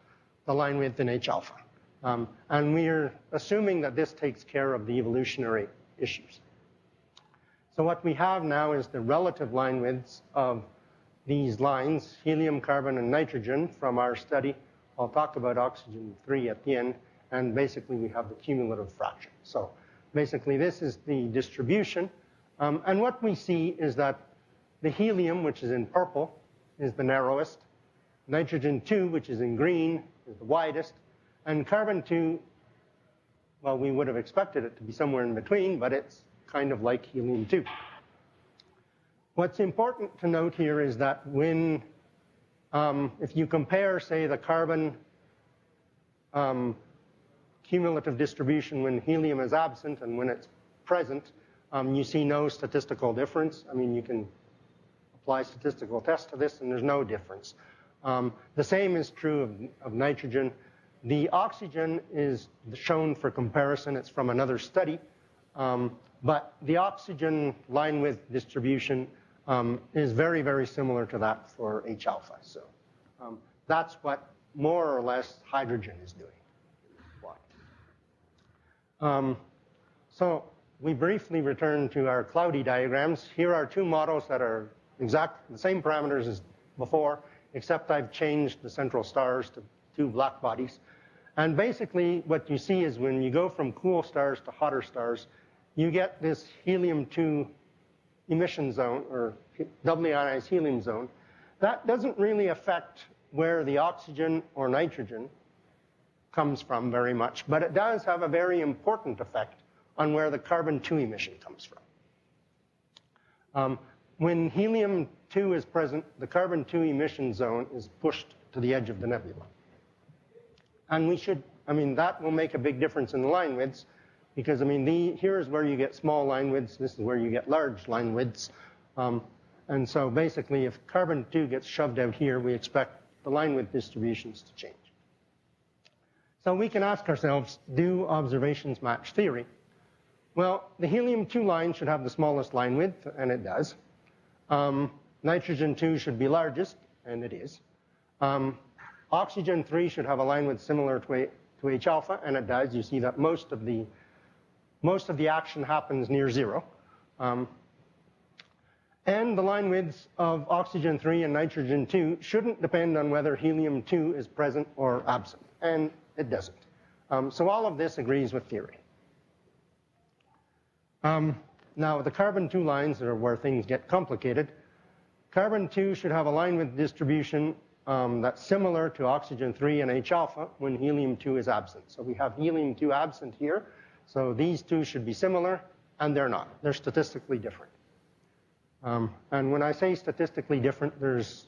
the line width in H alpha. Um, and we're assuming that this takes care of the evolutionary issues. So what we have now is the relative line widths of these lines, helium, carbon, and nitrogen from our study. I'll talk about oxygen 3 at the end, and basically we have the cumulative fraction. So basically this is the distribution. Um, and what we see is that the helium, which is in purple, is the narrowest. Nitrogen 2, which is in green, is the widest. And carbon 2, well, we would have expected it to be somewhere in between, but it's kind of like helium 2. What's important to note here is that when, um, if you compare, say, the carbon um, cumulative distribution when helium is absent and when it's present, um, you see no statistical difference. I mean, you can apply statistical tests to this and there's no difference. Um, the same is true of, of, nitrogen. The oxygen is shown for comparison. It's from another study. Um, but the oxygen line width distribution um, is very, very similar to that for H alpha. So um, that's what more or less hydrogen is doing. Um, so we briefly return to our cloudy diagrams. Here are two models that are exact the same parameters as before except I've changed the central stars to two black bodies. And basically what you see is when you go from cool stars to hotter stars, you get this helium-2 emission zone, or doubly ionized helium zone. That doesn't really affect where the oxygen or nitrogen comes from very much, but it does have a very important effect on where the carbon-2 emission comes from. Um, when helium-2 is present, the carbon-2 emission zone is pushed to the edge of the nebula. And we should, I mean, that will make a big difference in the line widths because, I mean, the, here is where you get small line widths. This is where you get large line widths. Um, and so basically, if carbon 2 gets shoved out here, we expect the line width distributions to change. So we can ask ourselves, do observations match theory? Well, the helium-2 line should have the smallest line width, and it does. Um, nitrogen-2 should be largest, and it is. Um, oxygen-3 should have a line width similar to, to H-alpha, and it does. You see that most of the, most of the action happens near zero. Um, and the line widths of oxygen-3 and nitrogen-2 shouldn't depend on whether helium-2 is present or absent, and it doesn't. Um, so all of this agrees with theory. Um, now, the carbon-2 lines are where things get complicated. Carbon-2 should have a line width distribution um, that's similar to oxygen-3 and H-alpha when helium-2 is absent. So we have helium-2 absent here. So these two should be similar, and they're not. They're statistically different. Um, and when I say statistically different, there's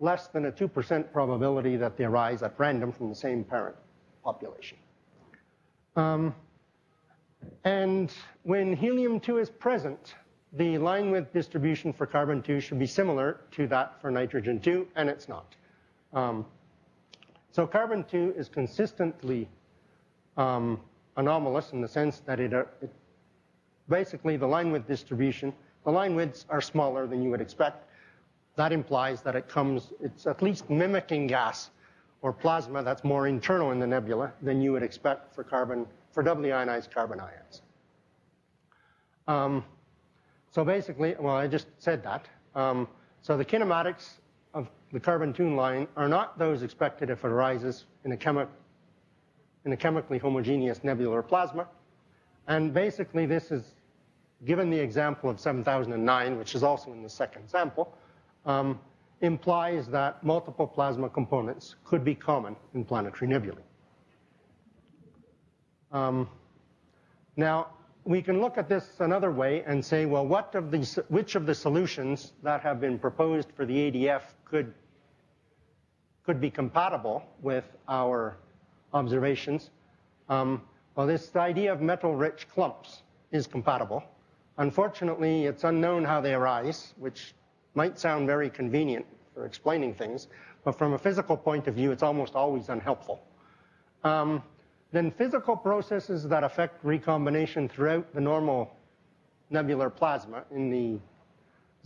less than a 2% probability that they arise at random from the same parent population. Um, and when helium-2 is present, the line width distribution for carbon-2 should be similar to that for nitrogen-2, and it's not. Um, so carbon-2 is consistently um, anomalous in the sense that it, uh, it, basically the line width distribution, the line widths are smaller than you would expect. That implies that it comes, it's at least mimicking gas or plasma that's more internal in the nebula than you would expect for carbon, for doubly ionized carbon ions. Um, so basically, well, I just said that. Um, so the kinematics of the carbon-2 line are not those expected if it arises in a, chemi in a chemically homogeneous nebular plasma. And basically, this is given the example of 7009, which is also in the second sample, um, implies that multiple plasma components could be common in planetary nebulae. Um, now, we can look at this another way and say, well, what of the, which of the solutions that have been proposed for the ADF could, could be compatible with our observations? Um, well, this idea of metal-rich clumps is compatible. Unfortunately, it's unknown how they arise, which might sound very convenient for explaining things, but from a physical point of view, it's almost always unhelpful. Um, then physical processes that affect recombination throughout the normal nebular plasma in the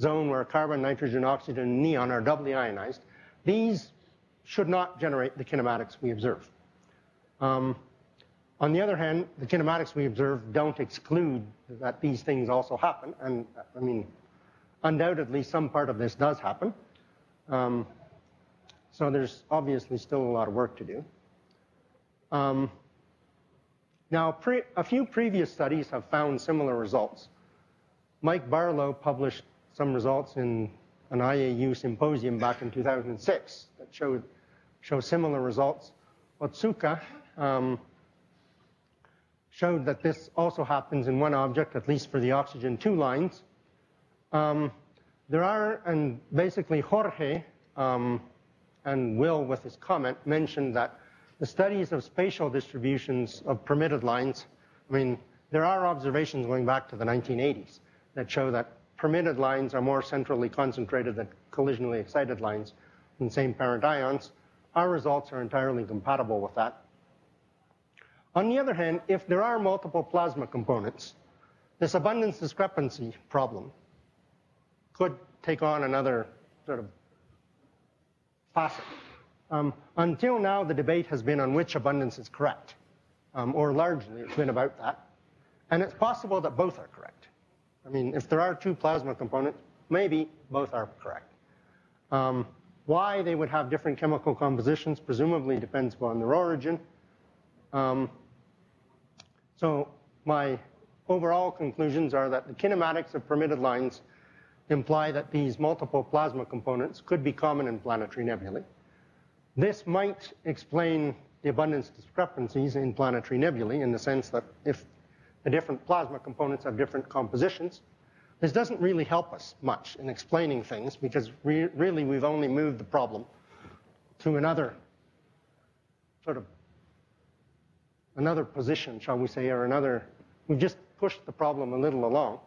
zone where carbon, nitrogen, oxygen, and neon are doubly ionized, these should not generate the kinematics we observe. Um, on the other hand, the kinematics we observe don't exclude that these things also happen, and I mean, undoubtedly some part of this does happen. Um, so there's obviously still a lot of work to do. Um, now, a few previous studies have found similar results. Mike Barlow published some results in an IAU symposium back in 2006 that showed, show similar results. Otsuka um, showed that this also happens in one object, at least for the oxygen 2 lines. Um, there are, and basically Jorge um, and Will, with his comment, mentioned that the studies of spatial distributions of permitted lines, I mean, there are observations going back to the 1980s that show that permitted lines are more centrally concentrated than collisionally excited lines in the same parent ions. Our results are entirely compatible with that. On the other hand, if there are multiple plasma components, this abundance discrepancy problem could take on another sort of facet. Um, until now, the debate has been on which abundance is correct, um, or largely it's been about that. And it's possible that both are correct. I mean, if there are two plasma components, maybe both are correct. Um, why they would have different chemical compositions presumably depends upon their origin. Um, so my overall conclusions are that the kinematics of permitted lines imply that these multiple plasma components could be common in planetary nebulae. This might explain the abundance discrepancies in planetary nebulae in the sense that if the different plasma components have different compositions, this doesn't really help us much in explaining things because re really we've only moved the problem to another sort of another position, shall we say, or another, we've just pushed the problem a little along.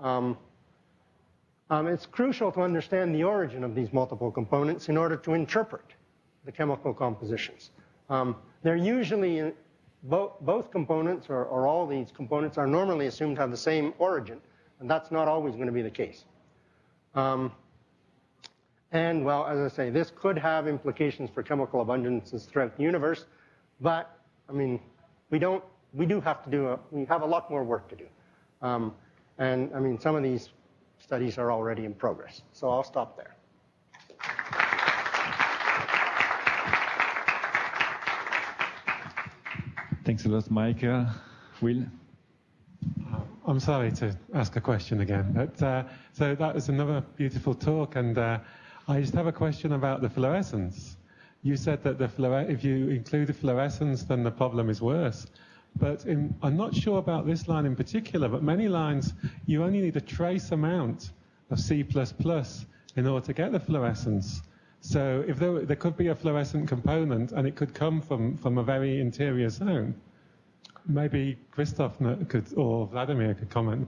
Um, um, it's crucial to understand the origin of these multiple components in order to interpret the chemical compositions. Um, they're usually, bo both components or, or all these components are normally assumed to have the same origin, and that's not always going to be the case. Um, and well, as I say, this could have implications for chemical abundances throughout the universe, but I mean, we don't, we do have to do, a, we have a lot more work to do. Um, and I mean, some of these studies are already in progress. So I'll stop there. Thanks a lot, Michael. Will? I'm sorry to ask a question again, but uh, so that was another beautiful talk, and uh, I just have a question about the fluorescence. You said that if you include the fluorescence, then the problem is worse. But in, I'm not sure about this line in particular, but many lines, you only need a trace amount of C++ in order to get the fluorescence. So if there, there could be a fluorescent component and it could come from, from a very interior zone, maybe Christophe could, or Vladimir could comment.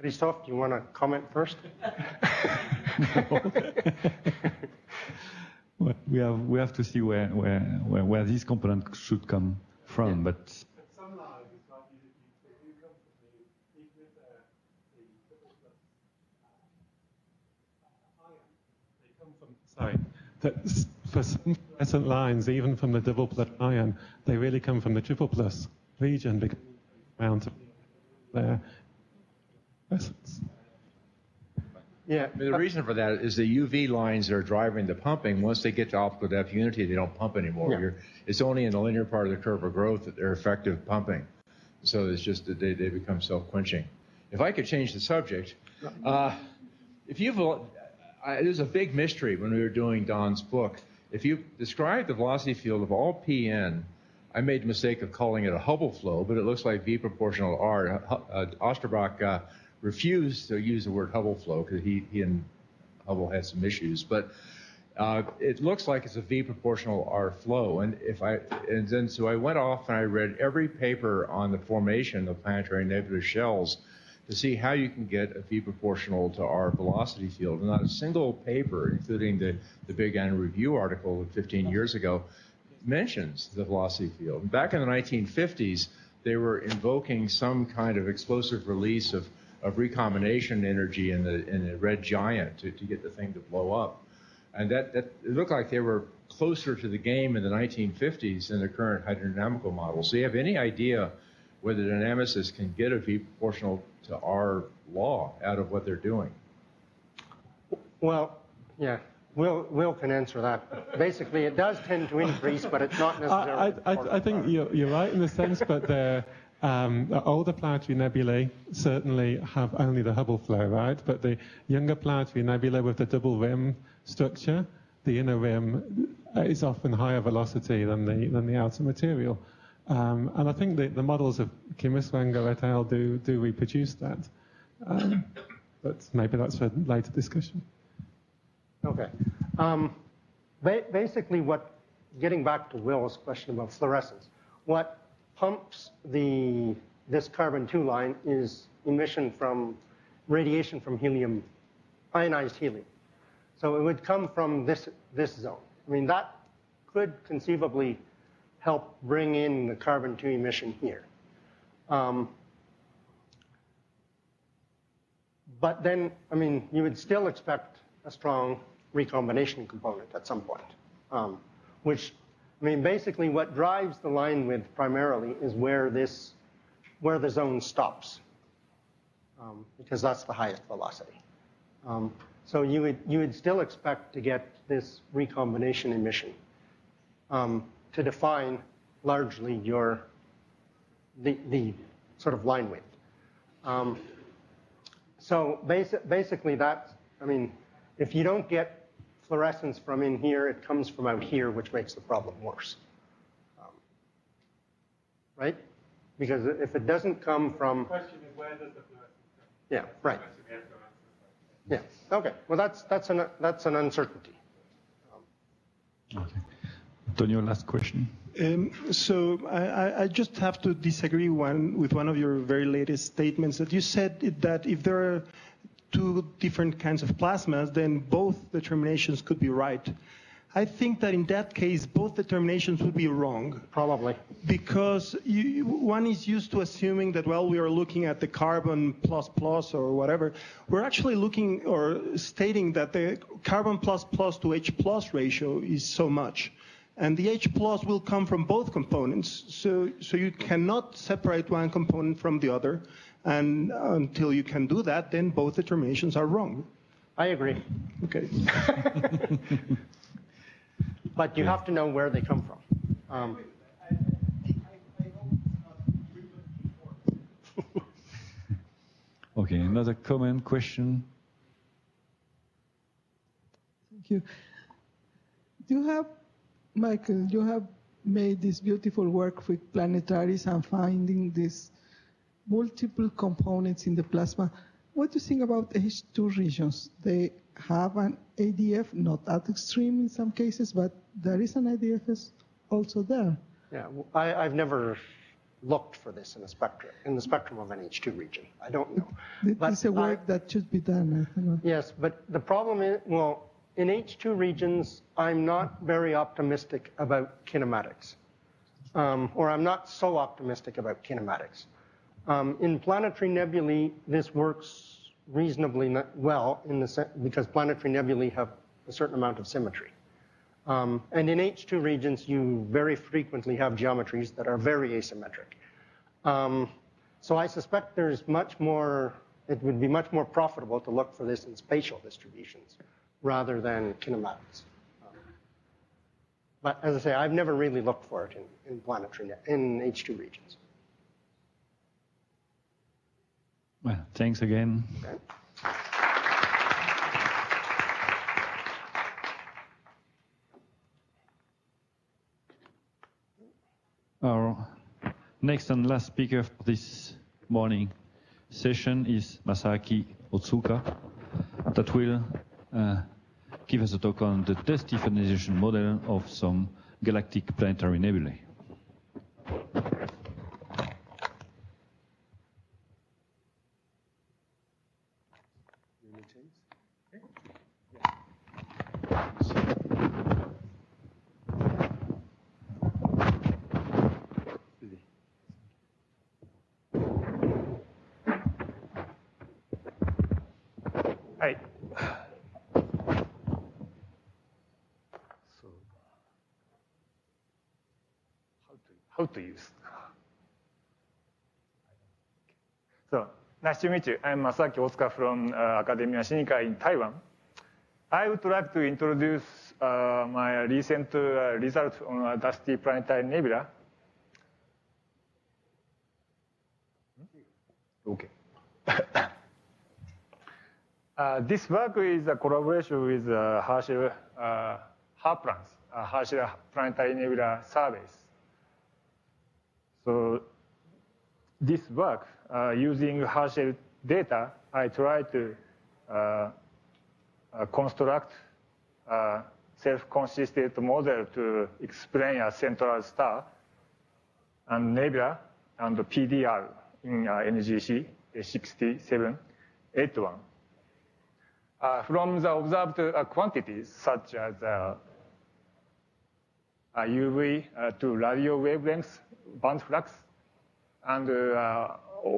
Christophe, do you want to comment first? we have we have to see where where where, where this component should come from, yeah. but. Sorry, uh, that for some fluorescent lines, even from the double plus ion, they really come from the triple plus region because amount of Yeah. I mean, the reason for that is the UV lines that are driving the pumping. Once they get to optical depth unity, they don't pump anymore. Yeah. it's only in the linear part of the curve of growth that they're effective pumping. So it's just that they, they become self-quenching. If I could change the subject, uh, if you've I, there's a big mystery when we were doing Don's book. If you describe the velocity field of all Pn, I made the mistake of calling it a Hubble flow, but it looks like V proportional to R. Uh, Osterbrock uh, refused to use the word Hubble flow because he, he and Hubble had some issues, but uh, it looks like it's a V proportional R flow. And if I and then so I went off and I read every paper on the formation of planetary nebulous shells to see how you can get a V proportional to R velocity field. And not a single paper, including the, the Big N Review article 15 years ago, mentions the velocity field. Back in the 1950s, they were invoking some kind of explosive release of, of recombination energy in the, in the red giant to, to get the thing to blow up. And that, that it looked like they were closer to the game in the 1950s than the current hydrodynamical model. So you have any idea whether dynamicists can get a V proportional to R law out of what they're doing? Well, yeah, Will, Will can answer that. Basically, it does tend to increase, but it's not necessarily. I, I, I think you're, you're, right in the sense, but the um, older planetary nebulae certainly have only the Hubble flow, right? But the younger planetary nebulae with the double rim structure, the inner rim is often higher velocity than the, than the outer material. Um, and I think the, the models of Kimeswenger et al. do, do reproduce that. Um, but maybe that's for later discussion. Okay. Um, ba basically, what, getting back to Will's question about fluorescence, what pumps the, this carbon-2 line is emission from radiation from helium, ionized helium. So it would come from this, this zone. I mean, that could conceivably help bring in the carbon-2 emission here. Um, but then, I mean, you would still expect a strong recombination component at some point, um, which, I mean, basically what drives the line width primarily is where this, where the zone stops, um, because that's the highest velocity. Um, so you would, you would still expect to get this recombination emission. Um, to define largely your the, the sort of line width. Um, so basi basically that, I mean, if you don't get fluorescence from in here, it comes from out here, which makes the problem worse. Um, right? Because if it doesn't come from... The question is where does the fluorescence come? Yeah, right. Yeah. Okay. Well, that's that's an that's an uncertainty. Antonio, last question. Um, so I, I- I just have to disagree one, with one of your very latest statements that you said that if there are two different kinds of plasmas, then both determinations could be right. I think that in that case, both determinations would be wrong. Probably. Because you, one is used to assuming that, well, we are looking at the carbon plus plus or whatever. We're actually looking or stating that the carbon plus plus to H plus ratio is so much. And the H plus will come from both components. So, so you cannot separate one component from the other. And until you can do that, then both determinations are wrong. I agree. Okay. But you have to know where they come from. Um, Okay, another comment, question? Thank you. Do You have, Michael, you have made this beautiful work with planetaries and finding these multiple components in the plasma. What do you think about H2 regions? They have an ADF, not that extreme in some cases, but there is an ADF also there. yeah, I've never looked for this in the spectrum in the spectrum of an H2 region. I don't know. Is a work that should be done. Yes, but the problem is, well, in H2 regions, I'm not very optimistic about kinematics, um, or I'm not so optimistic about kinematics. Um, in planetary nebulae, this works reasonably well in the because planetary nebulae have a certain amount of symmetry. Um, and in H2 regions, you very frequently have geometries that are very asymmetric. Um, so I suspect there's much more, it would be much more profitable to look for this in spatial distributions rather than kinematics. Um, but as I say, I've never really looked for it in, in planetary, ne- in H2 regions. Well, thanks again. Our next and last speaker for this morning session is Masaki Otsuka that will uh, give us a talk on the diffusion model of some galactic planetary nebulae. Nice to meet you. I'm Masaki Otsuka from uh, Academia Sinica in Taiwan. I would like to introduce uh, my recent uh, result on a dusty planetary nebula. Okay. Uh, this work is a collaboration with uh, Herschel uh, Harplans, uh, Herschel Planetary Nebula Surveys. So this work, uh, using Herschel data, I try to uh, uh, construct a self-consistent model to explain a central star and nebula and PDR in NGC 6781. Uh, from the observed uh, quantities such as uh, UV to radio wavelengths, band flux, and uh,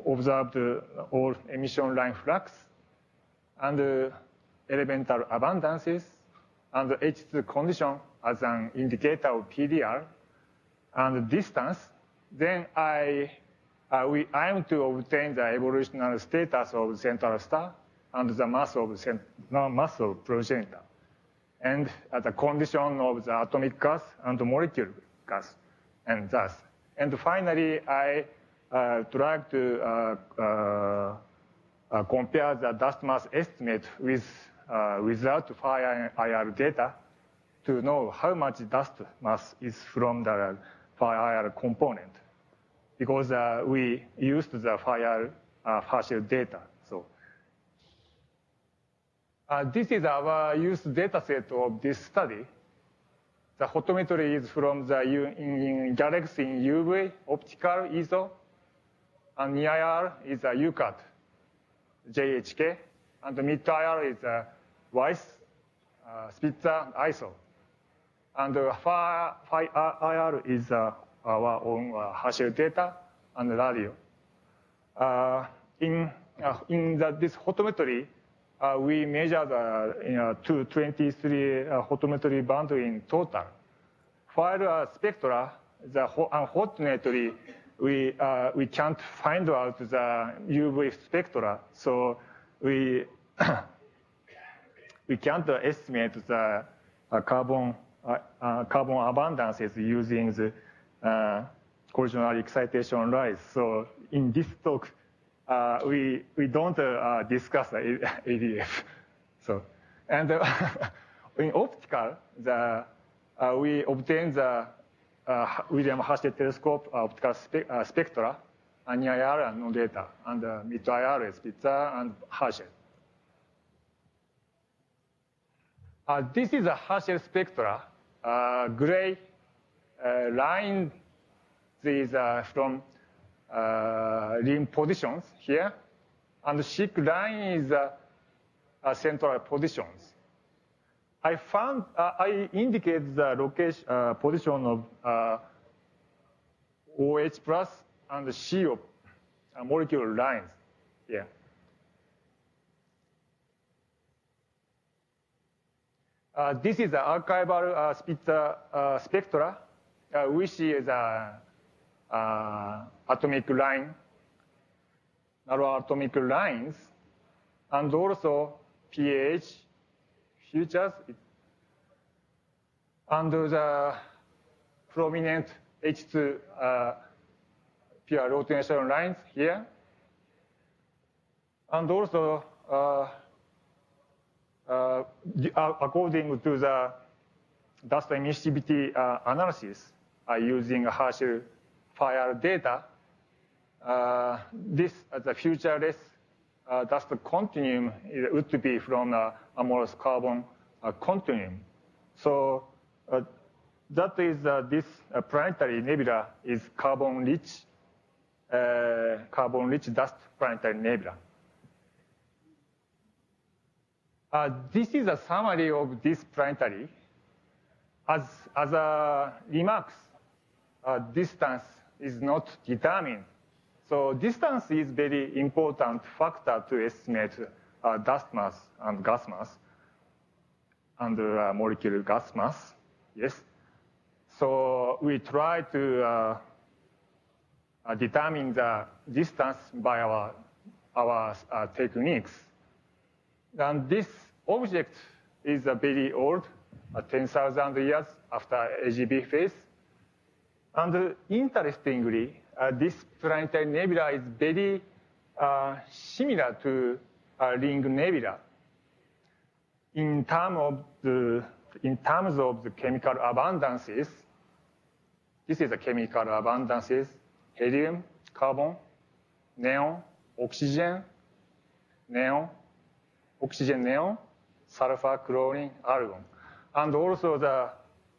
observed uh, all emission line flux, and uh, elemental abundances, and H2 condition as an indicator of PDR, and distance, then I, uh, we aim to obtain the evolutionary status of central star and the mass of no, mass of progenitor, and the condition of the atomic gas and the molecule gas, and thus. And finally, I uh, try to uh, uh, uh, compare the dust mass estimate with uh, without fire IR data to know how much dust mass is from the fire IR component, because uh, we used the fire partial data. So this is our used data set of this study. The photometry is from the in, in GALEX in UV, optical, ISO, and NIR is a UCAT, JHK, and the mid-IR is a WISE, uh, Spitzer, ISO. And the far, IR is uh, our own uh, data and radio. Uh, in uh, in the, this photometry, uh, we measure the you know, 223 uh, photometry band in total. While spectra, the unfortunately, we, uh, we can't find out the UV spectra, so we, we can't estimate the uh, carbon, uh, uh, carbon abundances using the collisional excitation rise. So in this talk, we, we don't discuss ADF. So, and in optical, the, we obtain the William Herschel telescope optical spe spectra, and IR and no data, and uh, mid-IR is Spitzer and Herschel. Uh, this is a Herschel spectra. Uh, gray uh, line is uh, from uh, rim positions here, and the thick line is uh, uh, central positions. I found uh, I indicate the location uh, position of uh, OH plus and the CO uh, molecular lines here. Uh, this is the archival uh, spectra, uh, which is a atomic line, narrow atomic lines, and also PAH features, under the prominent H2 uh, pure rotation lines here, and also uh, uh, according to the dust emissivity uh, analysis uh, using Herschel fire data, uh, this as a futureless uh, the continuum it would be from the amorphous carbon uh, continuum. So uh, that is uh, this uh, planetary nebula is carbon-rich, carbon-rich dust planetary nebula. this is a summary of this planetary. As, as a remarks, distance is not determined. So distance is very important factor to estimate uh, dust mass and gas mass and uh, molecular gas mass. Yes. So we try to uh, determine the distance by our our uh, techniques. And this object is a very old, uh, 10,000 years after AGB phase. And interestingly, uh, this planetary nebula is very uh, similar to uh, ring nebula in, term of the, in terms of the chemical abundances. This is the chemical abundances, helium, carbon, neon, oxygen, neon, oxygen, neon, sulfur, chlorine, argon. And also the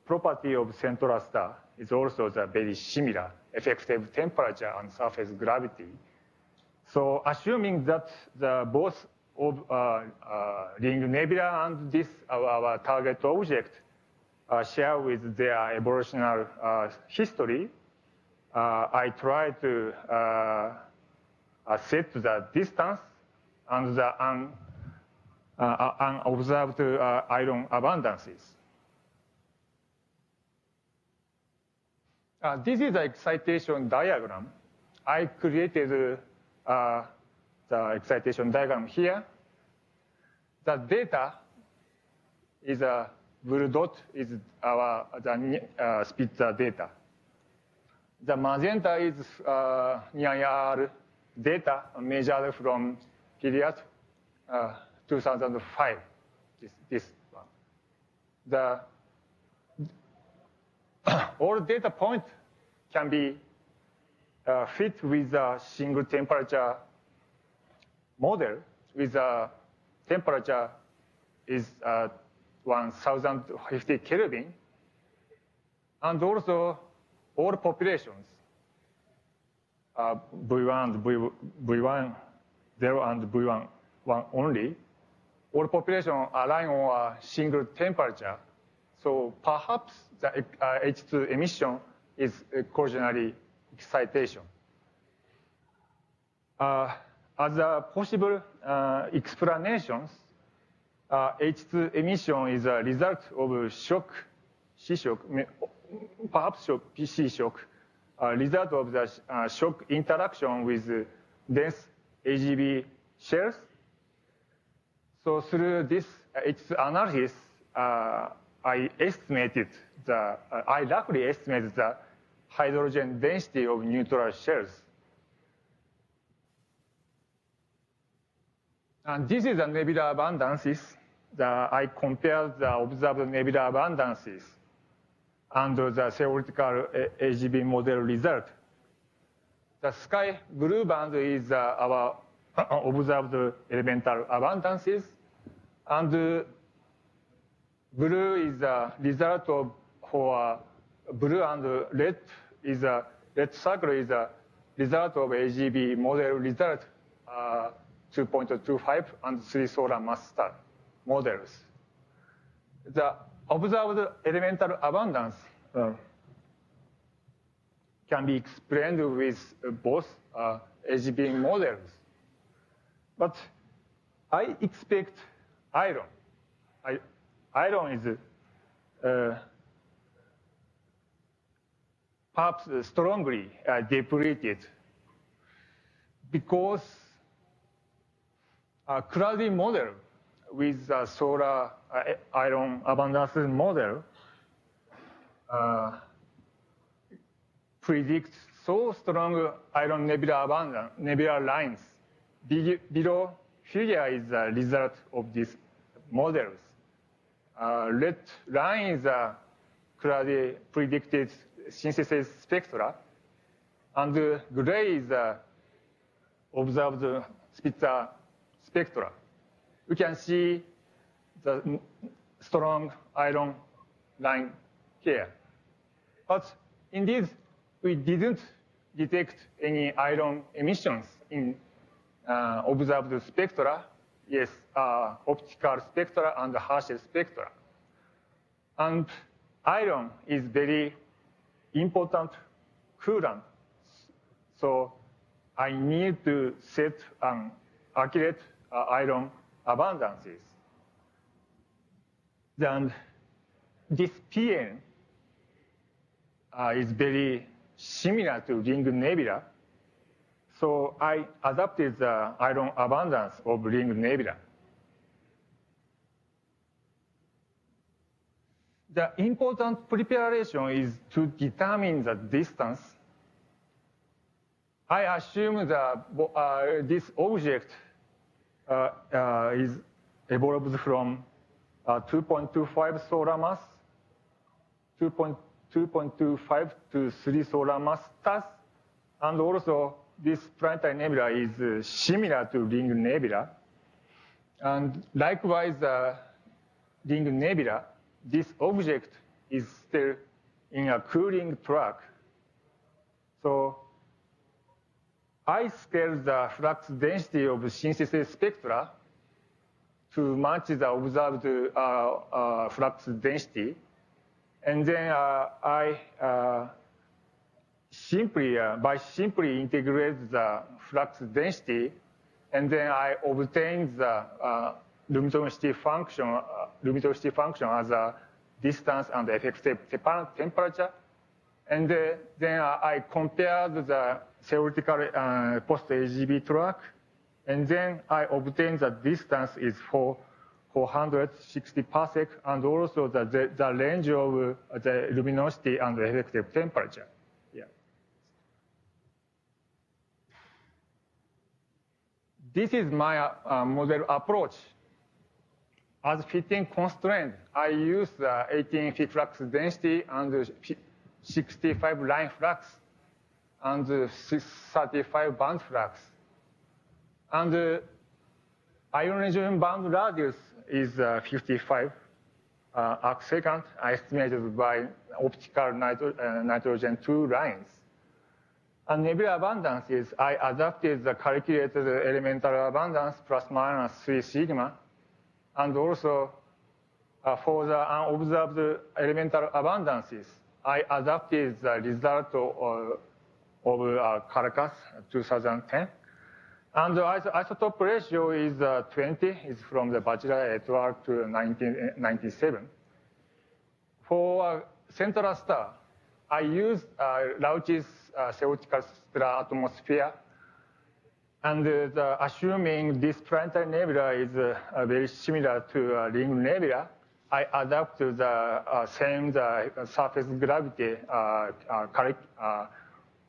property of central star is also the very similar effective temperature and surface gravity. So assuming that the both of uh, uh, ring nebula and this our, target object uh, share with their evolutionary uh, history, uh, I try to uh, set the distance and the un, unobserved iron abundances. Uh, this is the excitation diagram. I created uh, the excitation diagram here. The data is a blue dot is our the uh, Spitzer data. The magenta is uh, NIR data measured from period uh, 2005. This, this one. The all data point can be uh, fit with a single temperature model with a temperature is uh, 1050 Kelvin. And also all populations, uh, V1 and v, V1 0 and V1 1 only, all population align on a single temperature. So perhaps the uh, H2 emission is collisionary excitation. Uh, as a possible uh, explanations, uh, H2 emission is a result of shock, C shock, perhaps shock, PC shock, a result of the uh, shock interaction with dense AGB shells. So through this H2 analysis, uh, I estimated the, uh, I roughly estimated the hydrogen density of neutral shells. And this is the nebula abundances. The, I compared the observed nebula abundances and the theoretical AGB model result. The sky blue band is uh, our observed elemental abundances, and blue is a result of for blue and red is a red circle is a result of AGB model result uh, 2.25 and 3 solar mass star models. The observed elemental abundance uh, can be explained with both uh, AGB models. But I expect iron. Iron is uh, perhaps strongly uh, depleted because a cloudy model with a solar uh, iron abundance model uh, predicts so strong iron nebula abundance, nebula lines. Below figure is the result of these models. Uh, red line is a cloudy predicted synthesis spectra, and gray is the observed Spitzer spectra. You can see the strong iron line here. But indeed, we didn't detect any iron emissions in uh, observed spectra, yes, uh, optical spectra and Herschel spectra. And iron is very important coolant. So I need to set an accurate uh, iron abundances. Then this PN uh, is very similar to ring nebula. So I adapted the iron abundance of ring nebula. the important preparation is to determine the distance. I assume that uh, this object uh, uh, is evolved from uh, 2.25 solar mass, 2.25 to 3 solar mass stars, and also this planetary nebula is uh, similar to ring nebula. And likewise, the ring nebula this object is still in a cooling track. So I scale the flux density of synthesis spectra to match the observed uh, uh, flux density. And then uh, I uh, simply, uh, by simply integrate the flux density, and then I obtain the uh, luminosity function, uh, luminosity function as a distance and effective temperature. And uh, then I compared the theoretical uh, post-AGB track, and then I obtain the distance is for 460 parsec, and also the, the, the range of uh, the luminosity and effective temperature. Yeah. This is my uh, model approach as fitting constraint, I use the 18 Phi flux density and 65 line flux and 35 band flux. And uh, ionization band radius is uh, 55 uh, arc second, estimated by optical nitro uh, nitrogen 2 lines. And nebula abundance is I adapted the calculated elemental abundance plus minus 3 sigma, and also uh, for the unobserved elemental abundances, I adapted the result of, of uh, Karakas 2010. And the isotope ratio is uh, 20, is from the Batchelor et al. to 1997. For a central star, I used uh, Rauch's uh, theoretical stellar atmosphere. And uh, the, assuming this planetary nebula is uh, very similar to uh, ring nebula, I adapt the uh, same the surface gravity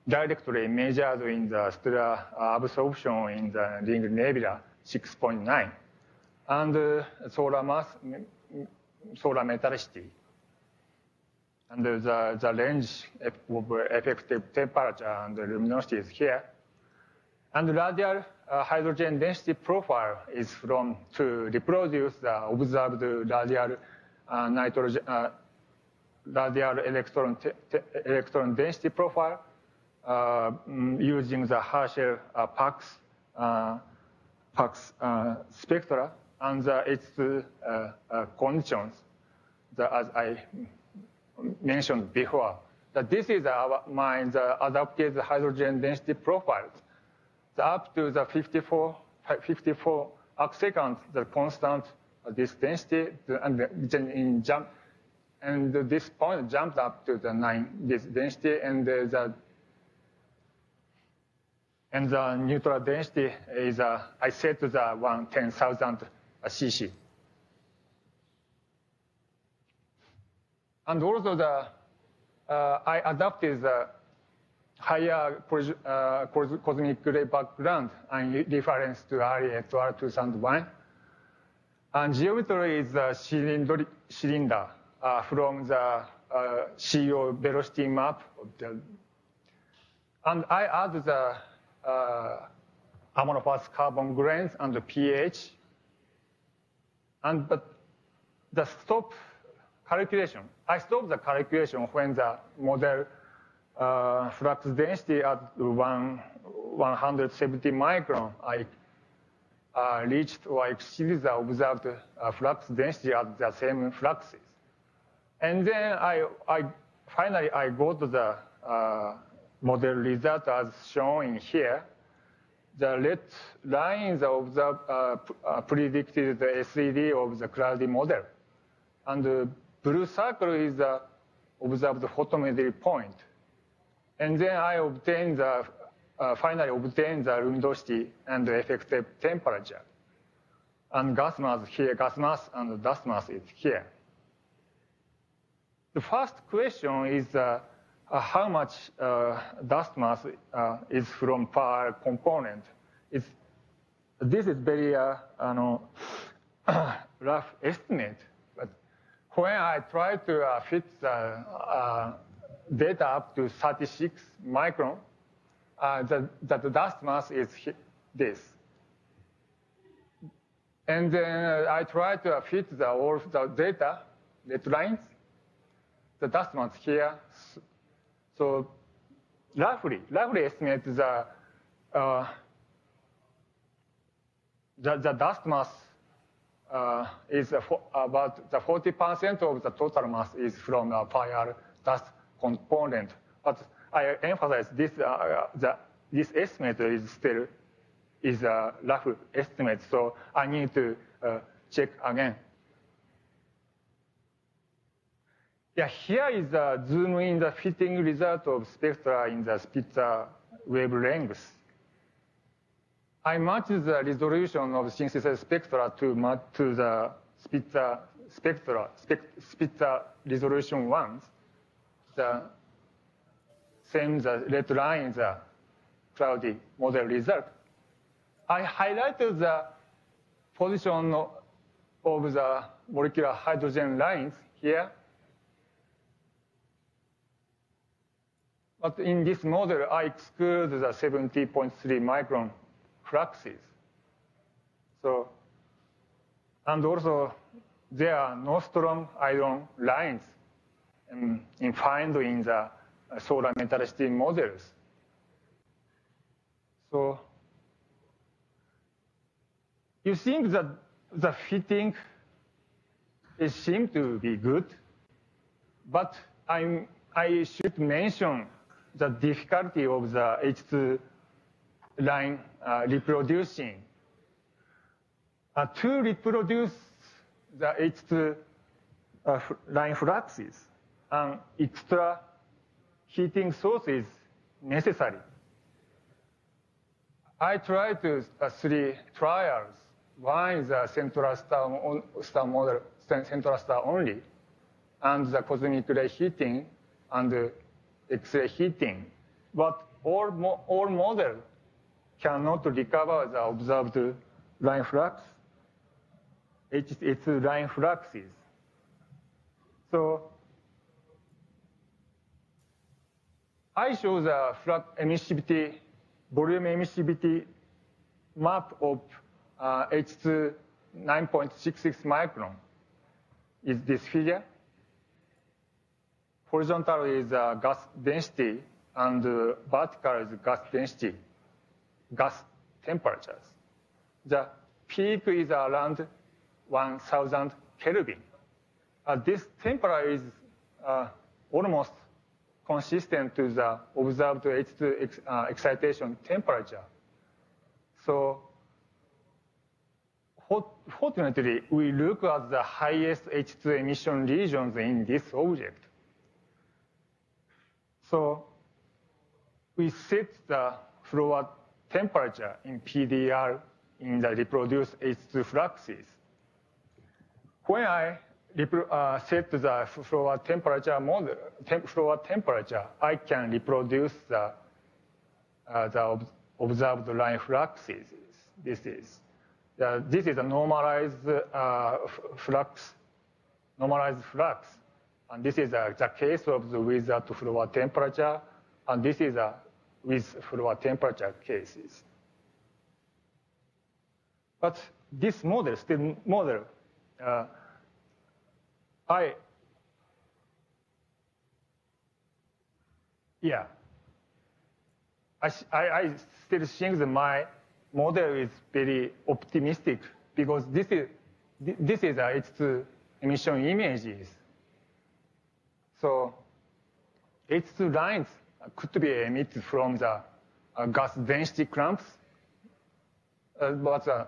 directly measured in the stellar absorption in the ring nebula 6.9 and solar mass solar metallicity and the, the range of effective temperature and luminosity is here. And radial uh, hydrogen density profile is from to reproduce the observed radial uh, nitrogen, uh, radial electron, electron density profile uh, mm, using the Herschel uh, PACS, uh, PACS spectra and its conditions that as I mentioned before, that this is our, my the adapted hydrogen density profiles. The up to the 54, 54 arc seconds, the constant this density, and in jump, and this point jumped up to the nine this density, and the and the neutral density is uh, I set to the one ten thousand cc. And also the, uh, I adapted the higher uh, cosmic ray background and reference to early et al. 2001. And geometry is cylinder, cylinder uh, from the uh, CO velocity map. The, and I add the uh, amorphous carbon grains and the PAH. And but the stop calculation. I stop the calculation when the model uh, flux density at one, 170 micron, I uh, reached or exceeded the observed uh, flux density at the same fluxes. And then I, I finally I got the uh, model result as shown in here. The red lines of the uh, uh, predicted the SED of the cloudy model. And the blue circle is the observed photometry point. And then I obtain the, uh, finally obtain the luminosity and the effective temperature. And gas mass here, gas mass and dust mass is here. The first question is uh, uh, how much uh, dust mass uh, is from per component. It's, this is very uh, rough estimate when I try to uh, fit the uh, data up to 36 micron, uh, the, the dust mass is this. And then I try to fit the, all the data, red lines, the dust mass here. So roughly, roughly estimate the, uh, the, the dust mass uh, is about the 40% of the total mass is from the pyre dust component. But I emphasize this, uh, the, this estimate is still is a rough estimate, so I need to uh, check again. Yeah, here is the zoom in the fitting result of spectra in the Spitzer wavelength. I match the resolution of synthesis spectra to to the Spitzer spectra, Spitzer resolution ones. The same the red line the cloudy model result. I highlighted the position of the molecular hydrogen lines here. But in this model, I exclude the 70.3 micron fluxes. So And also, there are no strong iron lines um, in found in the solar metallicity models. So you think that the fitting it seems to be good, but I'm, I should mention the difficulty of the H2 line uh, reproducing. Uh, to reproduce the H2 uh, line fluxes, an extra heating source is necessary. I tried to, uh, three trials. One is a central star, star model, central star only, and the cosmic ray heating and X-ray heating. But all, all model cannot recover the observed line flux. It's, it's line fluxes. So I show the flux emissivity, volume emissivity map of uh, H2 9.66 micron. Is this figure? Horizontal is uh, gas density, and uh, vertical is gas density, gas temperatures. The peak is around 1,000 Kelvin. Uh, this temperature is uh, almost consistent to the observed H2 ex, uh, excitation temperature. So fortunately, we look at the highest H2 emission regions in this object. So we set the flow temperature in PDR in the reproduced H2 fluxes. When I uh, set the flow temperature model, flow temperature, I can reproduce the, uh, the observed line fluxes. This is uh, this is a normalized uh, flux, normalized flux, and this is a, the case of the without flow temperature, and this is a with flow temperature cases. But this model, still model, uh, I, yeah, I, I, still think that my model is very optimistic because this is, this is uh, its emission images. So its lines could be emitted from the uh, gas density clamps. Uh, but uh,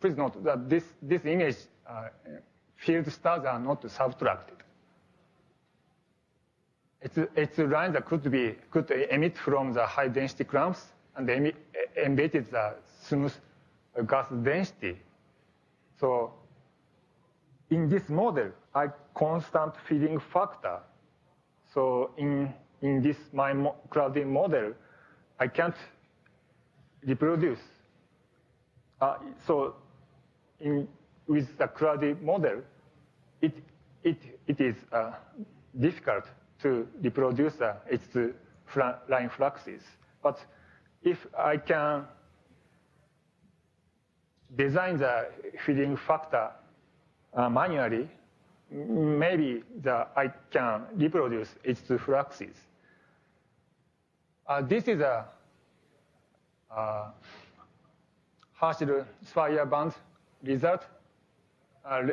please note that this, this image field stars are not subtracted. It's, it's lines that could be could emit from the high density clamps and emit, embedded the smooth gas density. So in this model, I constant feeding factor. So in in this my cloudy model, I can't reproduce. Uh, so in with the cloudy model, it, it, it is uh, difficult to reproduce uh, its line fluxes. But if I can design the feeding factor uh, manually, maybe the, I can reproduce its fluxes. Uh, this is a uh, Herschel sphere band result. Uh,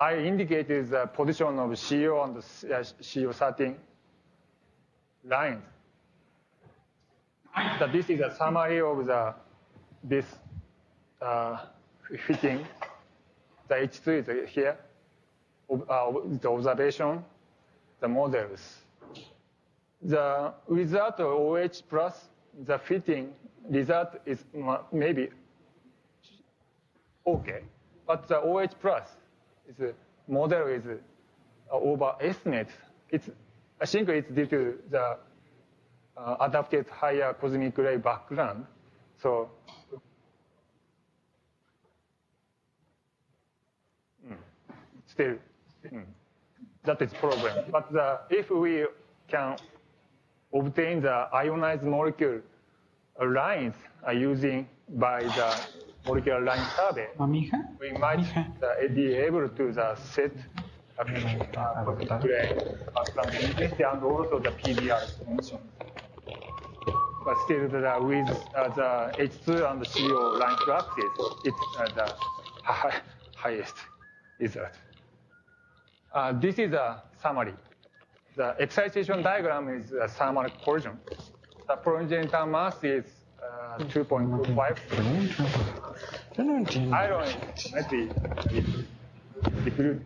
I indicated the position of CO and CO13 lines. So this is a summary of the this uh, fitting. The H2 is here. Uh, the observation, the models. The of OH plus the fitting result is maybe okay, but the OH plus is a model is uh, overestimate. It's I think it's due to the uh, adapted higher cosmic ray background. So mm, still mm, that is problem. But the, if we can obtain the ionized molecule lines using by the molecular line survey, we might uh, be able to the set uh, and also the PDR extension. But still, the, with uh, the H2 and the CO line fluxes, it's uh, the hi- highest result. Uh, this is a summary. The excitation diagram is a thermal collision. The progenitor mass is uh, 2.25. Iron maybe declude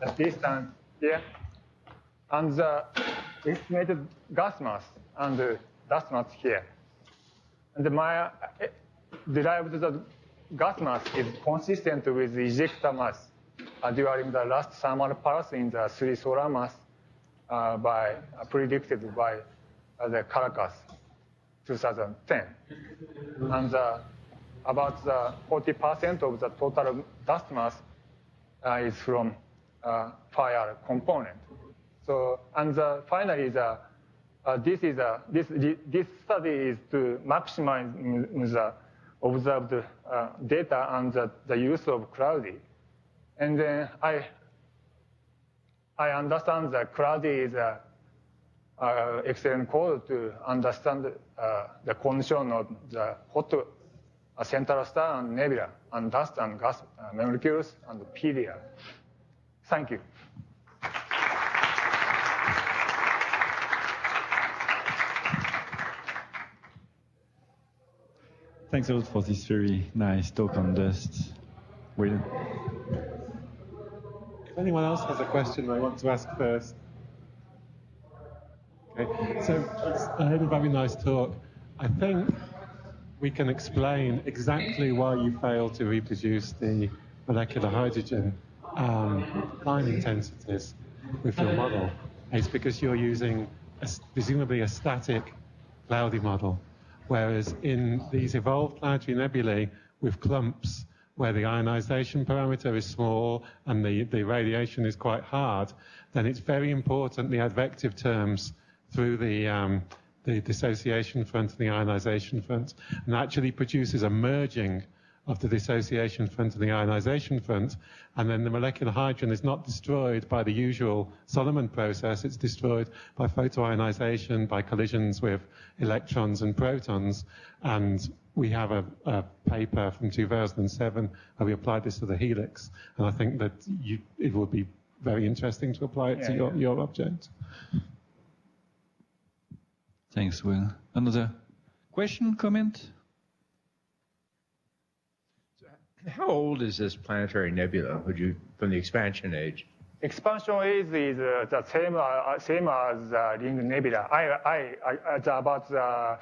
the distance here. And the estimated gas mass and the dust mass here. And my uh, derived the gas mass is consistent with the ejecta mass uh, during the last thermal pulse in the three solar mass uh, by uh, predicted by uh, the Karakas 2010. And uh, about the 40% of the total dust mass uh, is from uh, fire component. So, and the, finally, the, this is a, this, this study is to maximize the observed data and the, the use of cloudy. And then I, I understand that cloudy is a, a excellent code to understand uh, the condition of the hot uh, central star and nebula and dust and gas uh, molecules and PDR. Thank you. Thanks a lot for this very nice talk on dust. Will. If anyone else has a question they want to ask first. Okay, so I had a very nice talk. I think we can explain exactly why you failed to reproduce the molecular hydrogen um, line intensities with your model. It's because you're using a, presumably a static cloudy model, whereas in these evolved planetary nebulae with clumps, where the ionization parameter is small and the, the radiation is quite hard, then it's very important the advective terms through the, um, the dissociation front and the ionization front, and actually produces a merging of the dissociation front and the ionization front, and then the molecular hydrogen is not destroyed by the usual Solomon process, it's destroyed by photoionization, by collisions with electrons and protons, and we have a, a paper from 2007 where we applied this to the helix, and I think that you, it would be very interesting to apply it Yeah, to your, yeah. your object. Thanks, Will. Another question, comment? How old is this planetary nebula? Would you from the expansion age? Expansion age is uh, the same uh, same as uh, ring nebula. I I, I it's about the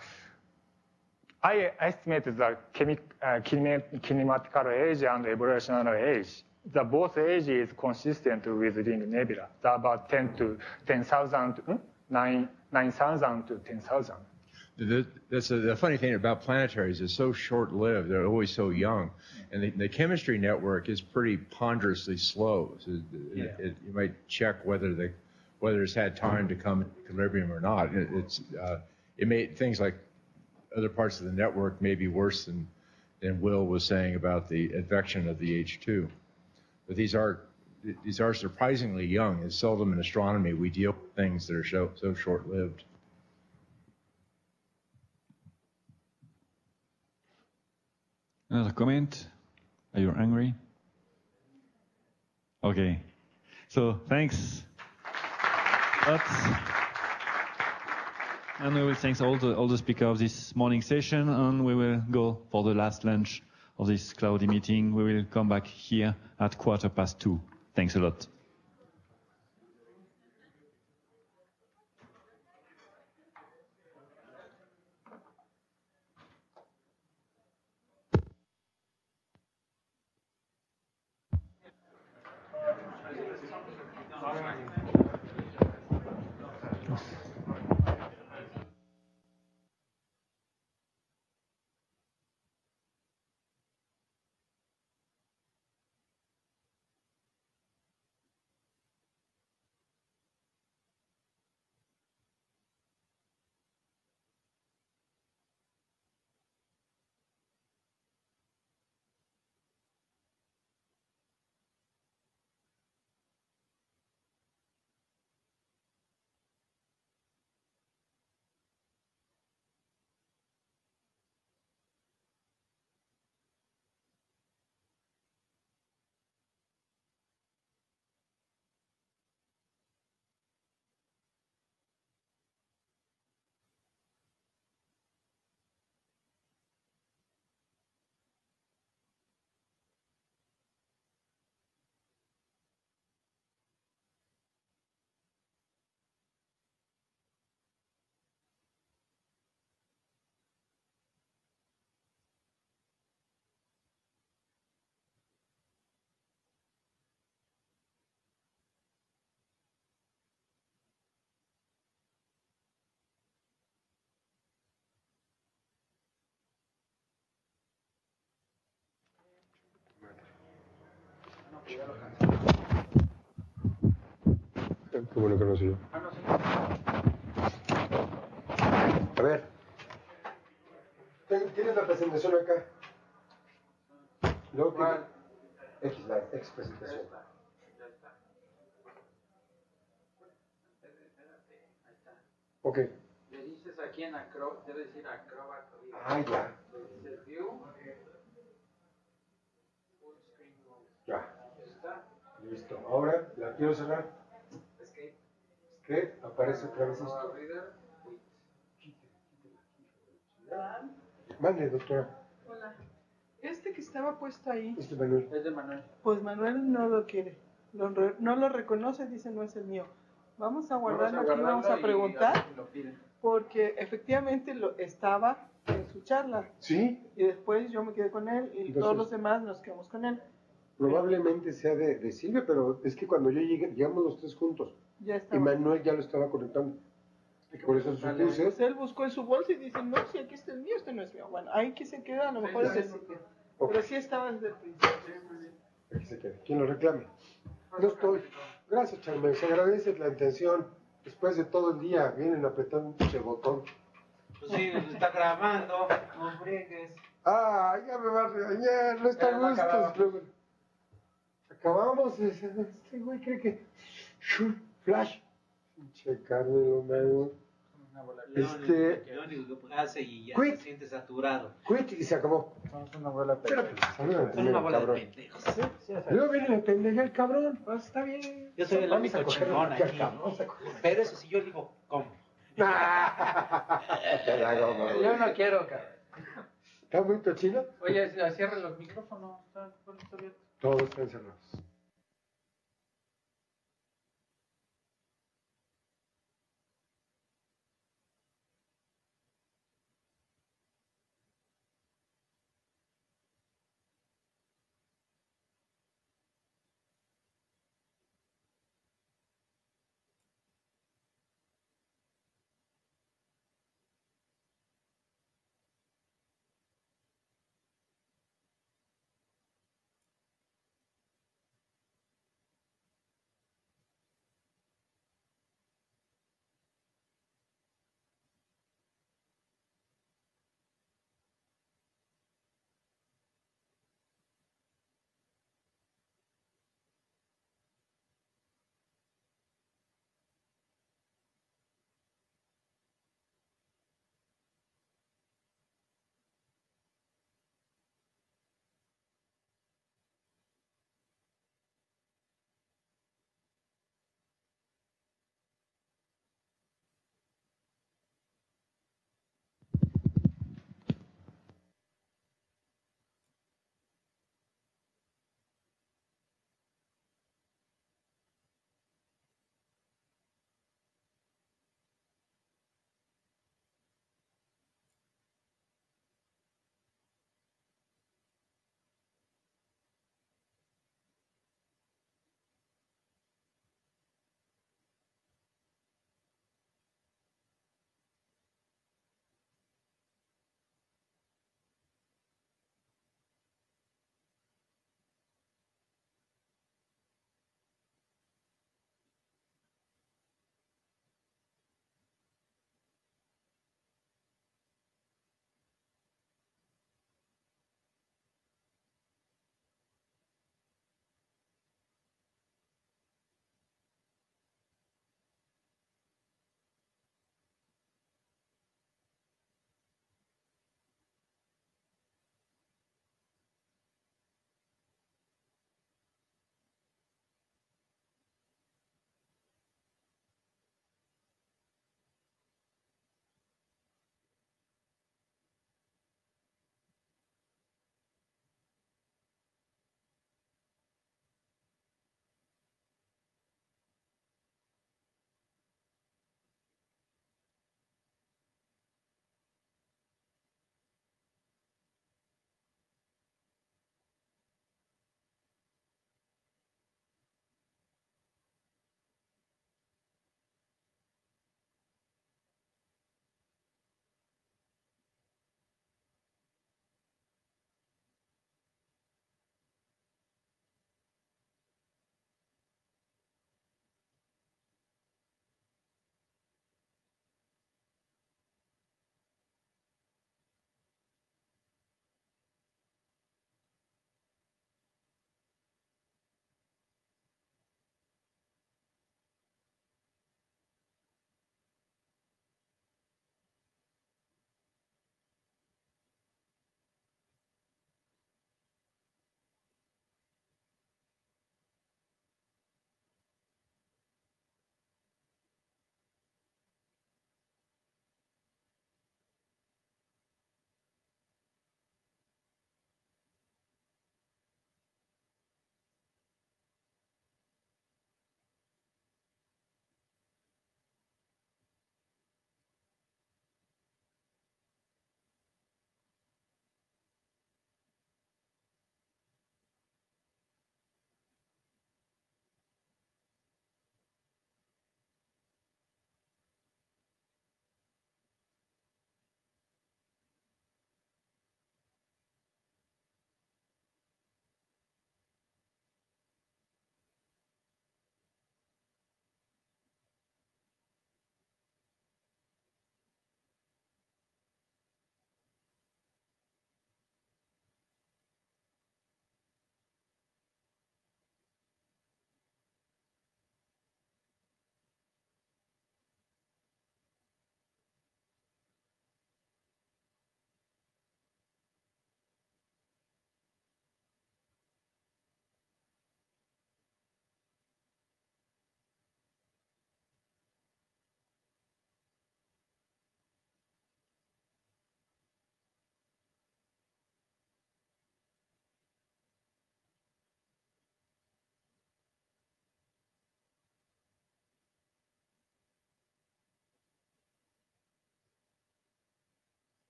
I estimate the uh, kinematical age and evolutionary age. The both age is consistent with ring nebula. The about 10 to 10,000, hmm? 9 9,000 to 10,000. The, that's the, the funny thing about planetaries is so short-lived. They're always so young, and the, the chemistry network is pretty ponderously slow. So it, Yeah. it, you might check whether the whether it's had time to come into equilibrium or not. It, it's uh, it may things like other parts of the network may be worse than than Will was saying about the advection of the H2. But these are these are surprisingly young. It's seldom in astronomy we deal with things that are so, so short-lived. Another comment? Are you angry? Okay. So thanks. Lots. And we will thank all the all the speakers of this morning session, and we will go for the last lunch of this cloudy meeting. We will come back here at quarter past two. Thanks a lot. Qué bueno que no soy yo. A ver. Tienes la presentación acá. Luego X, la X presentación. Ok. Le dices aquí en Acrobat, debe decir Acrobat. Ah, ya. Le dices View. Full screen mode. Ya. Ya está. Listo. Ahora la quiero cerrar. Escape. Que aparece otra vez esto. Mande, doctora. Hola. Este que estaba puesto ahí, Este Manuel. Es de Manuel. pues Manuel no lo quiere. Lo no lo reconoce, dice no es el mío. Vamos a guardarlo aquí, vamos a preguntar, porque efectivamente lo estaba en su charla. Sí, Y después yo me quedé con él y Entonces- todos los demás nos quedamos con él. Probablemente sea de, de Silvia, pero es que cuando yo llegué, llegamos los tres juntos. Ya Y estaba. Manuel ya lo estaba conectando. Y por eso se Vale, puse. pues él buscó en su bolsa y dice, no, si aquí está el mío, este no es mío. Bueno, ahí que se queda, a lo mejor es el sitio. Pero sí estaba desde el principio. Aquí se queda. ¿Quién lo reclame? No estoy. Gracias, Charmel. Se agradece la intención. Después de todo el día vienen apretando un pinche botón. Pues sí, nos está grabando. No. Ah, ya me va a regañar. No está a gusto. Acabamos. Este güey cree que. Shoo, Flash. Pinche Carmelo, man. Este. Lo único que hace y ya Quit. se siente saturado. Quit y se acabó. Somos una bola de primero, una bola de pendejos. Luego viene el pendejo el cabrón. Pues está bien. Yo soy el único chingón aquí. Pero eso sí, yo digo, ¿cómo? Te la hago, mamá. Yo no quiero, cabrón. ¿Está muy tochino? Oye, cierren los micrófonos. Está, está abierto. Todos están.